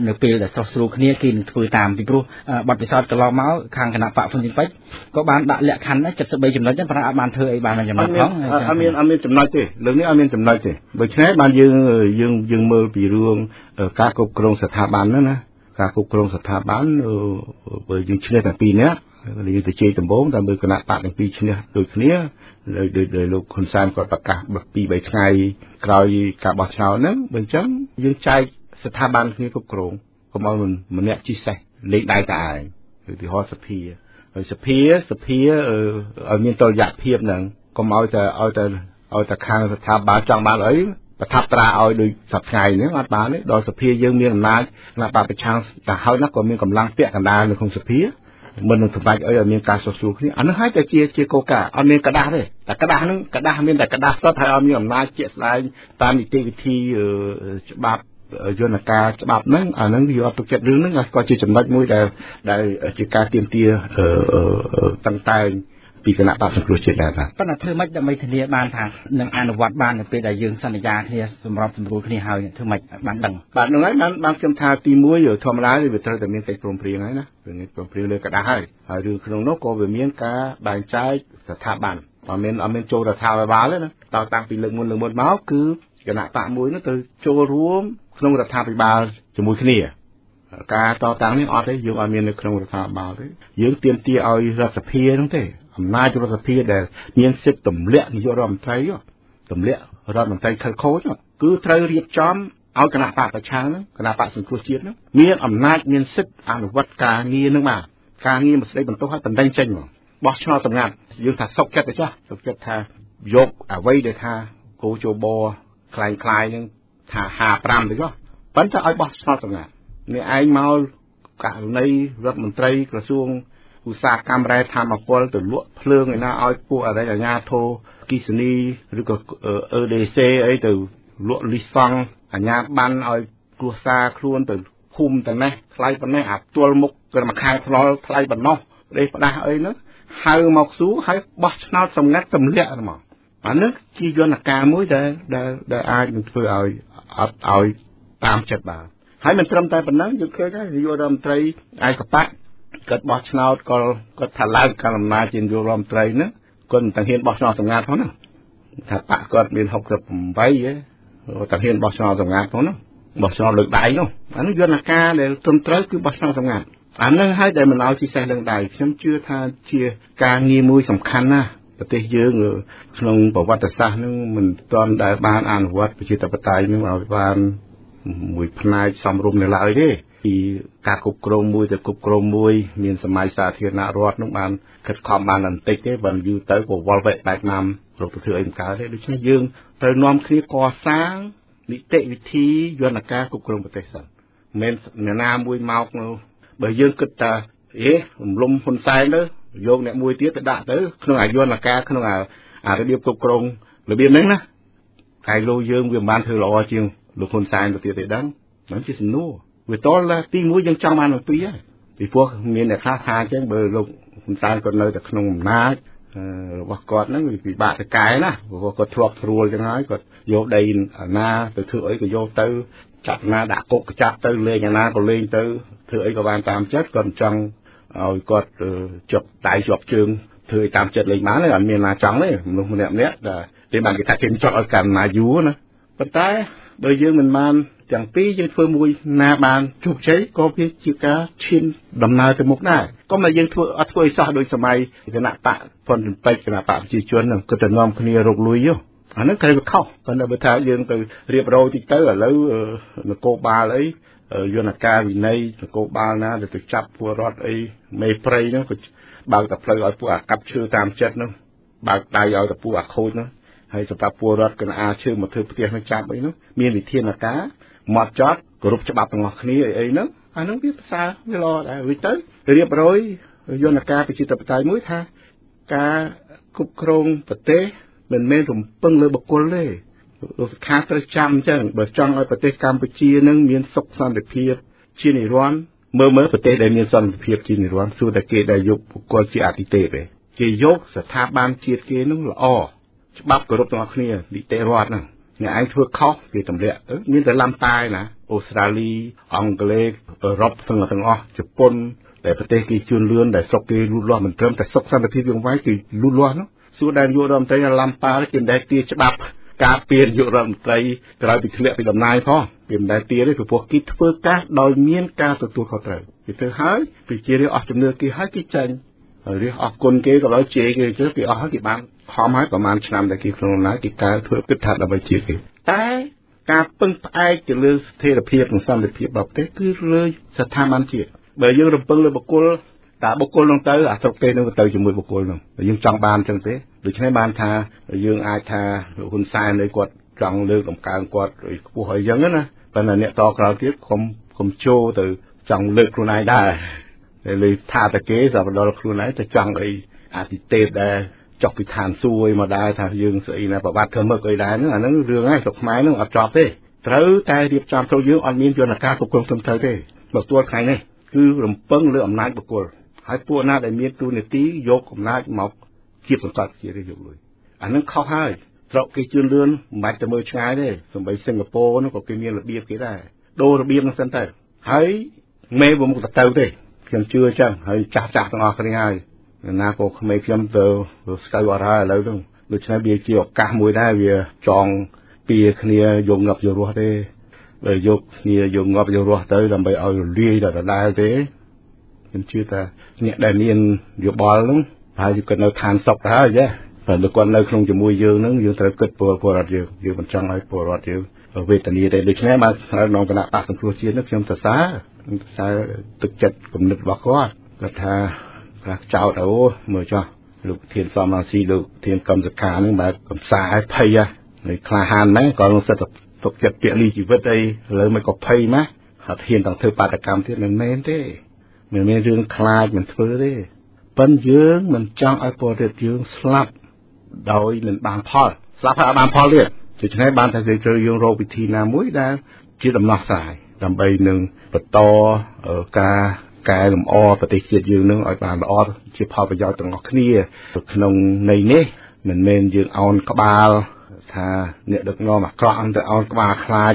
នៅពេលដែលស្រស់ស្រួលគ្នាគេនឹងធ្វើតាមពីព្រោះបទពិសោធន៍កន្លងមកខាងគណៈបកភ្នំពេញពេជ្រក៏បានដាក់លក្ខខណ្ឌ73ចំណុចដែរប៉ុន្តែអត់បានធ្វើអីបានចំណុចផងអត់មានអត់មានចំណុចទេរឿងនេះអត់មានចំណុចទេដូច្នេះបានយើងយើងយើងមើលពីរឿងការគ្រប់គ្រងស្ថាប័នហ្នឹងណាការគ្រប់គ្រងស្ថាប័នបើយើងឈ្នះតែពីរនាក់យើងទៅជ័យដំបងតែមើលគណៈបកទាំងពីរឈ្នះដូចគ្នា ដោយដោយលោកហ៊ុនសែនគាត់ប្រកាសពី3ថ្ងៃក្រោយការបោះឆ្នោតហ្នឹងបើអញ្ចឹងយើងចែកស្ថាប័នគ្នាគ្រប់គ្រងកុំឲ្យម្នាក់ជីសេះលេងដៃតែឯងឧទាហរណ៍សភាហើយសភាសភាឲ្យមានតុល្យភាពហ្នឹងកុំឲ្យតែឲ្យតែឲ្យតែខាងស្ថាប័នចង់បានអីប្រថាប់ត្រាឲ្យដូចសប្ថ្ងៃហ្នឹងអត់បានទេដល់សភាយើងមានអំណាចគណៈបព្វប្រឆាំងតែហើយណាក៏មានកម្លាំងពាក់កណ្ដាលនៅក្នុងសភា មិននឹងសម្រេចអីឲ្យមានការសុខស្រួលគ្នាអានោះហើយតែជាជាកោការអត់មានกระดาษទេតែกระดาษហ្នឹងกระดาษមានតែกระดาษសុទ្ធហើយអត់មានអំណាចជាក់ស្ដែងតាមនីតិវិធីច្បាប់យន្តការច្បាប់ហ្នឹងអាហ្នឹងយកទុកចិត្តរឿងហ្នឹងក៏ជាចំណុចមួយដែលដែលជាការទៀមទាតឹងតែង ពីគណៈបកសង្គ្រោះជាតិដែរបាទប៉ុន្តែធ្វើម៉េចដើម្បីធានាបានថានឹងអនុវត្តបាននៅពេលដែលយើងសន្យាគ្នាសម្របសម្រួលគ្នាហើយធ្វើម៉េចបានដឹងបាទហ្នឹងហើយបានបានខ្ញុំថាទី1ធម្មតាវាត្រូវតែមានកិច្ចព្រមព្រៀងហើយណាព្រមព្រៀងលើกระดาษហើយហើយរឿងក្នុងនោះក៏វាមានការបែងចែកស្ថាប័នអត់មានអត់មានចូលរដ្ឋាភិបាលទេណាតតាំងពីលើកមុនលើកមុនមកគឺគណៈបកមួយនោះទៅចូលរួមក្នុងរដ្ឋាភិបាលជាមួយគ្នាការតតាំងនេះអត់ទេយើងអត់មាននៅក្នុងរដ្ឋាភិបាលទេយើងទាមទារឲ្យរដ្ឋសភាហ្នឹងទេ អំណាចរដ្ឋសភាដែលមានសិទ្ធិទម្លាក់នាយករដ្ឋមន្ត្រីទម្លាក់រដ្ឋមន្ត្រីខិលខូចគឺត្រូវរៀបចំឲ្យគណៈបកប្រឆាំងហ្នឹងគណៈបកសង្គ្រោះជាតិហ្នឹងមានអំណាចមានសិទ្ធិអនុវត្តការងារហ្នឹងបាទការងារមិនស្ដីបន្ទោសឲ្យបណ្ដឹងចេញមកបោះឆ្នោតសម្ងាត់យើងថាសុកចិត្តទេចាស់សុកចិត្តថាយកអ្វីដែលថាគោជបខ្លាំងខ្លាយហ្នឹងថា55ទេចុះប៉ុន្តែឲ្យបោះឆ្នោតសម្ងាត់នេះឯងមកករណីរដ្ឋមន្ត្រីក្រសួង ឧស្សាហកម្មរ៉ែធម្មពលទៅលក់ភ្លើងឯណាឲ្យពួកអរិយអាញាធរគិសនីឬក៏ EDC អីទៅលក់លិសង់អាញាបានឲ្យគ្រួសារខ្លួនទៅភូមិតែនេះថ្លៃប៉ុណ្ណេះអាផ្ទាល់មុខគឺមួយខែថ្លល់ថ្លៃប៉ុណ្ណោះដេកផ្ដាស់អីនោះហៅមកស៊ូហើយបោះឆ្នោតសម្ងាត់ទម្លាក់មកអានេះជាយន្តការមួយដែលដែលអាចនឹងធ្វើឲ្យអត់ឲ្យតាមចិត្តបានហើយមិនត្រឹមតែប៉ុណ្ណឹងយើងឃើញហើយនាយករដ្ឋមន្ត្រីឯកបៈ គាត់បោះឆ្នោតក៏គាត់ថាឡើងកាន់អំណាចជានាយករដ្ឋមន្ត្រីហ្នឹងគាត់មិនទាំងហ៊ានបោះឆ្នោតសម្ងាត់ផងណាថាបកគាត់មាន68ហ៎តែហ៊ានបោះឆ្នោតសម្ងាត់ផងណាបោះឆ្នោតលើកដៃនោះអានេះយន្តការដែលត្រឹមត្រូវគឺបោះឆ្នោតសម្ងាត់អានឹងហើយដែលមិនឲ្យពិសេសលើកដៃខ្ញុំជឿថាជាការងារមួយសំខាន់ណាស់ប្រទេសយើងក្នុងប្រវត្តិសាស្ត្រនឹងមិនទាន់ដែលបានអនុវត្តប្រជាធិបតេយ្យនឹងឲ្យបានមួយផ្នែកសំរុំនៅឡើយទេ ពីការគ្រប់គ្រងមួយទៅគ្រប់គ្រងមួយមានសម័យសាធារណរដ្ឋនោះបានខិតខំបានបន្តិចទេបើយូរទៅក៏វល់វែកបែកណាំរកទៅធ្វើអីមិនកើតទេដូច្នេះយើងត្រូវនាំគ្នាកសាងនីតិវិធីយន្តការគ្រប់គ្រងប្រទេសសិនមិនអ្នកណាមួយមកនោះបើយើងគិតថាអេរំលំហ៊ុនសែនទៅយកអ្នកមួយទៀតទៅដាក់ទៅក្នុងអាយន្តការក្នុងអារបៀបគ្រប់គ្រងរបៀបហ្នឹងណាកាយលោយើងវាមិនបានធ្វើល្អជាងលោកហ៊ុនសែនទៅទៀតទេដឹងហ្នឹងជាសំណួរ វាតលទី1យើងចង់បានទាំងពីរហើយពីព្រោះមានអ្នកខ្លះថាអញ្ចឹងបើលោកហ៊ុនសែនគាត់នៅតែក្នុងអំណាចរបស់គាត់ហ្នឹងវាពិបាកទៅកែណាព្រោះគាត់ធ្លាប់ស្រួលចឹងហើយគាត់យកដីអាណាទៅធ្វើអីក៏យកទៅចាប់ណាដាក់គុកក៏ចាប់ទៅលេងអាណាក៏លេងទៅធ្វើអីក៏បានតាមចិត្តគាត់ចង់ឲ្យគាត់ជាប់ដៃជាប់ជើងធ្វើឲ្យតាមចិត្តលេងបានទេអត់មានណាចង់ទេមនុស្សម្នាក់ម្នាក់ដែលគេបានគេថាគេចង់ឲ្យកម្មណាយូរណាប៉ុន្តែបើយើងមិនបាន ទាំងពីរយើងធ្វើមួយណាបានជោគជ័យក៏វាជាការឈានដំណើរទៅមុខដែរកុំតែយើងធ្វើអត់ធ្វើឲ្យសោះដោយសម័យគណៈបកផុនពេជ្រគណៈបកប្រជាជនហ្នឹងគឺទៅនាំគ្នារកលុយយោអាហ្នឹងត្រូវវាខុសគាត់នៅបើថាយើងទៅរៀបរយតិចទៅឥឡូវនគរបាលអីយន្តការវិន័យនគរបាលណាដែលទៅចាប់ពលរដ្ឋអីមេព្រៃហ្នឹងក៏បើកតែផ្លូវឲ្យពួកអាកាប់ឈើតាមចិត្តហ្នឹងបើកដៃឲ្យតែពួកអាខូចហ្នឹងហើយសម្រាប់ពលរដ្ឋកណ្ដាលឈើមកធ្វើផ្ទះនឹងចាប់អីនោះមានវិធានការ មកចត់គោរពច្បាប់ទាំងអស់គ្នាអីអីហ្នឹងអាហ្នឹងវាប្រសើរវាល្អដែរវិញទៅរៀបរយយន្តការប្រជាធិបតេយ្យមួយថាការគ្រប់គ្រងប្រទេសមិនមែនរំពឹងលើបុគ្គលទេលោកសុខាត្រូវចាំអញ្ចឹងបើចង់ឲ្យប្រទេសកម្ពុជានឹងមានសុខសន្តិភាពជានិរន្តរ៍មើលមើលប្រទេសដែលមានសន្តិភាពជានិរន្តរ៍សួរតែគេដែលយកបុគ្គលជាអតិទេពទេគេយកស្ថាប័នជាតិគេនឹងល្អច្បាប់គោរពទាំងអស់គ្នានីតិរដ្ឋហ្នឹង អ្នកឯងធ្វើខុសគេទម្លាក់ទៅមានតែឡាំតាយណាអូស្ត្រាលីអង់គ្លេសអឺរ៉ុបទាំងទាំងអស់ជប៉ុនតែប្រទេសគេជួនលឿនដែលស្រុកគេលូតលាស់មិនត្រឹមតែសុខសន្តិភាពយើងវាយគឺលូតលាស់នោះសួរដែលយករដ្ឋមន្ត្រីឡាំប៉ាគេមិនដែលទាច្បាប់ការពៀនយករដ្ឋមន្ត្រីក្រោយពីធ្លាក់ពីតំណែងផងវាមិនដែលទាទេព្រោះគេធ្វើការដោយមានការទទួលខុសត្រូវគេធ្វើហើយប្រជារាស្ត្រអស់ជំនឿគេហើយគេចាញ់ហើយរាស្ត្រអរគុណគេក៏ដោយជេរគេទៅគេអស់ហើយគេបាន ខំហើយប្រហែលឆ្នាំដែលគេក្នុងណាគេកែធ្វើគិតថាដើម្បីជាគេតែការពឹងផ្អែកទៅលើស្ថិរភាពនិងសន្តិភាពរបស់ប្រទេសគឺលើស្ថាប័នជាតិបើយើងរំពឹងលើបុគ្គលតើបុគ្គលនឹងទៅអាស្រុកទេនឹងទៅជាមួយបុគ្គលនឹងយើងចង់បានអញ្ចឹងទេដូច្នេះបានថាយើងអាចថាលោកហ៊ុនសែននៅគាត់ចង់លើកដំកើងគាត់ខ្ពស់អីចឹងណាប៉ុន្តែអ្នកតក្រោយទៀតកុំកុំចូលទៅចង់លើកខ្លួនឯងដែរតែលើថាតែគេសម្រាប់ដល់ខ្លួនឯងទៅចង់អីអាទិទេពដែរ ចុះពីឋានសួគ៌មកដែរថាយើងស្អីណាប្រវត្តិធ្វើមឹកអីដែរហ្នឹងអាហ្នឹងរឿងហ្នឹងស្រុកខ្មែរហ្នឹងអត់ចប់ទេត្រូវតែរៀបចំចូលយើងអត់មានយន្តការគ្រប់គ្រងត្រឹមត្រូវទេមកទួលថ្ងៃនេះគឺរំពឹងលើអំណាចបុគ្គលហើយពួកណាដែលមានទូនាទីយកអំណាចមកជាសង្កត់ជាយកលុយអានឹងខុសហើយស្រុកគេជឿនលឿនមិនបាច់ទៅមើលឆ្ងាយទេសម្បីសិង្ហបុរីនោះក៏គេមានរបៀបគេដែរដូររបៀបហ្នឹងសិនទៅហើយមេវមុខទៅទៅទេខ្ញុំជឿអញ្ចឹងហើយចាស់ចាស់ទាំងអស់គ្នាហើយ ណាក៏ក្មេងខ្ញុំទៅស្កៅអត់ហើយឥឡូវហ្នឹងដូច្នេះវាជាឱកាសមួយដែរវាចងពៀគ្នាយកងាប់យករស់ទេបើយកគ្នាយកងាប់យករស់ទៅដើម្បីឲ្យរលាយដល់ដដែលទេខ្ញុំជឿថាអ្នកដែលមានយោបល់ហ្នឹងហើយគាត់នៅឋានសុខទៅហើយចាបើគាត់នៅក្នុងជាមួយយើងហ្នឹងយើងត្រូវគិតពលពលរដ្ឋយើងយើងមិនចង់ឲ្យពលរដ្ឋយើងវេទនាទេដូច្នេះបានក្នុងគណៈបកសង្គ្រោះជាតិនេះខ្ញុំសរសើរសរសើរទឹកចិត្តគំនិតរបស់គាត់គាត់ថា ខ្លះចោតអូមើលចោះលោកធានសំរងស៊ីលោកធានកំសខាហ្នឹងបែបកំសាឲ្យភ័យហើយក្លាហានហ្នឹងក៏នឹងសិតទុកចិត្តពាក្យលីជីវិតអីឥឡូវមិនក៏ភ័យម៉ាស់អត់ហ៊ានដល់ធ្វើបាតកម្មទៀតមិនមែនទេមិនមានរឿងខ្លាចមិនធ្វើទេប៉ុន្តែយើងមិនចង់ឲ្យពលរដ្ឋយើងស្លាប់ដោយមិនបានផលស្លាប់ហើយអត់បានផលទៀតដូច្នេះបានតែយើងត្រូវយើងរកវិធីណាមួយដែលជាដំណោះស្រាយដើម្បីនឹងបន្តការ កែលម្អប្រទេសជាតិយើងនឹងឲ្យបានល្អជាផលប្រយោជន៍ទាំងអស់គ្នាក្នុងន័យនេះមិនមែនយើងអោនក្បាលថាអ្នកដឹកនាំអាក្រក់ទៅអោនក្បាលខ្លាច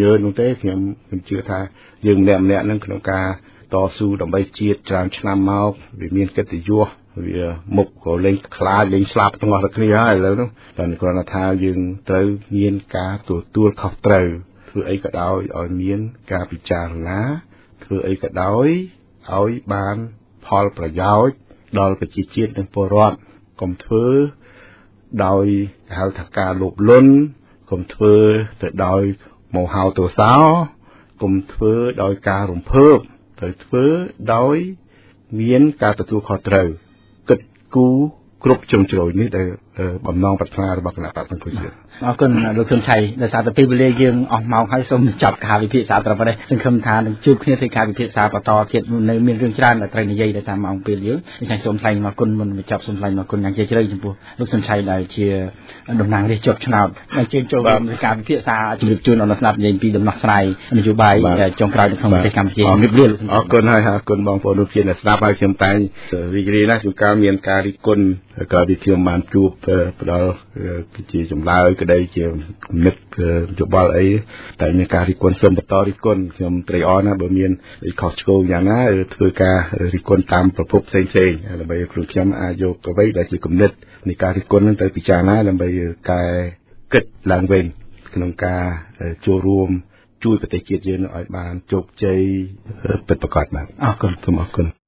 ញើនោះទេខ្ញុំខ្ញុំជឿថាយើងម្នាក់ម្នាក់នឹងក្នុងការតស៊ូដើម្បីជាតិច្រើនឆ្នាំមកវាមានកិត្តិយសវាមុខក៏លេងខ្លាចលេងស្លាប់ទាំងអស់គ្នាហើយឥឡូវនោះតែគ្រាន់តែថាយើងត្រូវមានការទទួលខុសត្រូវធ្វើអីក៏ដោយឲ្យមានការពិចារណាធ្វើអីក៏ដោយ ឲ្យបានផលប្រយោជន៍ដល់ប្រជាជាតិនិងពលរដ្ឋកុំធ្វើដោយហៅថាការលោភលន់កុំធ្វើទៅដោយមោហោទោសោកុំធ្វើដោយការរំភើបត្រូវធ្វើដោយមានការទទួលខុសត្រូវគិតគូរគ្រប់ជ្រុងជ្រោយនេះដែលបំណងប្រាថ្នារបស់គណៈបព្វសង្គ្រោះជាតិ អរគុណលោកជុនឆៃដោយសារតែពេលវេលាយើងអស់ម៉ោងហើយសូមចាប់ការវិភាគសាត្រឹមប៉ុណ្ណេះសង្ឃឹមថានឹងជួបគ្នាធ្វើការវិភាគសាបន្តទៀតនៅមានរឿងច្រើនដែលត្រូវនិយាយដោយសារម៉ោងពេលយើងអញ្ចឹងសូមថ្លែងមកគុណមុនបញ្ចប់សូមថ្លែងមកគុណយ៉ាងជ្រាលជ្រៅចំពោះលោកជុនឆៃដែលជាតំណាងរាស្ត្រជាប់ឆ្នោតដែលជើញចូលរួមក្នុងការវិភាគសាជម្រាបជូនអនុស្នាប់និយាយពីដំណោះស្រាយនយោបាយចុងក្រោយនៅក្នុងប្រទេសកម្ពុជាជំរាបលាអរគុណហើយអរគុណបងប្អូនលោកជាអ្នកស្ដាប់ហើយខ្ញុំតែងរីករាយណាស់ជួនកាលមានការរិះគន់ក៏វិខ្ញុំបានជួបផ្ដល់ជាចម្លើយក្តីជាគំនិតយោបល់អីតែមានការរិះគន់សូមបន្តរិះគន់ខ្ញុំត្រេកអរណាស់បើមានខុសឆ្គងយ៉ាងណាធ្វើការរិះគន់តាមប្រភពផ្សេងផ្សេងដើម្បីខ្លួនខ្ញុំអាចយកអ្វីដែលជាគំនិតនៃការរិះគន់នឹងទៅពិចារណាដើម្បីកែគិតឡើងវិញក្នុងការចូលរួមជួយប្រទេសជាតិយើងឲ្យបានជោគជ័យពិតប្រាកដបាទអរគុណសូមអរគុណ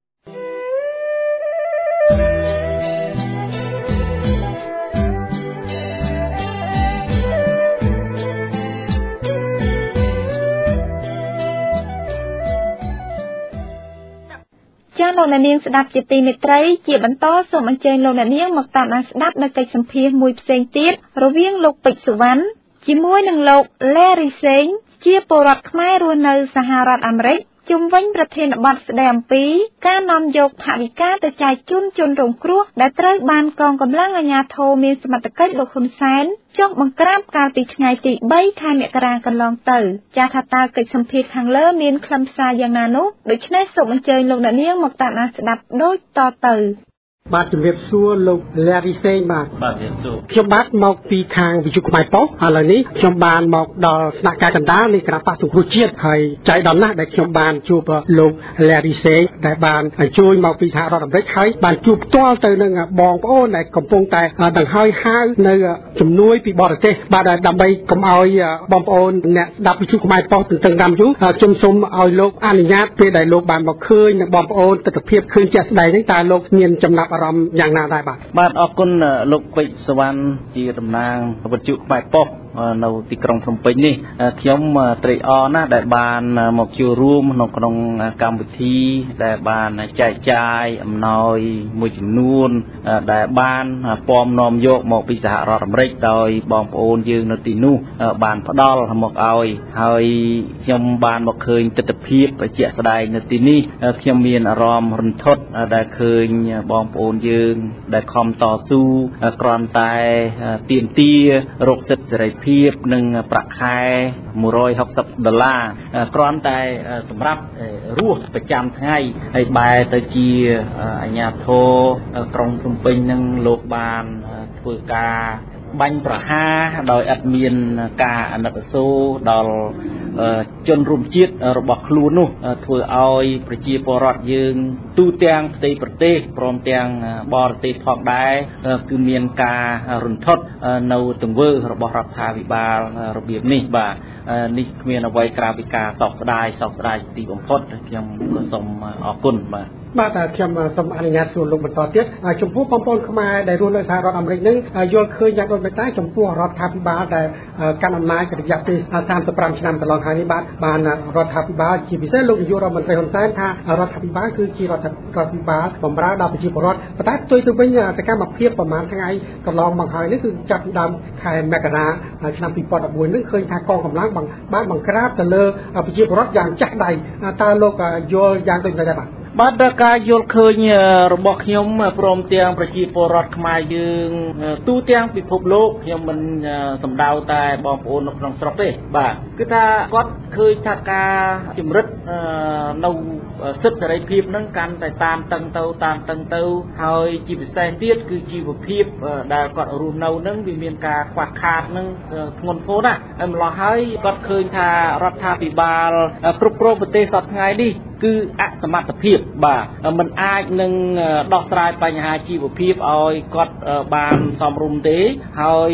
លោកអ្នកនាងស្ដាប់ជាទីមេត្រីជាបន្តសូមអញ្ជើញលោកអ្នកនាងមកតាមដានស្ដាប់នៅកិច្ចសម្ភាសន៍មួយផ្សេងទៀតរវាងលោកពេជ្រសុវណ្ណជាមួយនឹងលោក Larry Singh ជាពលរដ្ឋខ្មែររស់នៅសហរដ្ឋអាមេរិក ជុំវិញប្រធានបទស្ដីអំពីការនាំយកថវិកាទៅចែកជូនជនរងគ្រោះដែលត្រូវបានកងកម្លាំងអាជ្ញាធរមានសមត្ថកិច្ចលោកហ៊ុនសែនចុះបង្ក្រាបកាលពីថ្ងៃទី3ខែមករាកន្លងទៅចាស់ថាតើកិច្ចសម្ភាសខាងលើមានខ្លឹមសារយ៉ាងណានោះដូច្នេះសូមអញ្ជើញលោកអ្នកនាងមកតាមដានស្ដាប់ដូចតទៅ បាទជំរាបសួរលោក Larry Singh បាទបាទជំរាបសួរខ្ញុំបាទមកពីខាងវិទ្យុខ្មែរប៉ុស្តិ៍ឥឡូវនេះខ្ញុំបានមកដល់ស្នាក់ការកណ្ដាលនៃគណៈបក្សសង្គ្រោះជាតិហើយចៃដន្យណាស់ដែលខ្ញុំបានជួបលោក Larry Singh ដែលបានអញ្ជើញមកពីសហរដ្ឋអាមេរិកហើយបានជួបផ្ទាល់ទៅនឹងបងប្អូនដែលកំពុងតែដង្ហើយហៅនៅជំនួយពីបរទេសបាទដើម្បីកុំឲ្យបងប្អូនអ្នកស្ដាប់វិទ្យុខ្មែរប៉ុស្តិ៍ទន្ទឹងរ៉ាំយូខ្ញុំសូមឲ្យលោកអនុញ្ញាតពេលដែលលោកបានមកឃើញនឹងបងប្អូនទស្សនវិជ្ជាឃើញជាក់ស្ដែងនេះតើលោកមានចំណាប់អារម្មណ៍យ៉ាងណាដែរបាទបាទអរគុណលោកពេជ្រសវណ្ណជាតំណាងវិទ្យុខ្មែរប៉ុស្តិ៍ នៅទីក្រុងភ្នំពេញនេះខ្ញុំត្រេកអរណាស់ដែលបានមកចូលរួមក្នុងក្នុងកម្មវិធីដែលបានចែកចាយអំណោយមួយចំនួនដែលបានពំនាំយកមកពីសហរដ្ឋអាមេរិកដោយបងប្អូនយើងនៅទីនោះបានផ្ដល់មកឲ្យហើយខ្ញុំបានមកឃើញទស្សនវិជ្ជាជាក់ស្ដែងនៅទីនេះខ្ញុំមានអារម្មណ៍រន្ធត់ដែលឃើញបងប្អូនយើង ដែលខំតស៊ូគ្រាន់តែទៀមទារកសិទ្ធិសេរីភាពនិងប្រាក់ខែ160ដុល្លារគ្រាន់តែសម្រាប់រស់ប្រចាំថ្ងៃហើយបែរទៅជាអាជ្ញាធរក្រុងភ្នំពេញនឹងលោកបានធ្វើការ បាញ់ប្រហារដោយឥតមានការអាណិតអាសូរដល់ជនរួមជាតិរបស់ខ្លួននោះធ្វើឲ្យប្រជាពលរដ្ឋយើង ទូទាំងផ្ទៃប្រទេសព្រមទាំងបរទេសផងដែរគឺមានការរន្ធត់នៅទង្វើរបស់រដ្ឋាភិបាលរបៀបនេះបាទនេះគ្មានអ្វីក្រៅពីការសោកស្ដាយសោកស្ដាយទីបំផុតខ្ញុំសូមអរគុណបាទ បាទខ្ញុំសូមអនុញ្ញាតសួរលោកបន្តទៀតចំពោះបងប្អូនខ្មែរដែលរស់នៅសហរដ្ឋអាមេរិកនឹងយល់ឃើញយ៉ាងដូចម្តេចដែរចំពោះរដ្ឋាភិបាលដែលកាន់អំណាចរយៈពេល35ឆ្នាំកន្លងហើយនេះបាទបានរដ្ឋាភិបាលជាពិសេសលោកនាយករដ្ឋមន្ត្រីហ៊ុនសែនថារដ្ឋាភិបាលគឺជារដ្ឋាភិបាលបម្រើដល់ប្រជាពលរដ្ឋប៉ុន្តែផ្ទុយទៅវិញសកម្មភាពប្រហែលថ្ងៃកន្លងមកហើយនេះគឺចាប់ពីដើមខែមករាឆ្នាំ2014នឹងឃើញថាកងកម្លាំងបានបង្ក្រាបទៅលើប្រជាពលរដ្ឋយ៉ាងចាស់ដៃតើលោកយល់យ៉ាងដូចម្តេចដែរបាទបាទដល់ការយល់ឃើញរបស់ខ្ញុំព្រមទាំងប្រជាពលរដ្ឋខ្មែរយើងទូទាំងពិភពលោកខ្ញុំមិនសំដៅតែបងប្អូននៅក្នុងស្រុកទេបាទគឺថាគាត់ឃើញថាការជំរិតនៅសិទ្ធិសេរីភាពនឹងកាន់តែតាមតឹងទៅតាមតឹងទៅហើយជាពិសេសទៀតគឺជីវភាពដែលគាត់រស់នៅនឹងវាមានការខ្វះខាតនឹងធ្ងន់ធ្ងរណាស់ហើយម្ល៉េះហើយគាត់ឃើញថារដ្ឋាភិបាលគ្រប់គ្រងប្រទេសសពថ្ងៃនេះគឺអសមត្ថភាពបាទมันអាចនឹងដោះស្រាយបញ្ហាជីវភាពឲ្យគាត់បានសមរម្យទេហើយ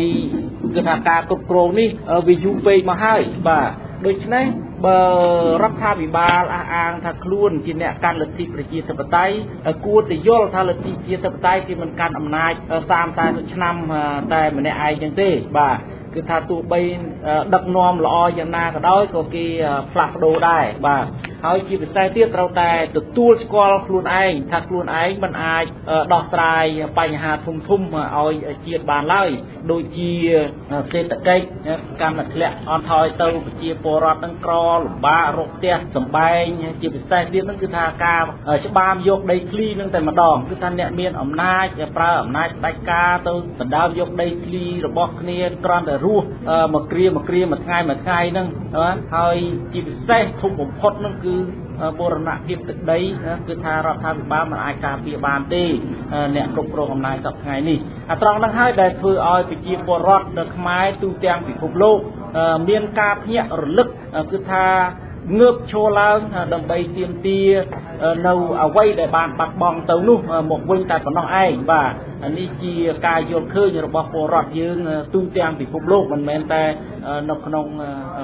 គឺថាការគ្រប់គ្រងនេះវាយូរពេកមកហើយបាទដូច្នេះបើរដ្ឋាភិបាលអះអាងថាខ្លួនជាអ្នកកាន់លទ្ធិប្រជាធិបតេយ្យគួរតែយល់ថាលទ្ធិប្រជាធិបតេយ្យគេមិនកាន់អំណាច30 40ឆ្នាំតែម្នាក់ឯងចឹងទេបាទ គឺថាទោះបីដឹកនាំល្អយ៉ាងណាក៏ដោយក៏គេផ្លាស់ប្ដូរដែរបាទហើយជាពិសេសទៀតត្រូវតែទទួលស្គាល់ខ្លួនឯងថាខ្លួនឯងមិនអាចដោះស្រាយបញ្ហាធំធំឲ្យជាតិបានឡើយដូចជាសេដ្ឋកិច្ចកម្មធ្លាក់អន់ថយទៅប្រជាពលរដ្ឋនឹងក្រលំបាករកផ្ទះសម្បែងជាពិសេសទៀតនឹងគឺថាការច្បាមយកដីធ្លីនឹងតែម្ដងគឺថាអ្នកមានអំណាចប្រើអំណាចផ្ដាច់ការទៅដណ្ដើមយកដីធ្លីរបស់គ្នាគ្រាន់តែរស់មកគ្រាមកគ្រាមួយថ្ងៃមួយថ្ងៃហ្នឹងហើយជាពិសេសធំបំផុតហ្នឹងគឺបូរណភាពទឹកដីគឺថារដ្ឋាភិបាលមិនអាចការពារបានទេអ្នកគ្រប់គ្រងអំណាចសប្តាហ៍នេះអាត្រង់ហ្នឹងហើយដែលធ្វើឲ្យប្រជាពលរដ្ឋនៅខ្មែរទូទាំងពិភពលោកមានការភ្ញាក់រលឹកគឺថាងើបឈរឡើងដើម្បីទាមទារនៅអ្វីដែលបានបាត់បង់ទៅនោះមកវិញតែប៉ុណ្ណោះឯងបាទ អានេះជាការយល់ឃើញរបស់ពលរដ្ឋយើងទូទាំងពិភពលោកមិនមែនតែនៅក្នុង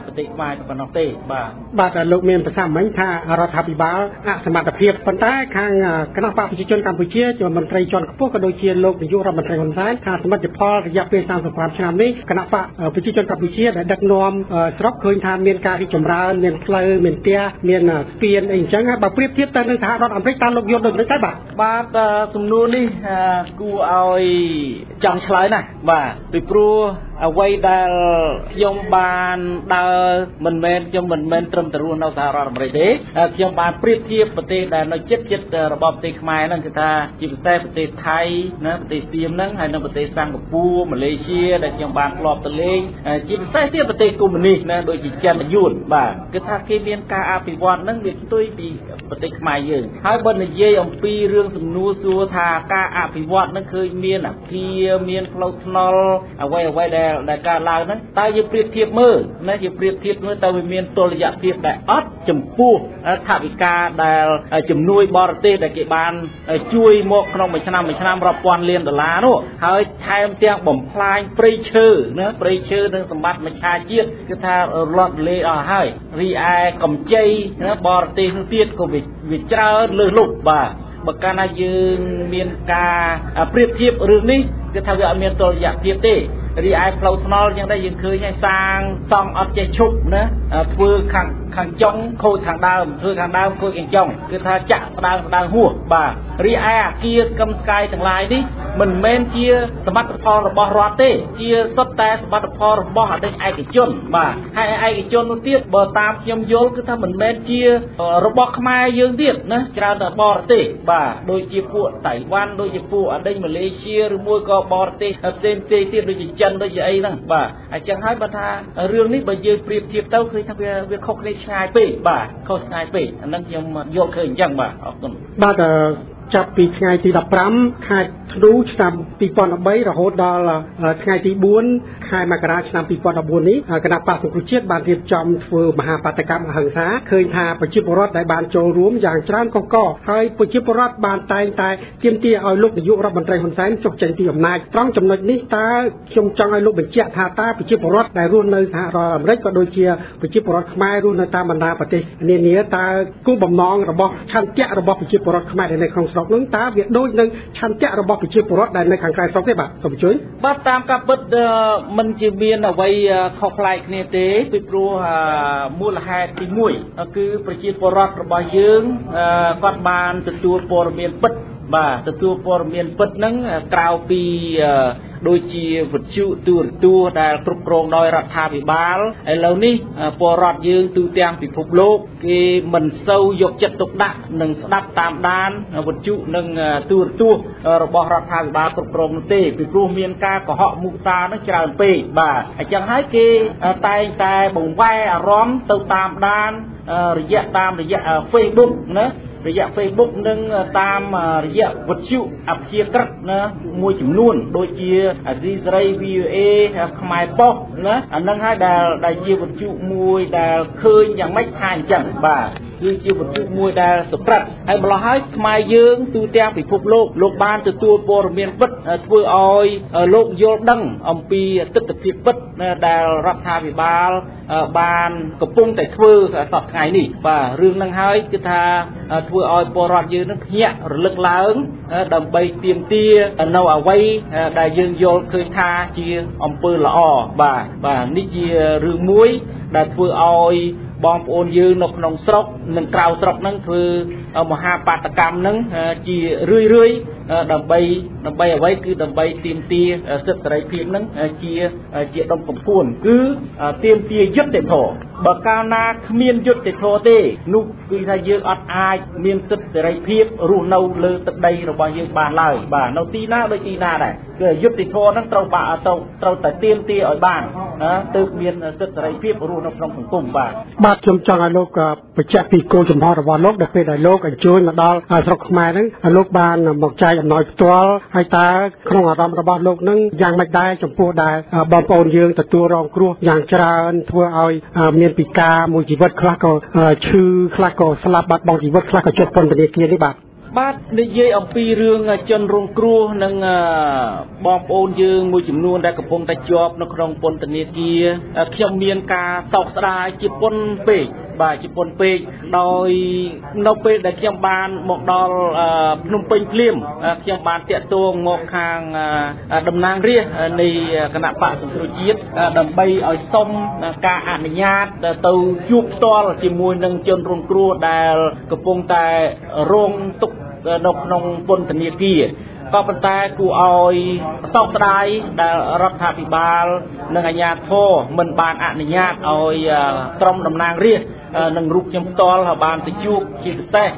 ប្រទេសខ្មែរប៉ុណ្ណោះទេបាទបាទលោកមានប្រសាសន៍មិញថារដ្ឋាភិបាលអសមត្ថភាពប៉ុន្តែខាងគណៈបកប្រជាជនកម្ពុជាជាមន្ត្រីជាន់ខ្ពស់ក៏ដូចជាលោកនាយករដ្ឋមន្ត្រីហ៊ុនសែនថាសមិទ្ធផលរយៈពេល35ឆ្នាំនេះគណៈបកប្រជាជនកម្ពុជាដែលដឹកនាំស្រុកឃើញថាមានការរីកចម្រើនមានផ្លូវមានផ្ទះមានស្ពានអីអញ្ចឹងបើប្រៀបធៀបទៅនឹងសហរដ្ឋអាមេរិកតើលោកយល់ដូចនេះដែរបាទបាទសំណួរនេះគួរឲ្យចង់ឆ្លើយណាស់បាទពីព្រោះអ្វីដែលខ្ញុំបានដើរមិនមែនខ្ញុំមិនមែនត្រឹមតែរស់នៅសហរដ្ឋអាមេរិកទេខ្ញុំបានប្រៀបធៀបប្រទេសដែលនៅជិតជិតរបបប្រទេសខ្មែរហ្នឹងគឺថាជាពិសេសប្រទេសថៃណាប្រទេសសៀមហ្នឹងហើយនៅប្រទេសសិង្ហបុរីម៉ាឡេស៊ីដែលខ្ញុំបានធ្លាប់ទៅលេងជាពិសេសទៀតប្រទេសកុម្មុយនីសណាដូចជាចិនយួនបាទគឺថាគេមានការអភិវឌ្ឍហ្នឹងវាផ្ទុយពីប្រទេសខ្មែរយើងហើយបើនិយាយអំពីរឿងសំណួរសួរថាការអភិវឌ្ឍហ្នឹងឃើញមានអាគារមានផ្លូវថ្នល់អ្វីអ្វីដែលដែលកើតឡើងហ្នឹងតើយើងប្រៀបធៀបមើលណាយើងប្រៀបធៀបមើលតើវាមានតុល្យភាពដែលអត់ចំពោះថវិកាដែលជំនួយបរទេសដែលគេបានជួយមកក្នុងមួយឆ្នាំមួយឆ្នាំរាប់ពាន់លានដុល្លារនោះហើយថែមទាំងបំផ្លាញព្រៃឈើណាព្រៃឈើនិងសម្បត្តិមច្ឆាជាតិគឺថារត់លេអស់ហើយរីឯកម្ចីណាបរទេសនោះទៀតក៏វាច្រើនលើសលុបបាទបើកាលណាយើងមានការប្រៀបធៀបរឿងនេះ គឺថាវាអត់មានតុល្យភាពទេរីឯផ្លូវថ្នល់យ៉ាងដែរយើងឃើញហើយសាងសង់អត់ចេះឈប់ណាធ្វើខាងខាងចុងខូចខាងដើមធ្វើខាងដើមខូចខាងចុងគឺថាចាក់ស្ដើងស្ដើងហួសបាទរីឯអាគារស្កឹមស្កាយទាំងឡាយនេះមិនមែនជាសមត្ថផលរបស់រដ្ឋទេ ជាសុទ្ធតែសមត្ថផលរបស់អតីតឯកជន បាទហើយឯកជននោះទៀតបើតាមខ្ញុំយល់គឺថាមិនមែនជារបស់ខ្មែរយើងទៀតណាច្រើនតែបរទេសបាទដូចជាពួកតៃវ៉ាន់ដូចជាពួកអតីតម៉ាឡេស៊ីឬមួយក៏បរទេសផ្សេងផ្សេងទៀតដូចជាចិនដូចជាអីហ្នឹងបាទអញ្ចឹងហើយបើថារឿងនេះបើយើងប្រៀបធៀបទៅឃើញថាវាវាខុសគ្នាឆ្ងាយពេកបាទខុសឆ្ងាយពេកអាហ្នឹងខ្ញុំយល់ឃើញអញ្ចឹងបាទអរគុណបាទ ចាប់ពីថ្ងៃទី15ខែធ្នូឆ្នាំ2013រហូតដល់ថ្ងៃទី4ខែមករាឆ្នាំ2014នេះគណៈបកសង្គ្រោះជាតិបានរៀបចំធ្វើមហាបាតកម្មអហិង្សាឃើញថាប្រជាពលរដ្ឋដែលបានចូលរួមយ៉ាងច្រើនកកកហើយប្រជាពលរដ្ឋបានតែងតែទាមទារឲ្យលោកនាយករដ្ឋមន្ត្រីហ៊ុនសែនចុះចេញពីអំណាចត្រង់ចំណុចនេះតើខ្ញុំចង់ឲ្យលោកបញ្ជាក់ថាតើប្រជាពលរដ្ឋដែលរស់នៅសហរដ្ឋអាមេរិកក៏ដូចជាប្រជាពលរដ្ឋខ្មែររស់នៅតាមបណ្ដាប្រទេសនានាតើគោលបំណងរបស់ឆន្ទៈរបស់ប្រជាពលរដ្ឋខ្មែរដែលនៅក្នុងស្រុកនឹងតើវាដូចនឹងឆន្ទៈរបស់ប្រជាពលរដ្ឋដែលនៅខាងក្រៅស្រុកទេបាទសូមជួយបាទតាមការពិតมันជាមានអ្វីខុសប្លែកគ្នាទេពីព្រោះមូលហេតុទី1គឺប្រជាពលរដ្ឋរបស់យើងគាត់បានទទួលព័ត៌មានពិតបាទទទួលព័ត៌មានពិតហ្នឹងក្រៅពី ដូចជាវិទ្យុទូរទស្សន៍ដែលគ្រប់គ្រងដោយរដ្ឋាភិបាលឥឡូវនេះពលរដ្ឋយើងទូទាំងពិភពលោកគេមិនសូវយកចិត្តទុកដាក់និងស្ដាប់តាមដានវិទ្យុនិងទូរទស្សន៍របស់រដ្ឋាភិបាលគ្រប់គ្រងនោះទេពីព្រោះមានការកុហកមុសានឹងច្រើនពេកបាទអញ្ចឹងហើយគេតែងតែបង្វែរអារម្មណ៍ទៅតាមដានរយៈតាមរយៈ Facebook ណា រយៈ Facebook និងតាមរយៈវិទ្យុអភិជាក្រឹតណាមួយចំនួន ដូចជាអាស៊ីសេរី VOA ខ្មែរប៉ុសណាអានឹងហើយដែលដែលជាវិទ្យុមួយដែលឃើញយ៉ាងម៉េចថាអញ្ចឹងបាទ គឺជាវត្ថុមួយដែលសុក្រិតហើយម្ល៉េះហើយខ្មែរយើងទូទាំងពិភពលោកលោកបានទទួលព័ត៌មានពិតធ្វើឲ្យលោកយល់ដឹងអំពីទស្សនវិជ្ជាពិតដែលរដ្ឋាភិបាលបានកំពុងតែធ្វើសប្តាហ៍ថ្ងៃនេះបាទរឿងហ្នឹងហើយគឺថាធ្វើឲ្យពលរដ្ឋយើងនឹងភ្ញាក់រលឹកឡើងដើម្បីទៀមទានៅអ្វីដែលយើងយល់ឃើញថាជាអំពើល្អបាទបាទនេះជារឿងមួយដែលធ្វើឲ្យ បងប្អូនយើងនៅក្នុងស្រុកនិងក្រៅស្រុកហ្នឹងធ្វើមហាបាតកម្មហ្នឹងជារឿយរឿយ ដើម្បីដើម្បីអ្វីគឺដើម្បីទាមទារសិទ្ធិសេរីភាពហ្នឹងជាជាដុំកំពួនគឺទាមទារយុត្តិធម៌បើកាលណាគ្មានយុត្តិធម៌ទេនោះគឺថាយើងអត់អាចមានសិទ្ធិសេរីភាពរស់នៅលើទឹកដីរបស់យើងបានឡើយបាទនៅទីណាដូចទីណាដែរគឺយុត្តិធម៌ហ្នឹងត្រូវបាក់ត្រូវត្រូវតែទាមទារឲ្យបានណាទើបមានសិទ្ធិសេរីភាពរស់នៅក្នុងសង្គមបាទបាទខ្ញុំចង់ឲ្យលោកបញ្ជាក់ពីគោលចំហរបស់លោកដែលពេលដែលលោកអញ្ជើញមកដល់ស្រុកខ្មែរហ្នឹងលោកបានមកចែកអំណោយផ្ទាល់ហើយតើក្នុងអារម្មណ៍របស់លោកនឹងយ៉ាងម៉េចដែរចំពោះដែលបងប្អូនយើងទទួលរងគ្រោះយ៉ាងច្រើនធ្វើឲ្យមានពិការមួយជីវិតខ្លះក៏ឈឺខ្លះក៏ស្លាប់បាត់បង់ជីវិតខ្លះក៏ជាប់ពន្ធនាគារនេះបាទបាទនិយាយអំពីរឿងជនរងគ្រោះនិងបងប្អូនយើងមួយចំនួនដែលកំពុងតែជាប់នៅក្នុងពន្ធនាគារខ្ញុំមានការសោកស្ដាយជាពន្ធពេកបាទជាពន្ធពេកដោយនៅពេលដែលខ្ញុំបានមកដល់ភ្នំពេញភ្លាមខ្ញុំបានតាក់ទងមកខាងតំណាងរាស្ត្រនៃគណៈបកសង្គ្រោះជាតិដើម្បីឲ្យសុំការអនុញ្ញាតទៅជួបផ្ទាល់ជាមួយនឹងជនរងគ្រោះដែលកំពុងតែរងទុក្ខនៅក្នុងពន្ធនាគារក៏ប៉ុន្តែគួរឲ្យសោកស្ដាយដែលរដ្ឋាភិបាល និងអាជ្ញាធរមិនបានអនុញ្ញាតឲ្យក្រុមតំណាងរាស្ត្រ និងរូបខ្ញុំផ្ទាល់បានទៅជួបជាពិសេស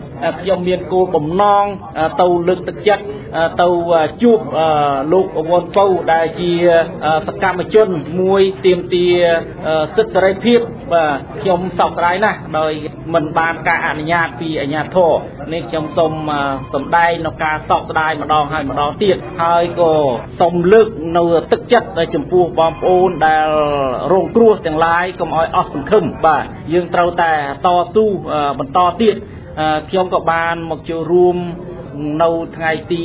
ខ្ញុំមានគោលបំណងទៅលើកទឹកចិត្តទៅជួបលោកវ៉ុនពៅដែលជាសកម្មជនមួយទៀមទាសិទ្ធិសេរីភាពបាទខ្ញុំសោកស្ដាយណាស់ដោយមិនបានការអនុញ្ញាតពីអាជ្ញាធរនេះខ្ញុំសូមសម្ដែងនៅការសោកស្ដាយម្ដងហើយម្ដងទៀតហើយក៏សូមលើកនៅទឹកចិត្តចំពោះបងប្អូនដែលរងគ្រោះទាំងឡាយកុំឲ្យអស់សង្ឃឹមបាទយើងត្រូវតែតស៊ូបន្តទៀតខ្ញុំក៏បានមកចូលរួមនៅថ្ងៃទី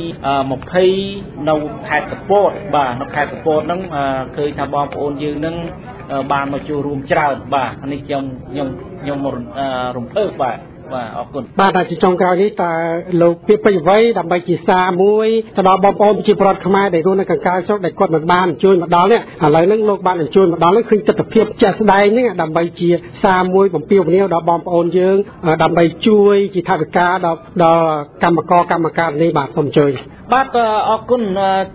20នៅខេត្តកពតបាទនៅខេត្តកពតហ្នឹងឃើញថាបងប្អូនយើងហ្នឹងបានមកចូលរួមច្រើនបាទនេះខ្ញុំខ្ញុំខ្ញុំរំភើបបាទ បាទអរគុណបាទតែជាចុងក្រោយនេះតើលោកពីពេញអ្វីដើម្បីជាសារមួយទៅដល់បងប្អូនប្រជាពលរដ្ឋខ្មែរដែលរស់នៅកង្កែស្រុកដែលគាត់មិនបានអញ្ជើញមកដល់នេះឥឡូវហ្នឹងលោកបានអញ្ជើញមកដល់នេះឃើញទស្សនវិជ្ជាជាក់ស្ដែងហ្នឹងដើម្បីជាសារមួយបំពេញវនាវដល់បងប្អូនយើងដើម្បីជួយជាថវិកាដល់ដល់កម្មករកម្មការនេះបាទសូមអញ្ជើញ បាទអរគុណ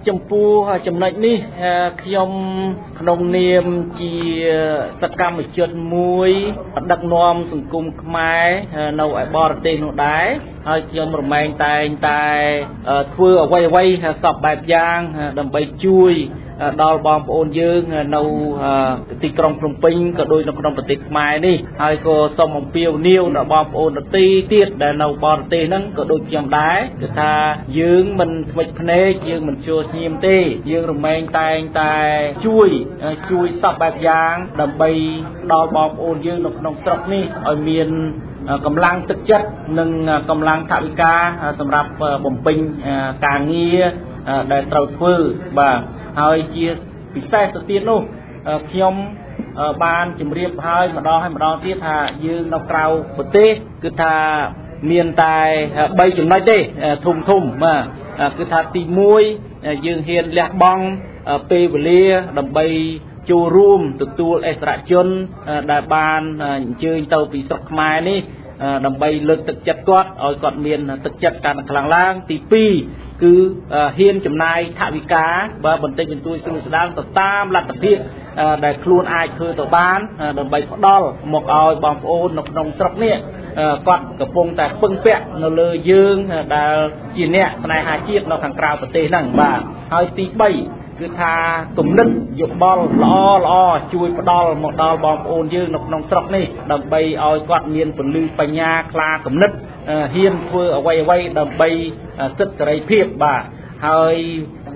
ចំពោះចំណុចនេះខ្ញុំក្នុងនាមជាសកម្មជនមួយដឹកនាំសង្គមខ្មែរនៅឯបរទេសនោះដែរហើយខ្ញុំរមែងតែងតែធ្វើអ្វីអ្វីសពបែបយ៉ាងដើម្បីជួយ ដល់បងប្អូនយើងនៅទីក្រុងភ្នំពេញក៏ដូចនៅក្នុងប្រទេសខ្មែរនេះហើយក៏សូមអំពាវនាវដល់បងប្អូនដទៃទៀតដែលនៅបរទេសហ្នឹងក៏ដូចខ្ញុំដែរគឺថាយើងមិនធ្មេចភ្នែកយើងមិនជួស្ញៀមទេ យើងរមែងតែងតែជួយជួយសពបែបយ៉ាងដើម្បីដល់បងប្អូនយើងនៅក្នុងស្រុកនេះឲ្យមានកម្លាំងទឹកចិត្តនិងកម្លាំងថវិកាសម្រាប់បំពេញការងារដែលត្រូវធ្វើបាទ ហើយជាពិសេសទៅទៀតនោះខ្ញុំបានជម្រាបហើយម្ដងហើយម្ដងទៀតថាយើងនៅក្រៅប្រទេសគឺថាមានតែ3ចំណុចទេធំធំបាទគឺថាទី1យើងហ៊ានលះបង់ពេលវេលាដើម្បីចូលរួមទទួលអសរជនដែលបានអញ្ជើញទៅពីស្រុកខ្មែរនេះ ដើម្បីលើកទឹកចិត្តគាត់ឲ្យគាត់មានទឹកចិត្តកាន់តែខ្លាំងឡើងទី2គឺហ៊ានចំណាយថវិកាបើបន្តិចបន្តួចស្រួលស្ដាងទៅតាមលទ្ធភាពដែលខ្លួនអាចធ្វើទៅបានដើម្បីផ្ដល់មកឲ្យបងប្អូននៅក្នុងស្រុកនេះគាត់កំពុងតែពឹងពាក់នៅលើយើងដែលជាអ្នកស្នេហាជាតិនៅខាងក្រៅប្រទេសហ្នឹងបាទហើយទី3 គឺថាគំនិតយោបល់ល្អល្អជួយផ្ដល់មកដល់បងប្អូនយើងនៅក្នុងស្រុកនេះដើម្បីឲ្យគាត់មានពលឺបញ្ញាខ្លាគំនិតហ៊ានធ្វើអ្វីអ្វីដើម្បីសិទ្ធិសេរីភាពបាទហើយ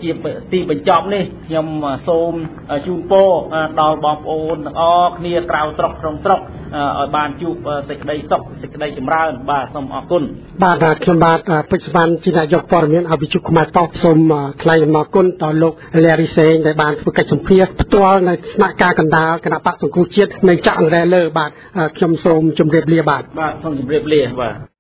ជាទីបញ្ចប់នេះខ្ញុំសូមជូនពរដល់បងប្អូនទាំងអស់គ្នាក្រៅស្រុកក្នុងស្រុកឲ្យបានជួបសេចក្តីសុខសេចក្តីចម្រើនបាទសូមអរគុណបាទខ្ញុំបាទពេជ្រសវណ្ណជានាយកព័ត៌មានអភិជុខ្មែរតោះសូមថ្លែងអំណរគុណដល់លោកលារីសេងដែលបានធ្វើកិច្ចសម្ភារផ្ទាល់នៅស្នាក់ការកណ្ដាលគណៈបកសង្គ្រោះជាតិនៅចាក់អង្រែលើបាទខ្ញុំសូមជម្រាបលាបាទបាទសូមជម្រាបលាបាទ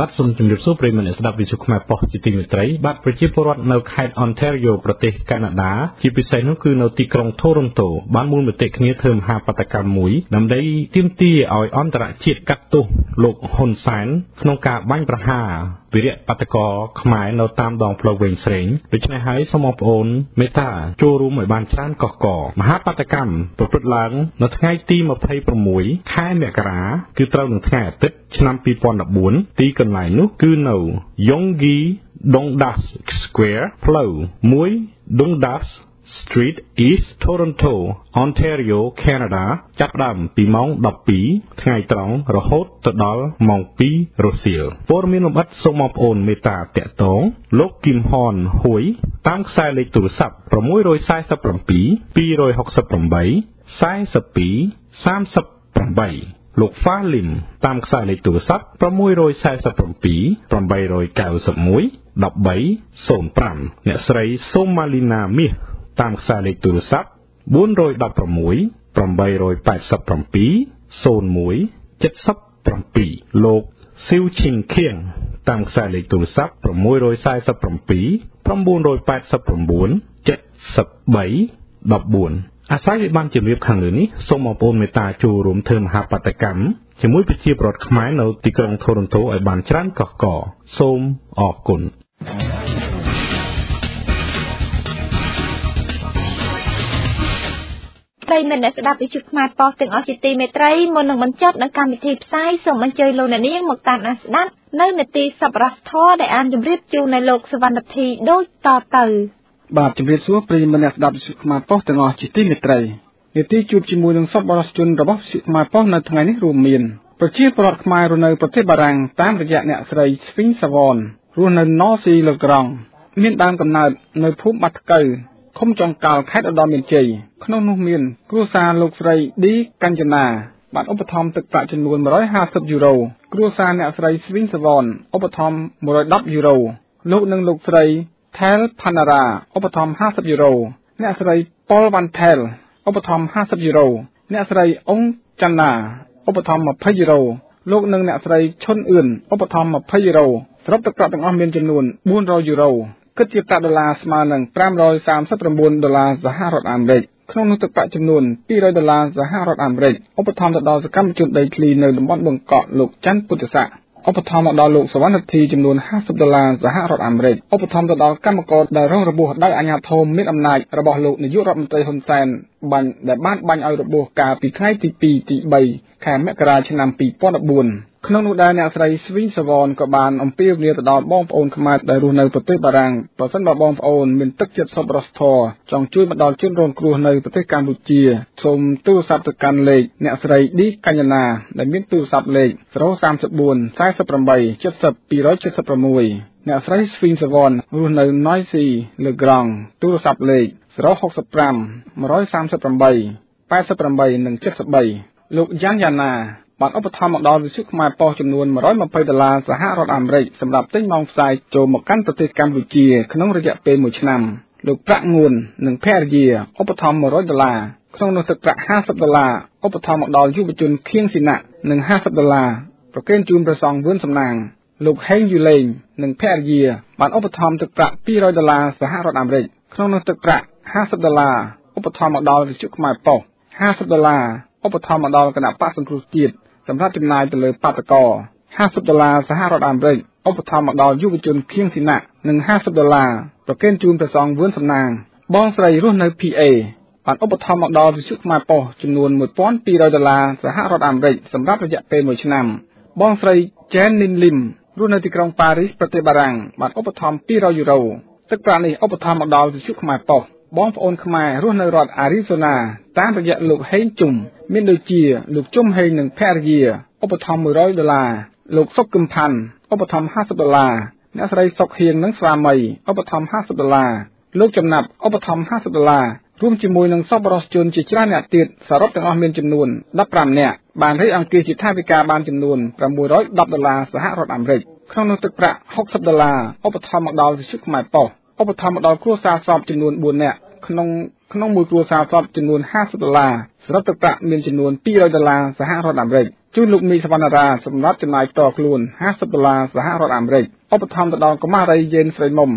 បាទសូមជម្រាបសួរប្រិយមិត្តអ្នកស្ដាប់វិទ្យុខ្មែរប៉ុស្តិ៍ជាទីមេត្រីបាទប្រជាពលរដ្ឋនៅខេត្ត Ontario ប្រទេសកាណាដាជាពិសេសនោះគឺនៅទីក្រុង Toronto បានមូលមតិគ្នាធ្វើមហាបដកម្មមួយដើម្បីទាមទារឲ្យអន្តរជាតិកាត់ទោសលោកហ៊ុនសែនក្នុងការបាញ់ប្រហារ វីរៈបដកខ្មែរនៅតាមដងផ្លូវវែងស្រេងដូច្នេះហើយសូមបងប្អូនមេត្តាចូលរួមឲ្យបានច្រើនកកកមហាបដកម្មប្រព្រឹត្តឡើងនៅថ្ងៃទី26ខែមករាគឺត្រូវនឹងថ្ងៃអាទិត្យឆ្នាំ2014ទីកន្លែងនោះគឺនៅ Yonggi Dongdas Square ផ្លូវ1 Dongdas Street East Toronto Ontario Canada ចាប់ផ្ដើមពីម៉ោង12ថ្ងៃត្រង់រហូតទៅដល់ម៉ោង2រសៀលព័ត៌មានលម្អិតសូមបងប្អូនមេត្តាតាក់ទងលោកគឹមហនហួយតាមខ្សែលេខទូរស័ព្ទ647 268 42 38លោកហ្វាលីមតាមខ្សែលេខទូរស័ព្ទ647 891 1305អ្នកស្រីសូម៉ាលីណាមាស តាមខ្សែលេខទូរស័ព្ទ416 887 01 77លោកស៊ីវឈីងខៀងតាមខ្សែលេខទូរស័ព្ទ647 989 73 14អាស្រ័យឲ្យបានជម្រាបខាងលើនេះសូមបងប្អូនមេត្តាចូលរួមធ្វើមហាបដកម្មជាមួយប្រជាពលរដ្ឋខ្មែរនៅទីក្រុងថូរ៉ុនតូឲ្យបានច្រើនកកកសូមអរគុណ ប្រិយមិត្តអ្នកស្ដាប់វិទ្យុខ្មែរប៉ុស្តិ៍ទាំងអស់ជាទីមេត្រីមុននឹងបញ្ចប់នៅកម្មវិធីផ្សាយសូមអញ្ជើញលោកអ្នកនាងមកតាមដានស្ដាប់នៅនេតិសប្បុរសធម៌ដែលអានជម្រាបជូននៅលោកសវណ្ណធីដូចតទៅបាទជម្រាបសួរប្រិយមិត្តអ្នកស្ដាប់វិទ្យុខ្មែរប៉ុស្តិ៍ទាំងអស់ជាទីមេត្រីនេតិជួបជាមួយនឹងសប្បុរសជនរបស់វិទ្យុខ្មែរប៉ុស្តិ៍នៅថ្ងៃនេះរួមមានប្រជាពលរដ្ឋខ្មែររស់នៅប្រទេសបារាំងតាមរយៈអ្នកស្រីស្វីងសាវនរស់នៅណូស៊ីលើក្រង់មានដើមកំណើតនៅភូមិបាត់ថ្កូវ ឃុំចុងកាល់ខេត្តឧត្តរមានជ័យក្នុងនោះមាន គ្រួសារលោកស្រីឌីកញ្ចនាបានឧបត្ថម្ភទឹកប្រាក់ចំនួន150យូរ៉ូគ្រួសារអ្នកស្រីស្វីងសវនឧបត្ថម្ភ110យូរ៉ូលោកនិងលោកស្រី Thel Panara ឧបត្ថម្ភ50យូរ៉ូអ្នកស្រី Paul Van Thel ឧបត្ថម្ភ50យូរ៉ូអ្នកស្រីអុងចន្ទាឧបត្ថម្ភ20យូរ៉ូលោកនិងអ្នកស្រីឈុនអឿនឧបត្ថម្ភ20យូរ៉ូសរុបទឹកប្រាក់ទាំងអស់មានចំនួន400យូរ៉ូ គិតជាប្រាក់ដុល្លារស្មើនឹង539ដុល្លារសហរដ្ឋអាមេរិកក្នុងនោះទឹកប្រាក់ចំនួន200ដុល្លារសហរដ្ឋអាមេរិកឧបត្ថម្ភទៅដល់សកម្មជនដីធ្លីនៅតំបន់បឹងកក់លោកច័ន្ទពុទ្ធស័ក្តិឧបត្ថម្ភមកដល់លោកសវណ្ណធីចំនួន50ដុល្លារសហរដ្ឋអាមេរិកឧបត្ថម្ភទៅដល់កម្មករដែលរងរបួសដោយអាជ្ញាធរមានអំណាចរបស់លោកនាយករដ្ឋមន្ត្រីហ៊ុនសែនបាញ់ដែលបានបាញ់ឲ្យរបួសកាលពីថ្ងៃទី2ទី3ខែមករាឆ្នាំ2014 ក្នុងនោះដែរអ្នកស្រីស្វីងសវនក៏បានអំពាវនាវទៅដល់បងប្អូនខ្មែរដែលរស់នៅប្រទេសបារាំងប្រសិនបើបងប្អូនមានទឹកចិត្តសប្បុរសធម៌ចង់ជួយមកដល់ជនរងគ្រោះនៅប្រទេសកម្ពុជាសូមទូរស័ព្ទទៅកាន់លេខអ្នកស្រីឌីកញ្ញាណាដែលមានទូរស័ព្ទលេខ034 48 70 276អ្នកស្រីស្វីងសវនរស់នៅ Noisy Le Grand ទូរស័ព្ទលេខ065 138 88និង73លោកយ៉ាងយ៉ាណា បានឧបត្ថម្ភមកដល់វិទ្យុខ្មែរប៉ុស្តិ៍ចំនួន120ដុល្លារសហរដ្ឋអាមេរិកសម្រាប់ទិញម៉ោងផ្សាយចូលមកកាន់ប្រទេសកម្ពុជាក្នុងរយៈពេល1ឆ្នាំលោកប្រាក់ងួននិងភរិយាឧបត្ថម្ភ100ដុល្លារក្នុងនោះទឹកប្រាក់50ដុល្លារឧបត្ថម្ភមកដល់យុវជនខៀងស៊ីណានិង50ដុល្លារប្រគេនជូនព្រះសង្ឃវឿនសំណាងលោកហេងយូលេងនិងភរិយាបានឧបត្ថម្ភទឹកប្រាក់200ដុល្លារសហរដ្ឋអាមេរិកក្នុងនោះទឹកប្រាក់50ដុល្លារឧបត្ថម្ភមកដល់វិទ្យុខ្មែរប៉ុស្តិ៍50ដុល្លារឧបត្ថម្ភមកដល់គណៈបកសង្គ្រោះជាតិ សម្រាប់ចំណាយទៅលើបាតកោ50ដុល្លារសហរដ្ឋអាមេរិកឧបត្ថម្ភមកដល់យុវជនខៀងស៊ីណានិង50ដុល្លារប្រគេនជូនព្រះសង្ឃវឿនសំណាង បងស្រីរស់នៅ PA បានឧបត្ថម្ភមកដល់វិទ្យុខ្មែរប៉ុស្តិ៍ចំនួន1200ដុល្លារសហរដ្ឋអាមេរិកសម្រាប់រយៈពេល1ឆ្នាំ បងស្រី Jen Lin Lim រស់នៅទីក្រុងប៉ារីសប្រទេសបារាំងបានឧបត្ថម្ភ200យូរ៉ូទឹកប្រាក់នេះឧបត្ថម្ភមកដល់វិទ្យុខ្មែរប៉ុស្តិ៍បងប្អូនខ្មែររស់នៅរដ្ឋអារីโซណាតាមរយៈលោកហេងជុំមានដូចជាលោកជុំហេងនិងភរិយាឧបត្ថម្ភ100ដុល្លារលោកសុកកឹមផាន់ឧបត្ថម្ភ50ដុល្លារអ្នកស្រីសុកហៀងនិងស្វាមីឧបត្ថម្ភ50ដុល្លារលោកចំណាប់ឧបត្ថម្ភ50ដុល្លាររួមជាមួយនឹងសប្បុរសជនជាច្រើនអ្នកទៀតសរុបទាំងអស់មានចំនួន15នាក់បានរៀបអង្គាសជាថវិកាបានចំនួន610ដុល្លារសហរដ្ឋអាមេរិកក្នុងនោះទឹកប្រាក់60ដុល្លារឧបត្ថម្ភមកដល់វិទ្យុខ្មែរប៉ុស្តិ៍ ឧបត្ថម្ភមកដល់គ្រួសារសពចំនួន4នាក់ក្នុងក្នុងមួយគ្រួសារសពចំនួន50ដុល្លារសរុបទឹកប្រាក់មានចំនួន200ដុល្លារសហរដ្ឋអាមេរិកជូនលោកមីសវណ្ណារាសម្រាប់ចំណាយតខ្លួន50ដុល្លារសហរដ្ឋអាមេរិកឧបត្ថម្ភទៅដល់កុមារីយេនស្រីមុំ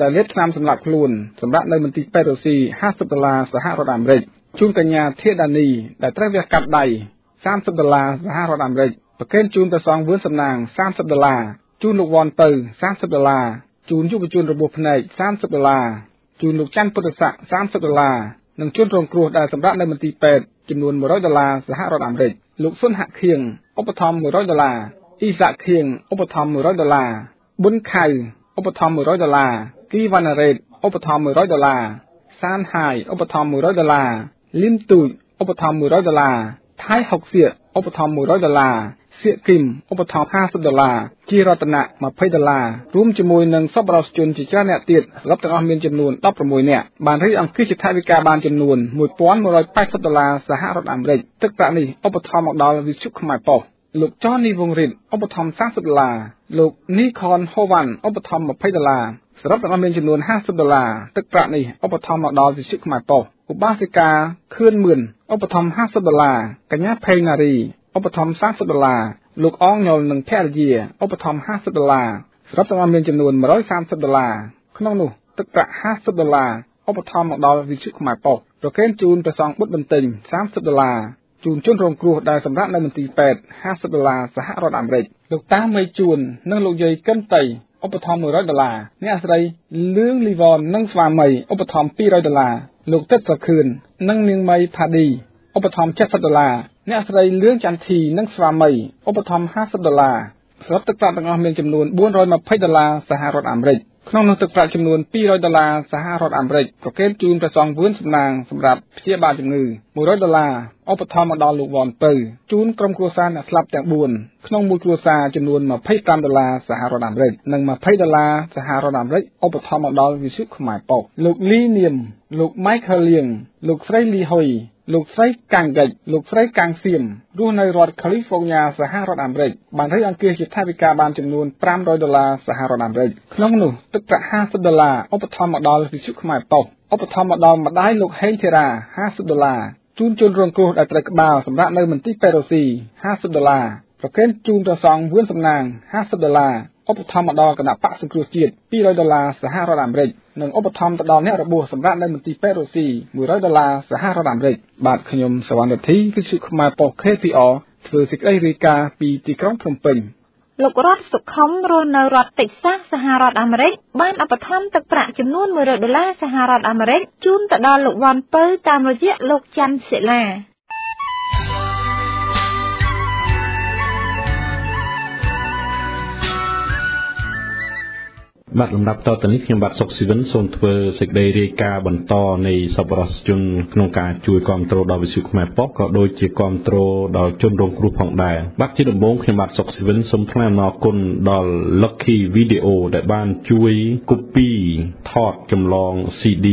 ដែលលាបថ្នាំសម្រាប់ខ្លួនសម្រាប់នៅមន្ទីរពេទ្យរុស្ស៊ី50ដុល្លារសហរដ្ឋអាមេរិកជូនកញ្ញាធាដានីដែលត្រូវវះកាត់ដៃ30ដុល្លារសហរដ្ឋអាមេរិកប្រកេនជូនព្រះសង្ឃវឿនសំណាង30ដុល្លារជូនលោកវ៉ាន់ទៅ30ដុល្លារ ជូនយុវជនរបួសភ្នែក30ដុល្លារជូនលោកច័ន្ទពុទ្ធស័ក្តិ30ដុល្លារនិងជនរងគ្រោះដែលសម្រាប់នៅមន្ទីរពេទ្យចំនួន100ដុល្លារសហរដ្ឋអាមេរិកលោកស៊ុនហាក់ខៀងឧបត្ថម្ភ100ដុល្លារអ៊ីសាក់ខៀងឧបត្ថម្ភ100ដុល្លារប៊ុនខៅឧបត្ថម្ភ100ដុល្លារគីវ៉ាណារ៉េតឧបត្ថម្ភ100ដុល្លារសសានហាយឧបត្ថម្ភ100ដុល្លារលីមទូចឧបត្ថម្ភ100ដុល្លារថៃហុកសៀកឧបត្ថម្ភ100ដុល្លារ សៀកគីមឧបត្ថម្ភ50ដុល្លារជារតនៈ20ដុល្លាររួមជាមួយនឹងសប្បុរសជនជាច្រើនអ្នកទៀតសរុបទាំងអស់មានចំនួន16នាក់បានរៀបអង្គាសជាថវិកាបានចំនួន1180ដុល្លារសហរដ្ឋអាមេរិកទឹកប្រាក់នេះឧបត្ថម្ភមកដល់វិទ្យុខ្មែរប៉ុស្តិ៍លោកចននីវងរិទ្ធឧបត្ថម្ភ30ដុល្លារលោកនីខនហូវ៉ាន់ឧបត្ថម្ភ20ដុល្លារសរុបទាំងអស់មានចំនួន50ដុល្លារទឹកប្រាក់នេះឧបត្ថម្ភមកដល់វិទ្យុខ្មែរប៉ុស្តិ៍ឧបាសិកាខឿនមឿនឧបត្ថម្ភ50ដុល្លារកញ្ញាផេងណារី ឧបត្ថម្ភ30ដុល្លារលោកអងញុលនិងភរិយាឧបត្ថម្ភ50ដុល្លារសរុបទាំងអស់មានចំនួន130ដុល្លារក្នុងនោះទឹកប្រាក់50ដុល្លារឧបត្ថម្ភមកដល់វិទ្យុខ្មែរប៉ុស្តិ៍ប្រកេនជូនព្រះសង្ឃបុត្របន្ទិញ30ដុល្លារជូនជនរងគ្រោះដែលសម្រាប់នៅមន្ទីរពេទ្យ50ដុល្លារសហរដ្ឋអាមេរិកលោកតាមេជួននិងលោកយាយកិនតៃឧបត្ថម្ភ100ដុល្លារអ្នកស្រីលឿងលីវ៉ននិងស្វាមីឧបត្ថម្ភ200ដុល្លារលោកទឹកសខឿននិងនាងមីផាឌីឧបត្ថម្ភ70ដុល្លារ អ្នកស្រីលឿងចន្ទធីនិងស្វាមីឧបត្ថម្ភ50ដុល្លារសរុបទឹកប្រាក់ទាំងអស់មានចំនួន420ដុល្លារសហរដ្ឋអាមេរិកក្នុងនោះទឹកប្រាក់ចំនួន200ដុល្លារសហរដ្ឋអាមេរិកប្រកេតជូនព្រះសង្ឃវឿនសំណាងសម្រាប់ព្យាបាលជំងឺ100ដុល្លារឧបត្ថម្ភមកដល់លោកវ៉ាន់ពៅជូនក្រុមគ្រួសារអ្នកស្លាប់ទាំង4ក្នុងមួយគ្រួសារចំនួន25ដុល្លារសហរដ្ឋអាមេរិកនិង20ដុល្លារសហរដ្ឋអាមេរិកឧបត្ថម្ភមកដល់វិសុខខ្មែរប៉ុស្តិ៍លោកលីនៀមលោក Michael លៀងលោកស្រីលីហ៊ុយ លោកស្រីកាំងកិច្ចលោកស្រីកាំងសៀមរស់នៅរដ្ឋ California សហរដ្ឋអាមេរិកបានរៀបអង្គាសជាថវិកាបានចំនួន500ដុល្លារសហរដ្ឋអាមេរិកក្នុងនោះទឹកប្រាក់50ដុល្លារឧបត្ថម្ភមកដល់វិទ្យុខ្មែរប៉ុស្តិ៍ឧបត្ថម្ភមកដល់ម្ដាយលោកហេងធីរ៉ា50ដុល្លារជូនជនរងគ្រោះដែលត្រូវក្បាលសម្រាប់នៅមន្ទីរពេទ្យរ៉ូស៊ី50ដុល្លារប្រកេនជូនព្រះសង្ឃវឿនសំណាង50ដុល្លារឧបត្ថម្ភមកដល់គណៈបកសង្គ្រោះជាតិ200ដុល្លារសហរដ្ឋអាមេរិក និងឧបត្ថម្ភទៅដល់អ្នករបួសសម្រាប់នៅមន្ទីរពេទ្យរុស្ស៊ី100ដុល្លារសហរដ្ឋអាមេរិកបាទខ្ញុំសវណ្ណរិទ្ធីគឺជាខ្មែរប៉ុស្តិ៍ KPR ធ្វើសេចក្តីរាយការណ៍ពីទីក្រុងភ្នំពេញលោករតសុខុមរស់នៅរដ្ឋតិចសាសសហរដ្ឋអាមេរិកបានឧបត្ថម្ភទឹកប្រាក់ចំនួន100ដុល្លារសហរដ្ឋអាមេរិកជូនទៅដល់លោកវ៉ាន់ពៅតាមរយៈលោកច័ន្ទសិលា បាទលំដាប់តទៅនេះខ្ញុំបាទសុកស៊ីវិនសូមធ្វើសេចក្តីរាយការណ៍បន្តនៃសប្បុរសជនក្នុងការជួយគ្រប់គ្រងដល់វិទ្យុខ្មែរប៉ុស្តិ៍ក៏ដូចជាគ្រប់គ្រងដល់ជនរងគ្រោះផងដែរបាទជាដំបូងខ្ញុំបាទសុកស៊ីវិនសូមថ្លែងអំណរគុណដល់ Lucky Video ដែលបានជួយ copy ថតចម្លង CD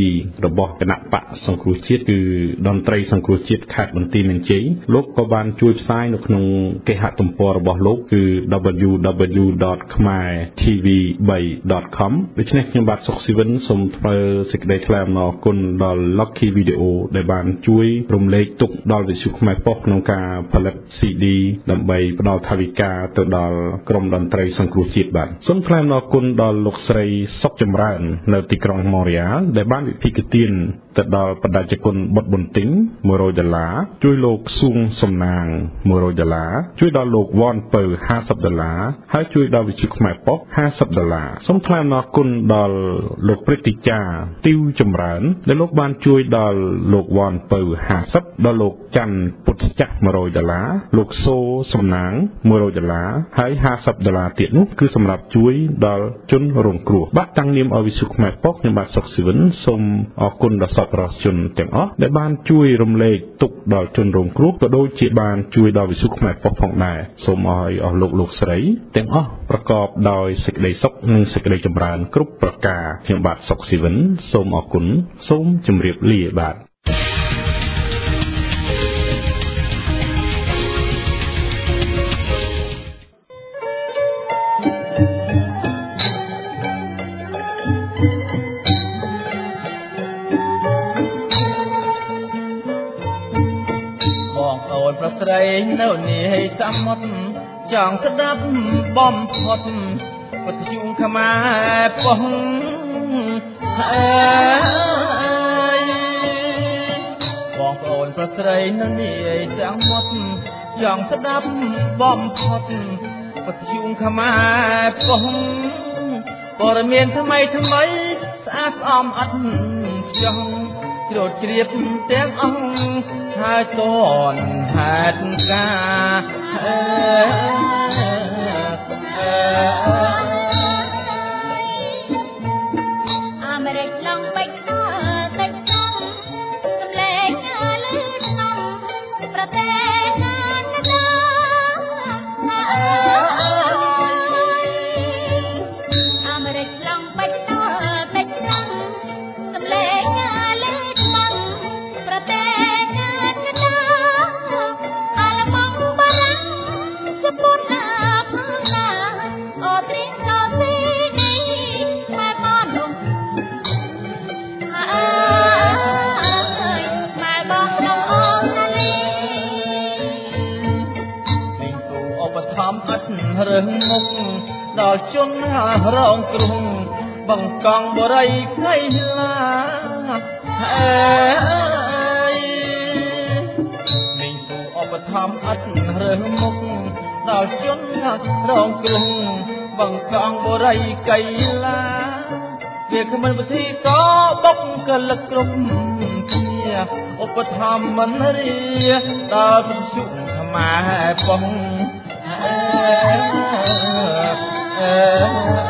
របស់គណៈបកសង្គ្រោះជាតិគឺតន្ត្រីសង្គ្រោះជាតិខេត្តបន្ទាយមានជ័យលោកក៏បានជួយផ្សាយនៅក្នុងគេហទំព័ររបស់លោកគឺ www.khairtv3.com com ដូច្នេះខ្ញុំបាទសុកស៊ីវិនសូមធ្វើសេចក្តីថ្លែងអំណរគុណដល់ Lucky Video ដែលបានជួយរំលែកទុកដល់វិទ្យុខ្មែរប៉ុស្តិ៍ក្នុងការផលិត CD ដើម្បីផ្ដល់ថវិកាទៅដល់ក្រុមតន្ត្រីសង្គ្រោះជាតិបាទសូមថ្លែងអំណរគុណដល់លោកស្រីសុកចម្រើន នៅទីក្រុង Montreal ដែលបានវិភាគទានទៅដល់បដិជគុណបុតបន្ទិញ100ដុល្លារជួយលោកសួងសំណាង100ដុល្លារជួយដល់លោកវ៉ាន់ពៅ50ដុល្លារហើយជួយដល់វិទ្យុខ្មែរប៉ុស្តិ៍50ដុល្លារសូមថ្លែងអំណរគុណដល់លោកព្រឹទ្ធាចារ្យទីវចម្រើន ដែលលោកបានជួយដល់លោកវ៉ាន់ពៅ50ដល់លោកច័ន្ទពុទ្ធចក្រ100ដុល្លារលោកសូសំណាង100ដុល្លារហើយ50ដុល្លារទៀតនោះគឺសម្រាប់ជួយដល់ជនរងគ្រោះបាទតាំងនាមអវិសុខ្មែរប៉ុស្តិ៍ខ្ញុំបាទសុកស៊ីវិនសូមអរគុណដល់សប្បុរសជនទាំងអស់ដែលបានជួយរំលែកទុកដល់ជនរងគ្រោះក៏ដូចជាបានជួយដល់វិសុខ្មែរប៉ុស្តិ៍ផងដែរសូមឲ្យអស់លោកលោកស្រីទាំងអស់ប្រកបដោយសេចក្តីសុខនិងសេចក្តីចម្រើនគ្រប់ប្រការខ្ញុំបាទសុកស៊ីវិនសូមអរគុណសូមជម្រាបលាបាទប្រស្រីនៅនាយសមុទ្រចង់ស្ដាប់បំផុត ពទ្យុខ្មែរប៉ុងអើយបងប្អូនប្រស្រីនៅនាយទាំងមុតចង់ស្ដាប់បំផុតពទ្យុខ្មែរប៉ុងព័ត៌មានថ្មីថ្មីស្អាតស្អំអត់ចង់ជ្រោតជ្រាបទាំងអង្គហើយតនហេតុការអើអា ដល់ជនរងគ្រោះបង្កងបរិយផ្ទៃឡាហេមីងពូឧបត្ថម្ភអត់រើសមុខដល់ជនរងគ្រោះបង្កងបរិយកៃឡាវាគ្មិនវិធីក៏បុកកលឹកគ្រប់គ្នាឧបត្ថម្ភមិនរៀដល់វិសុខ្មែរ है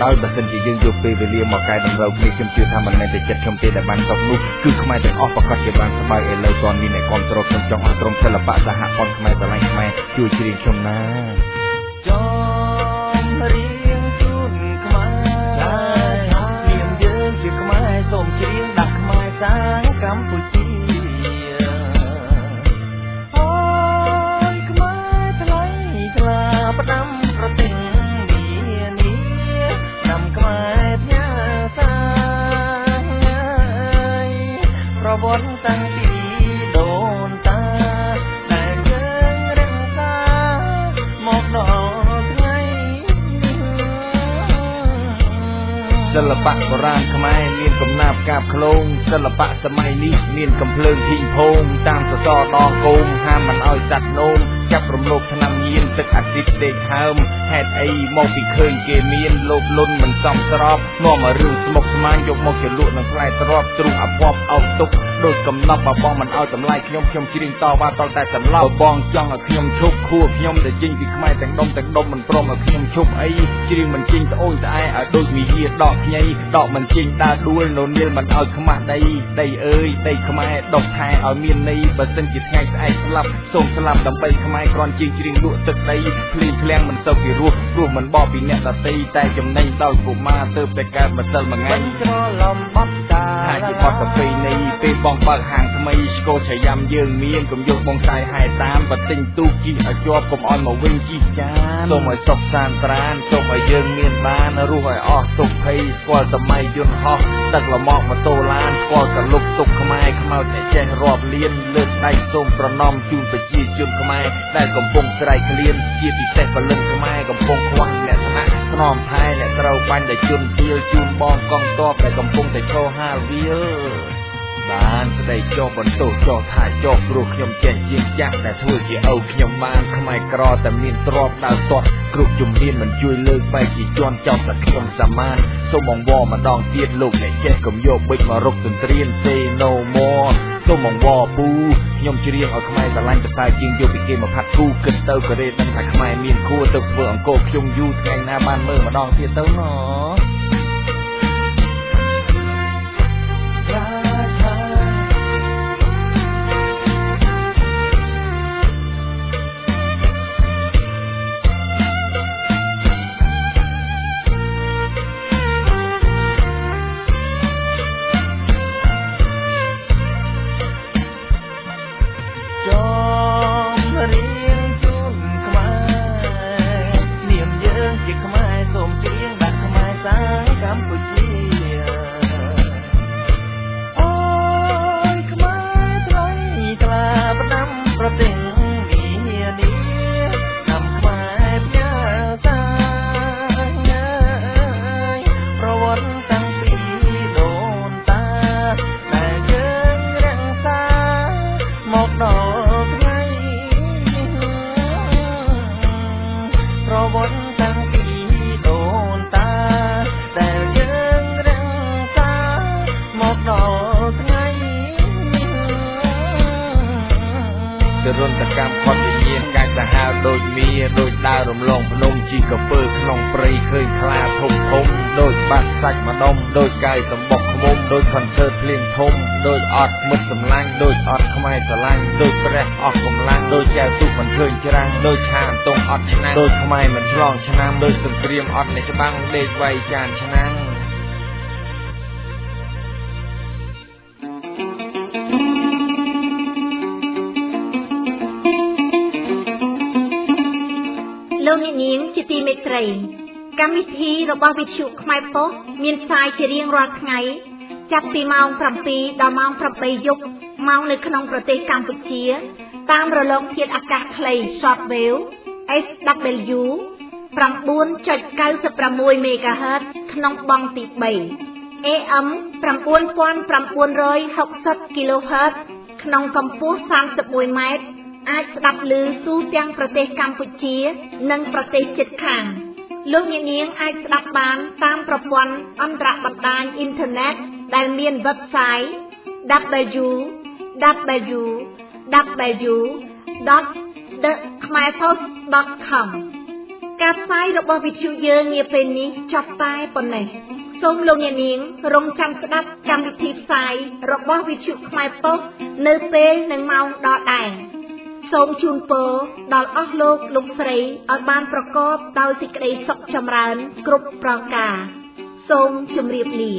ប៉ុងអើអើចិត្តខ្ញុំទេដែលបានសុខនោះគឺខ្មែរទាំងអស់ប្រកាសជាបានសប្បាយឥឡូវក៏មានអ្នកគ្រប់គ្រងខ្ញុំចង់ឲ្យក្រុមសិល្បៈសហព័ន្ធខ្មែរស្រឡាញ់ខ្មែរជួយច្រៀងខ្ញុំណា សិល្បៈសម័យនេះមានកំភ្លើងធីងភោងតាមសសរដងគោមហាមមិនឲ្យសត្វនោមចាប់រំលោភឆ្នាំញៀនទឹកអាស៊ីតដេកហើមហេតុអីមកពីឃើញគេមានលោភលន់មិនសមស្របនាំមករឿងស្មុគស្មាញយកមកជាលក់នឹងផ្លែទ្របទ្រុងអភ័ព្វអោបទុក ដូចកំណប់បបងមិនឲ្យតម្លៃខ្ញុំខ្ញុំជ្រៀងតវ៉ាតតែសន្លប់បងចង់ឲ្យខ្ញុំឈប់ខួរខ្ញុំដែលចេញពីខ្មែរទាំងដុំទាំងដុំមិនព្រមឲ្យខ្ញុំឈប់អីជ្រៀងមិនចេញត្អូញត្អែឲ្យដូចមីយាដកខ្ញីដកមិនចេញដើរដួលនៅនាលមិនឲ្យខ្មាស់ដីដីអើយដីខ្មែរដុសខែឲ្យមានន័យបើសិនជាថ្ងៃស្អែកស្លាប់សូមស្លាប់ដើម្បីខ្មែរគ្រាន់ជាងជ្រៀងលក់ទឹកដីភ្លៀងធ្លាំងមិនទៅពីរស់ព្រោះមិនបោពីអ្នកដតីតែចំណេញដោយកុមារទៅតែកើតម្សិលមួយថ្ងៃច្រឡំបត់ តាហាជាបត់ទៅពីនៃពេលបងបើកហាងថ្មីស្គរឆាយ៉ាំយើងមានកុំយកបងសាយហែតាមបើទិញទូកជីឲ្យជាប់កុំអន់មកវិញជីចានសូមឲ្យសុខសានត្រានសូមឲ្យយើងមានបានរស់ឲ្យអស់ទុកភ័យស្គាល់សម័យយន្តហោះទឹកលមកម៉ូតូឡានស្គាល់កលុកទុកខ្មែរខ្មោចអ្នកចេះរាប់លានលើកដៃសូមប្រណម្យជូនប្រជាជនខ្មែរដែលកំពុងស្រែកឃ្លានជាពិសេសពលិនខ្មែរកំពុងខ្វះ លក្ខណៈស្នំថែអ្នកត្រូវបាញ់ដែលជន់ទាលជូនបងកងតបដែលកំពុងតែឈរហាលវាបានស្ដីចុះបន្ទោសចុះថាចុះព្រោះខ្ញុំចេះជាងចាស់ដែលធ្វើជាឪខ្ញុំបានខ្មែរក្រតែមានទ្របដើរទាត់គ្រប់ជំនាញមិនជួយលើកបែកជាជន់ចោតតែខ្ញុំសាមានសូមបង្វល់ម្ដងទៀតលោកអ្នកចេះកុំយកបិចមករកទន្ទ្រាន say no more សូមអង្វរពូខ្ញុំច្រៀងឲ្យខ្មែរស្រឡាញ់ប្រសើរជាងយកពីគេមកផាត់គូគិតទៅក៏រេដឹងថាខ្មែរមានគួរទៅធ្វើអង្គរខ្ញុំយូរថ្ងៃណាបានមើលម្ដងទៀតទៅណ៎ អត់នៃច្បាំងដេកវាយចានឆ្នាំងលោកអ្នកនាងជាទីមេត្រី កម្មវិធីរបស់វិទ្យុខ្មែរប៉ុស្តិ៍មានផ្សាយជារៀងរាល់ថ្ងៃ ចាប់ពីម៉ោង7ដល់ម៉ោង8យប់ម៉ោងនៅក្នុងប្រទេសកម្ពុជា តាមរលកធាតុអាកាសខ្លី Shortwave SW 9.96 MHz ក្នុងបង់ទី3 AM 9960 kHz ក្នុងកម្ពស់31ម៉ែត្រអាចស្ដាប់ឮទូទាំងប្រទេសកម្ពុជា និងប្រទេសជិតខាង។លោកអ្នកនាងអាចស្ដាប់បានតាមប្រព័ន្ធអន្តរបណ្ដាញអ៊ីនធឺណិតដែលមាន website www.thekhairpost.com ការផ្សាយរបស់វិទ្យុយើងនាពេលនេះចប់តែប៉ុណ្ណេះសូមលោកអ្នកនាង រងចាំស្ដាប់កម្មវិធីផ្សាយរបស់វិទ្យុខ្មែរប៉ុស្តិ៍នៅពេលនិងម៉ោងដដែលសូមជូនពរដល់អស់លោកលោកស្រីឲ្យបានប្រកបដោយសេចក្តីសុខចម្រើន គ្រប់ប្រការ សូមជម្រាបលា